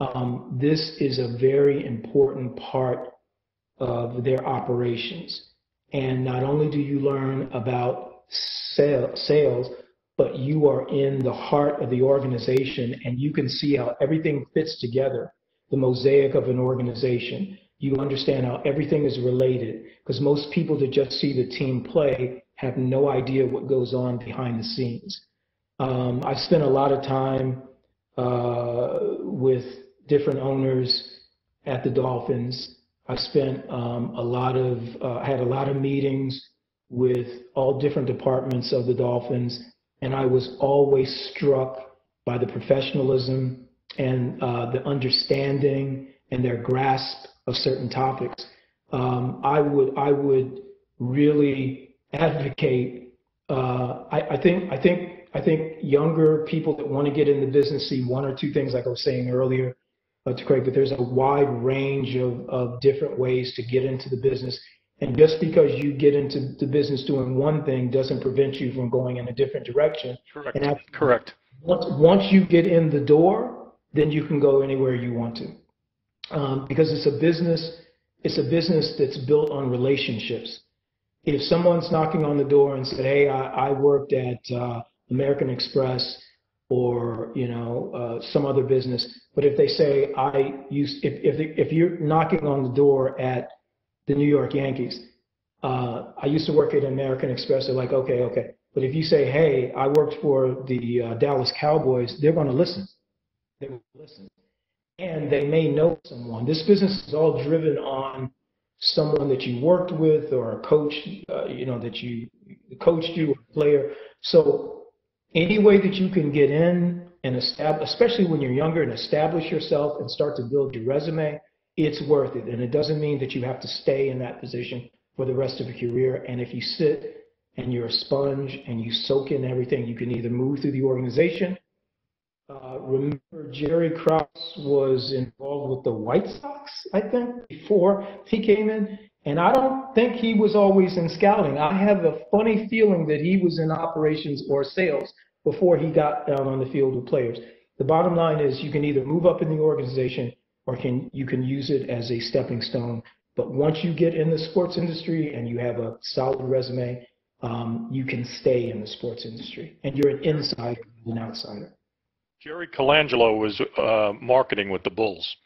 um, this is a very important part of their operations. And not only do you learn about sales, but you are in the heart of the organization and you can see how everything fits together, the mosaic of an organization. You understand how everything is related because most people that just see the team play have no idea what goes on behind the scenes. Um, I spent a lot of time uh, with different owners at the Dolphins. I spent um, a lot of, uh, had a lot of meetings with all different departments of the Dolphins, and I was always struck by the professionalism and uh, the understanding and their grasp of certain topics. Um, I would I would really advocate. Uh, I, I think I think I think younger people that want to get in the business see one or two things, like I was saying earlier uh, to Craig, that there's a wide range of, of different ways to get into the business. And just because you get into the business doing one thing doesn't prevent you from going in a different direction. Correct. And after, Correct. Once, once you get in the door, then you can go anywhere you want to. Um, because it's a business, it's a business that's built on relationships. If someone's knocking on the door and said, "Hey, I, I worked at uh, American Express or you know uh, some other business. But if they say I use if if if you're knocking on the door at the New York Yankees, uh, I used to work at American Express. They're like, okay, okay. But if you say, hey, I worked for the uh, Dallas Cowboys, they're going to listen. They will listen, and they may know someone. This business is all driven on someone that you worked with or a coach, uh, you know, that you coached you, or player. So any way that you can get in and establish, especially when you're younger, and establish yourself and start to build your resume, it's worth it. And it doesn't mean that you have to stay in that position for the rest of your career. And if you sit and you're a sponge and you soak in everything, you can either move through the organization. Uh, remember, Jerry Krause was involved with the White Sox, I think, before he came in. And I don't think he was always in scouting. I have a funny feeling that he was in operations or sales before he got out on the field with players. The bottom line is you can either move up in the organization or can you can use it as a stepping stone. But once you get in the sports industry and you have a solid resume, um, you can stay in the sports industry, and you're an insider, an outsider. Jerry Colangelo was uh, marketing with the Bulls.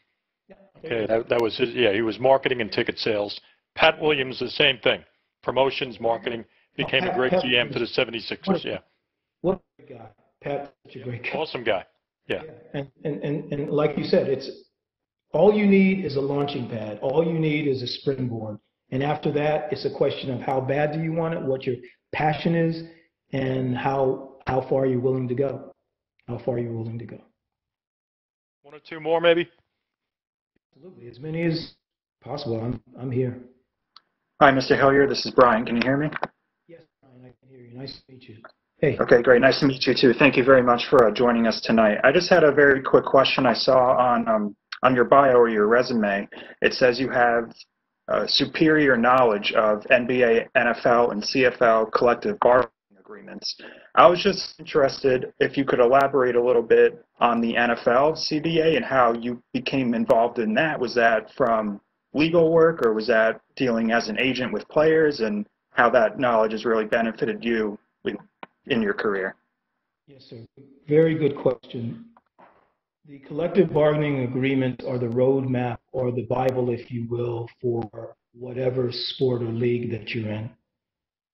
Okay, that, that was his, yeah, he was marketing and ticket sales. Pat Williams, the same thing. Promotions, marketing, became a great GM for the 76ers. Yeah. What a great guy. Pat's such a great guy. Awesome guy. Yeah. And, and, and, and like you said, it's all you need is a launching pad. All you need is a springboard. And after that, it's a question of how bad do you want it, what your passion is, and how how far are you're willing to go. How far you're willing to go. One or two more, maybe. Absolutely, as many as possible. I'm I'm here. Hi, Mr. Hilliard. This is Brian. Can you hear me? Yes, Brian, I can hear you. Nice to meet you. Hey. Okay, great. Nice to meet you too. Thank you very much for uh, joining us tonight. I just had a very quick question I saw on um, on your bio or your resume. It says you have uh, superior knowledge of NBA, NFL, and CFL collective bargaining agreements. I was just interested if you could elaborate a little bit on the NFL CBA and how you became involved in that. Was that from legal work, or was that dealing as an agent with players, and how that knowledge has really benefited you in, your career? Yes, sir. Very good question. The collective bargaining agreement or the roadmap or the Bible, if you will, for whatever sport or league that you're in.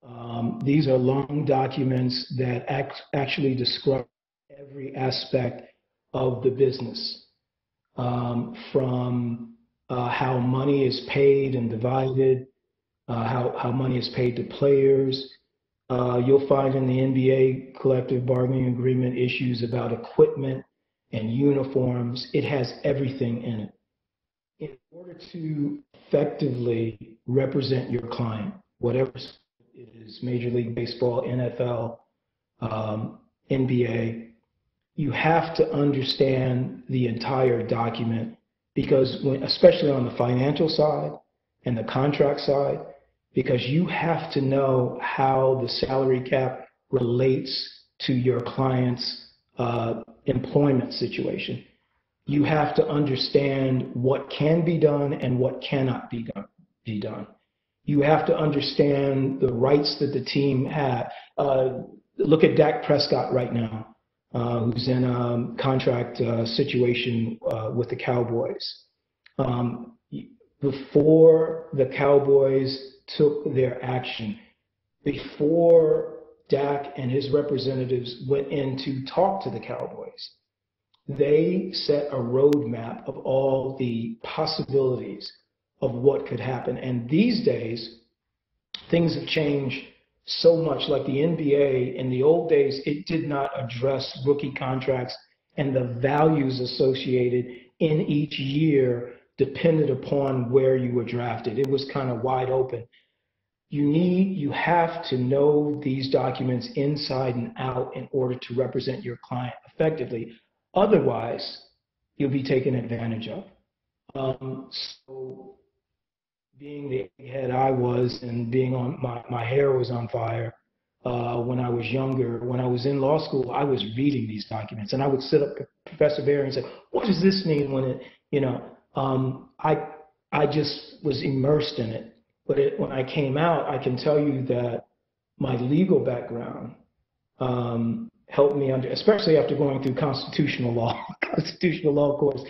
Um, these are long documents that act, actually describe every aspect of the business, um, from uh, how money is paid and divided, uh, how, how money is paid to players. Uh, you'll find in the NBA collective bargaining agreement issues about equipment and uniforms. It has everything in it. In order to effectively represent your client, whatever is, Major League Baseball, NFL, um, NBA, you have to understand the entire document because when, especially on the financial side and the contract side, because you have to know how the salary cap relates to your client's uh, employment situation. You have to understand what can be done and what cannot be done. Be done. You have to understand the rights that the team had. Uh, look at Dak Prescott right now, uh, who's in a contract uh, situation uh, with the Cowboys. Um, before the Cowboys took their action, before Dak and his representatives went in to talk to the Cowboys, they set a roadmap of all the possibilities of what could happen. And these days, things have changed so much. Like the NBA in the old days, it did not address rookie contracts and the values associated in each year depended upon where you were drafted. It was kind of wide open. You need, you have to know these documents inside and out in order to represent your client effectively. Otherwise, you'll be taken advantage of. Um, so, being the head I was and being on my, my hair was on fire uh, when I was younger. When I was in law school, I was reading these documents and I would sit up Professor Berry and say, "What does this mean?" When it, you know, um, I I just was immersed in it. But it, when I came out, I can tell you that my legal background um, helped me under, especially after going through constitutional law, constitutional law course,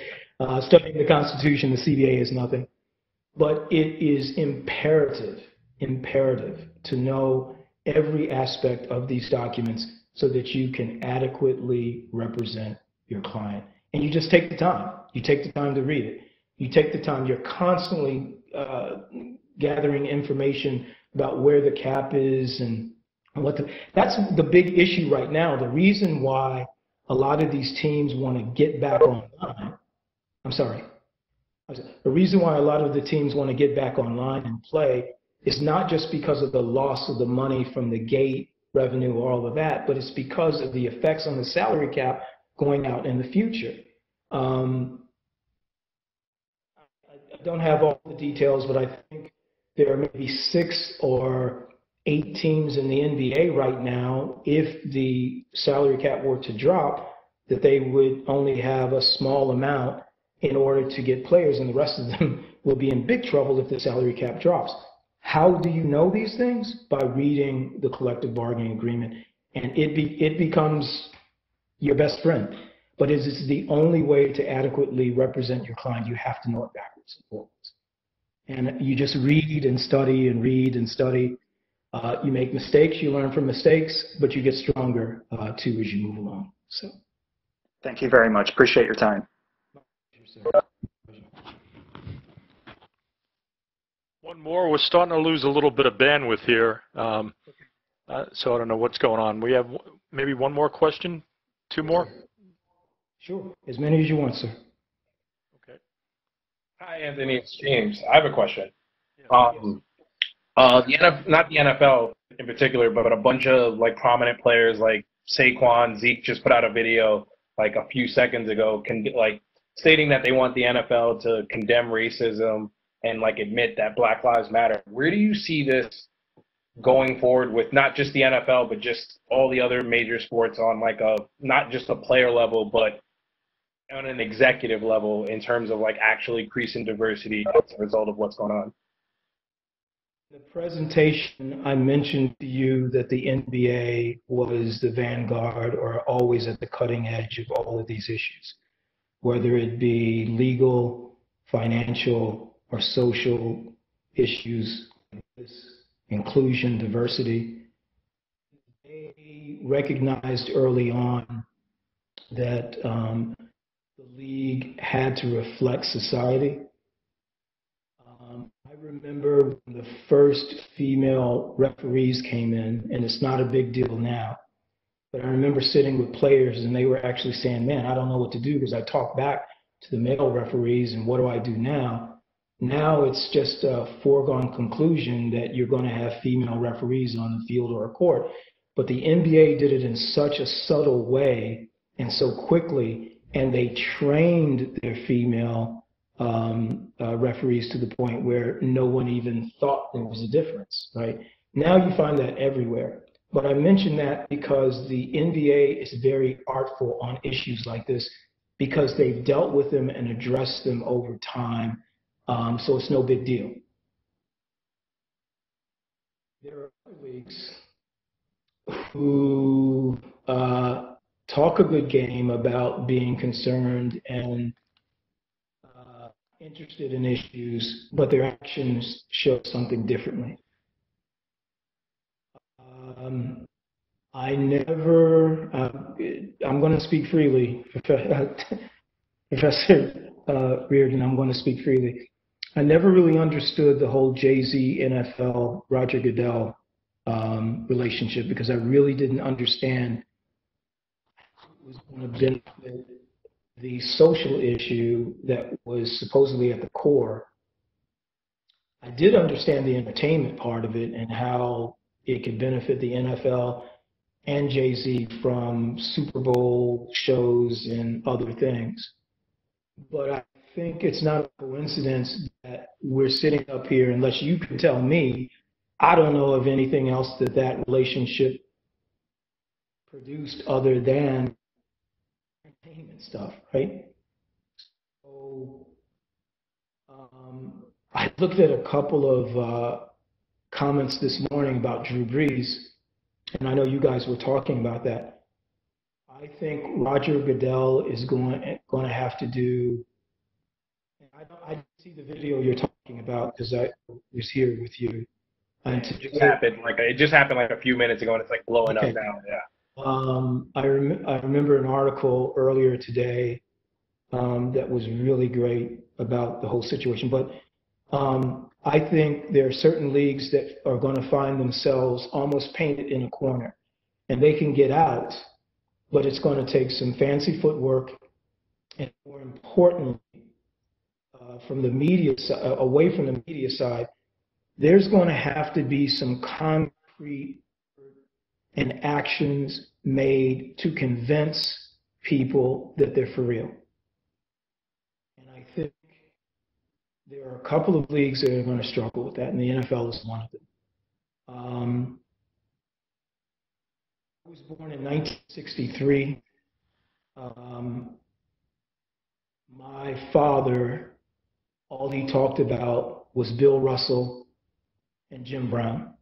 uh, studying the Constitution, the CBA is nothing. But it is imperative, imperative to know every aspect of these documents so that you can adequately represent your client. And you just take the time. You take the time to read it. You take the time. You're constantly uh, gathering information about where the cap is and what the, that's the big issue right now. The reason why a lot of these teams want to get back online, I'm sorry. The reason why a lot of the teams want to get back online and play is not just because of the loss of the money from the gate revenue or all of that, but it's because of the effects on the salary cap going out in the future. Um, I don't have all the details, but I think there are maybe six or eight teams in the NBA right now, if the salary cap were to drop, that they would only have a small amount in order to get players, and the rest of them will be in big trouble if the salary cap drops. How do you know these things? By reading the collective bargaining agreement, and it be, it becomes your best friend. But is it is the only way to adequately represent your client. You have to know it backwards and forwards. And you just read and study and read and study. Uh, you make mistakes, you learn from mistakes, but you get stronger uh, too as you move along. So, thank you very much. Appreciate your time. One more. We're starting to lose a little bit of bandwidth here, um, uh, so I don't know what's going on. We have maybe one more question, two more. Sure, as many as you want, sir. Okay. Hi, Anthony. It's James. I have a question. Um, uh, the NF, not the NFL in particular, but a bunch of like prominent players like Saquon, Zeke just put out a video like a few seconds ago, can like stating that they want the NFL to condemn racism and like admit that Black Lives Matter. Where do you see this going forward with not just the NFL, but just all the other major sports on like a not just a player level, but on an executive level in terms of like actually increasing diversity as a result of what's going on? The presentation, I mentioned to you that the NBA was the vanguard or always at the cutting edge of all of these issues, whether it be legal, financial, or social issues, inclusion, diversity. They recognized early on that um, the league had to reflect society. Um, I remember the first female referees came in, and it's not a big deal now. But I remember sitting with players, and they were actually saying, "Man, I don't know what to do because I talk back to the male referees, and what do I do now?" Now it's just a foregone conclusion that you're going to have female referees on the field or a court. But the NBA did it in such a subtle way and so quickly, and they trained their female um, uh, referees to the point where no one even thought there was a difference, right? Now you find that everywhere. But I mention that because the NBA is very artful on issues like this because they've dealt with them and addressed them over time. Um, so it's no big deal. There are other leagues who uh, talk a good game about being concerned and uh, interested in issues, but their actions show something differently. Um, I never, uh, I'm going to speak freely, Professor uh, Riordan, I'm going to speak freely. I never really understood the whole Jay Z NFL Roger Goodell um, relationship because I really didn't understand it was going to benefit the social issue that was supposedly at the core. I did understand the entertainment part of it and how it could benefit the NFL and Jay Z from Super Bowl shows and other things. But I think it's not a coincidence that we're sitting up here, unless you can tell me. I don't know of anything else that that relationship produced other than entertainment stuff, right? So um, I looked at a couple of uh, comments this morning about Drew Brees, and I know you guys were talking about that. I think Roger Goodell is going going to have to do. I don't. I see the video you're talking about because I was here with you. And It just happened like it just happened like a few minutes ago, and it's like blowing Okay. up now. Yeah. Um, I, rem- I remember an article earlier today um, that was really great about the whole situation. But um, I think there are certain leagues that are going to find themselves almost painted in a corner, and they can get out, but it's going to take some fancy footwork, and more importantly, uh, from the media si- uh, away from the media side, there's going to have to be some concrete and actions made to convince people that they're for real. And I think there are a couple of leagues that are going to struggle with that, and the NFL is one of them. Um, I was born in 1963. Um, my father, all he talked about was Bill Russell and Jim Brown.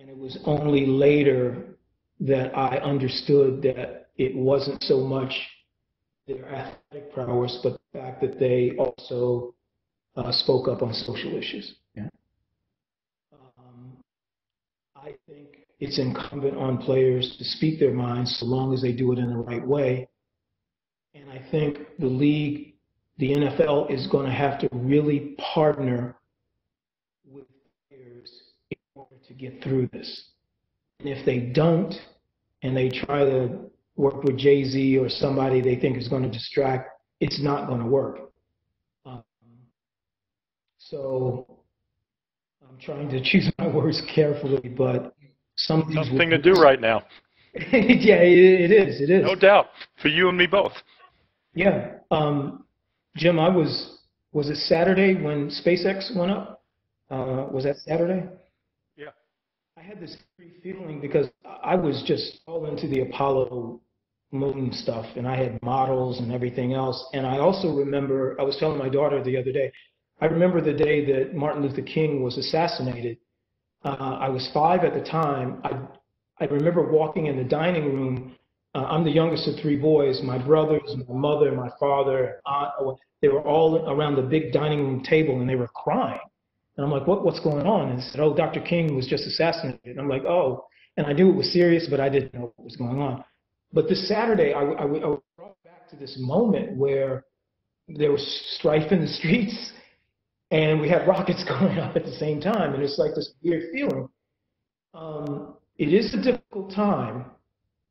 And it was only later that I understood that it wasn't so much their athletic prowess, but the fact that they also uh, spoke up on social issues. Yeah. Um, I think it's incumbent on players to speak their minds so long as they do it in the right way. And I think the league, the NFL, is going to have to really partner with players in order to get through this. And if they don't, and they try to work with Jay Z or somebody they think is going to distract, it's not going to work. So I'm trying to choose my words carefully, but some of these thing to do right now. yeah, it, it is. It is. No doubt. For you and me both. Yeah. Um, Jim, I was, was it Saturday when SpaceX went up? Uh, was that Saturday? Yeah. I had this feeling because I was just all into the Apollo moon stuff and I had models and everything else. And I also remember, I was telling my daughter the other day, I remember the day that Martin Luther King was assassinated. Uh, I was five at the time. I, I remember walking in the dining room. Uh, I'm the youngest of three boys. My brothers, my mother, my father, aunt, they were all around the big dining room table and they were crying. And I'm like, what, what's going on? And they said, oh, Dr. King was just assassinated. And I'm like, oh. And I knew it was serious, but I didn't know what was going on. But this Saturday, I, I, I was brought back to this moment where there was strife in the streets and we had rockets going up at the same time. And it's like this weird feeling. Um, it is a difficult time,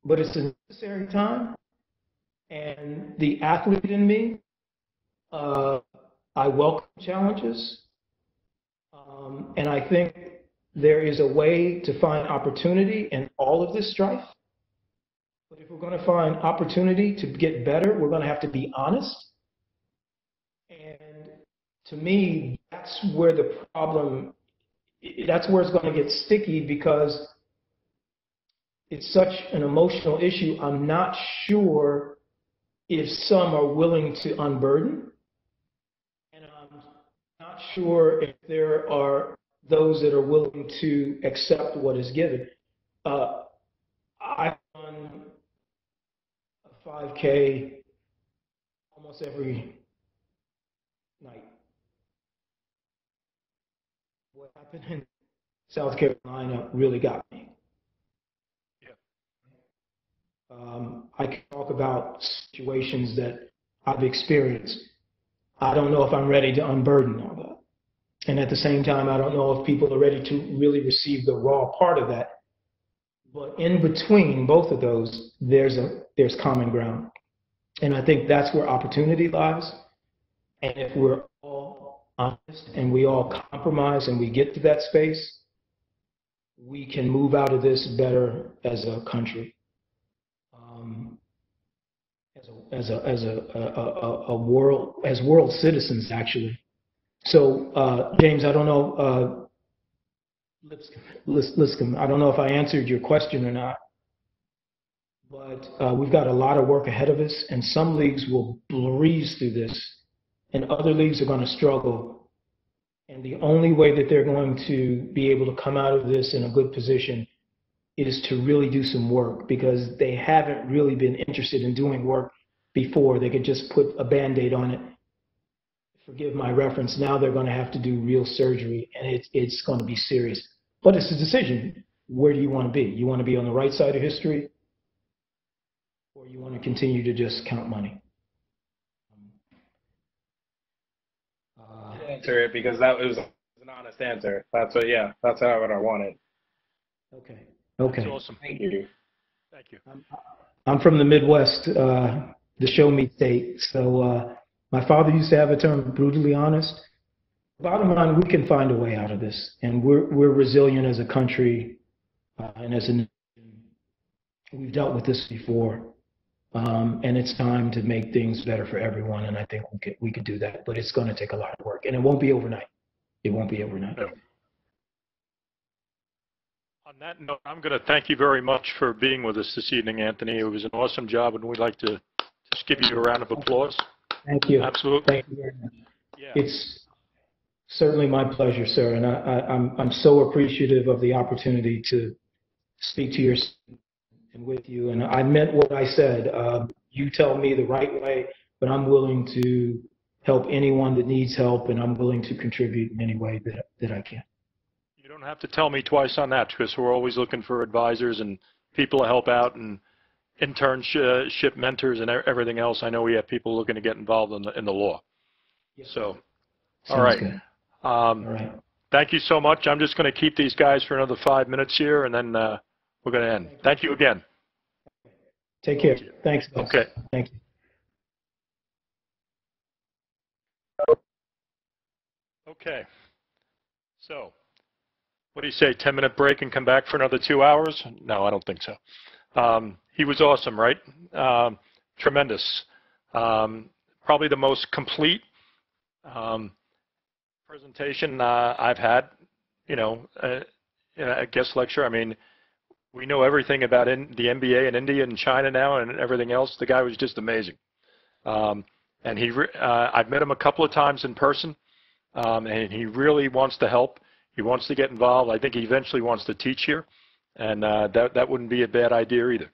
but it's a necessary time. And the athlete in me, uh, I welcome challenges. Um, and I think there is a way to find opportunity in all of this strife. But if we're going to find opportunity to get better, we're going to have to be honest. And to me, that's where the problem, that's where it's going to get sticky because it's such an emotional issue. I'm not sure if some are willing to unburden. And I'm not sure if there are those that are willing to accept what is given. Uh, I run a 5K almost every night. Happened in South Carolina really got me. Um, I can talk about situations that I've experienced. I don't know if I'm ready to unburden all that. And at the same time, I don't know if people are ready to really receive the raw part of that. But in between both of those, there's a there's common ground. And I think that's where opportunity lies. And if we're honest and we all compromise and we get to that space, we can move out of this better as a country. Um, as a, as a, as a, a, a, a world, as world citizens, actually. So, uh, James, I don't know, uh, Liscombe, I don't know if I answered your question or not, but uh, we've got a lot of work ahead of us, and some leagues will breeze through this, and other leagues are going to struggle. And the only way that they're going to be able to come out of this in a good position is to really do some work because they haven't really been interested in doing work before. They could just put a band aid on it forgive my reference, now they're going to have to do real surgery and it's, it's going to be serious. But it's a decision. Where do you want to be? You want to be on the right side of history or you want to continue to just count money? Answer it because that was an honest answer. That's what, yeah, that's what I wanted. Okay. Okay. That's awesome. Thank you. Thank you. I'm, I'm from the Midwest, uh, the show me state. So, uh, my father used to have a term, brutally honest. Bottom line, we can find a way out of this, and we're we're resilient as a country, uh, and as a nation. We've dealt with this before, um, and it's time to make things better for everyone. And I think we could we could do that, but it's going to take a lot of work, and it won't be overnight. It won't be overnight. No. On that note, I'm going to thank you very much for being with us this evening, Anthony. It was an awesome job, and we'd like to just give you a round of applause. Thank you. Absolutely. Thank you very much. Yeah. It's certainly my pleasure, sir, and I, I, I'm I'm so appreciative of the opportunity to speak to your and with you. And I meant what I said. Uh, you tell me the right way, but I'm willing to help anyone that needs help, and I'm willing to contribute in any way that that I can. You don't have to tell me twice on that because we're always looking for advisors and people to help out and internship mentors and everything else. I know we have people looking to get involved in the in the law. Yes. So, all right. Um, All right. Thank you so much. I'm just going to keep these guys for another five minutes here, and then uh, we're going to end. Thank you again. Take care. Thanks. guys. Okay. Thank you. Okay. So, what do you say? 10 minute break and come back for another two hours? No, I don't think so. Um, he was awesome, right? Um, tremendous. Um, probably the most complete um, presentation uh, I've had. You know, uh, a guest lecture. I mean, we know everything about in, the NBA in India and China now and everything else. The guy was just amazing. Um, and he, uh, I've met him a couple of times in person, um, and he really wants to help. He wants to get involved. I think he eventually wants to teach here, and uh, that that wouldn't be a bad idea either.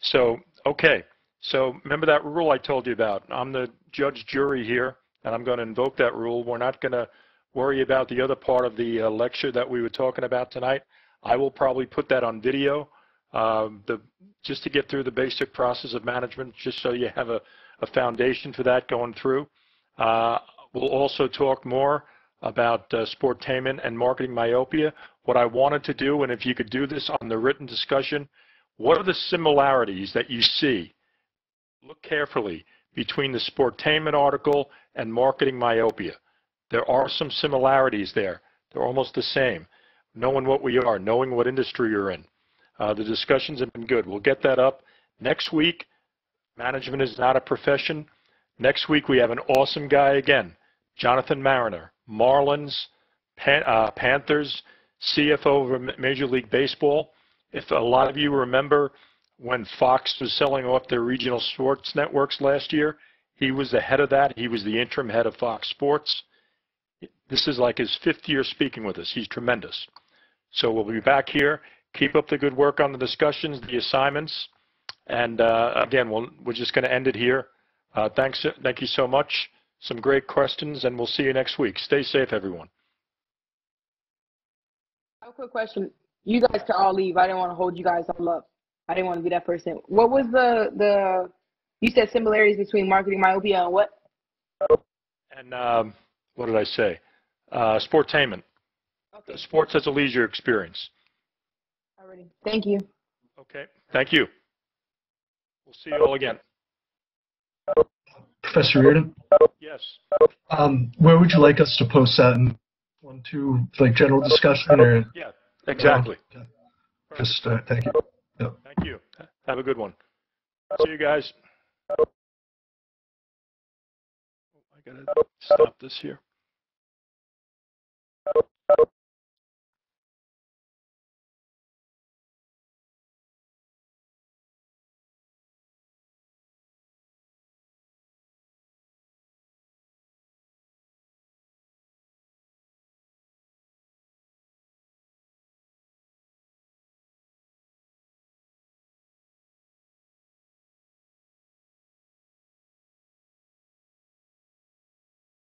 So, okay. So remember that rule I told you about. I'm the judge jury here, and I'm going to invoke that rule. We're not going to worry about the other part of the uh, lecture that we were talking about tonight. I will probably put that on video, um, the, just to get through the basic process of management, just so you have a, a foundation for that going through. Uh, we'll also talk more about uh, sportainment and marketing myopia. What I wanted to do, and if you could do this on the written discussion, what are the similarities that you see? Look carefully between the sportainment article and marketing myopia. There are some similarities there. They're almost the same. Knowing what we are, knowing what industry you're in. Uh, the discussions have been good. We'll get that up next week. Management is not a profession. Next week we have an awesome guy again, Jonathan Mariner, Marlins, Pan, uh, Panthers, CFO of Major League Baseball. If a lot of you remember when Fox was selling off their regional sports networks last year, he was the head of that. He was the interim head of Fox Sports. This is like his fifth year speaking with us. He's tremendous. So we'll be back here. Keep up the good work on the discussions, the assignments. And uh, again, we'll, we're just going to end it here. Uh, thanks, thank you so much. Some great questions, and we'll see you next week. Stay safe, everyone. I have a quick question. You guys can all leave. I didn't want to hold you guys all up. I didn't want to be that person. What was the the? You said similarities between marketing myopia and what? And um, what did I say? Uh, sportainment. Okay. Sports as a leisure experience. Already. Thank you. Okay. Thank you. We'll see you all again. Professor Riordan, Yes. um, where would you like us to post that? In one, two, like general discussion, or Yeah. Exactly. just uh, thank you. Thank you. Have a good one. See you guys. I gotta stop this here.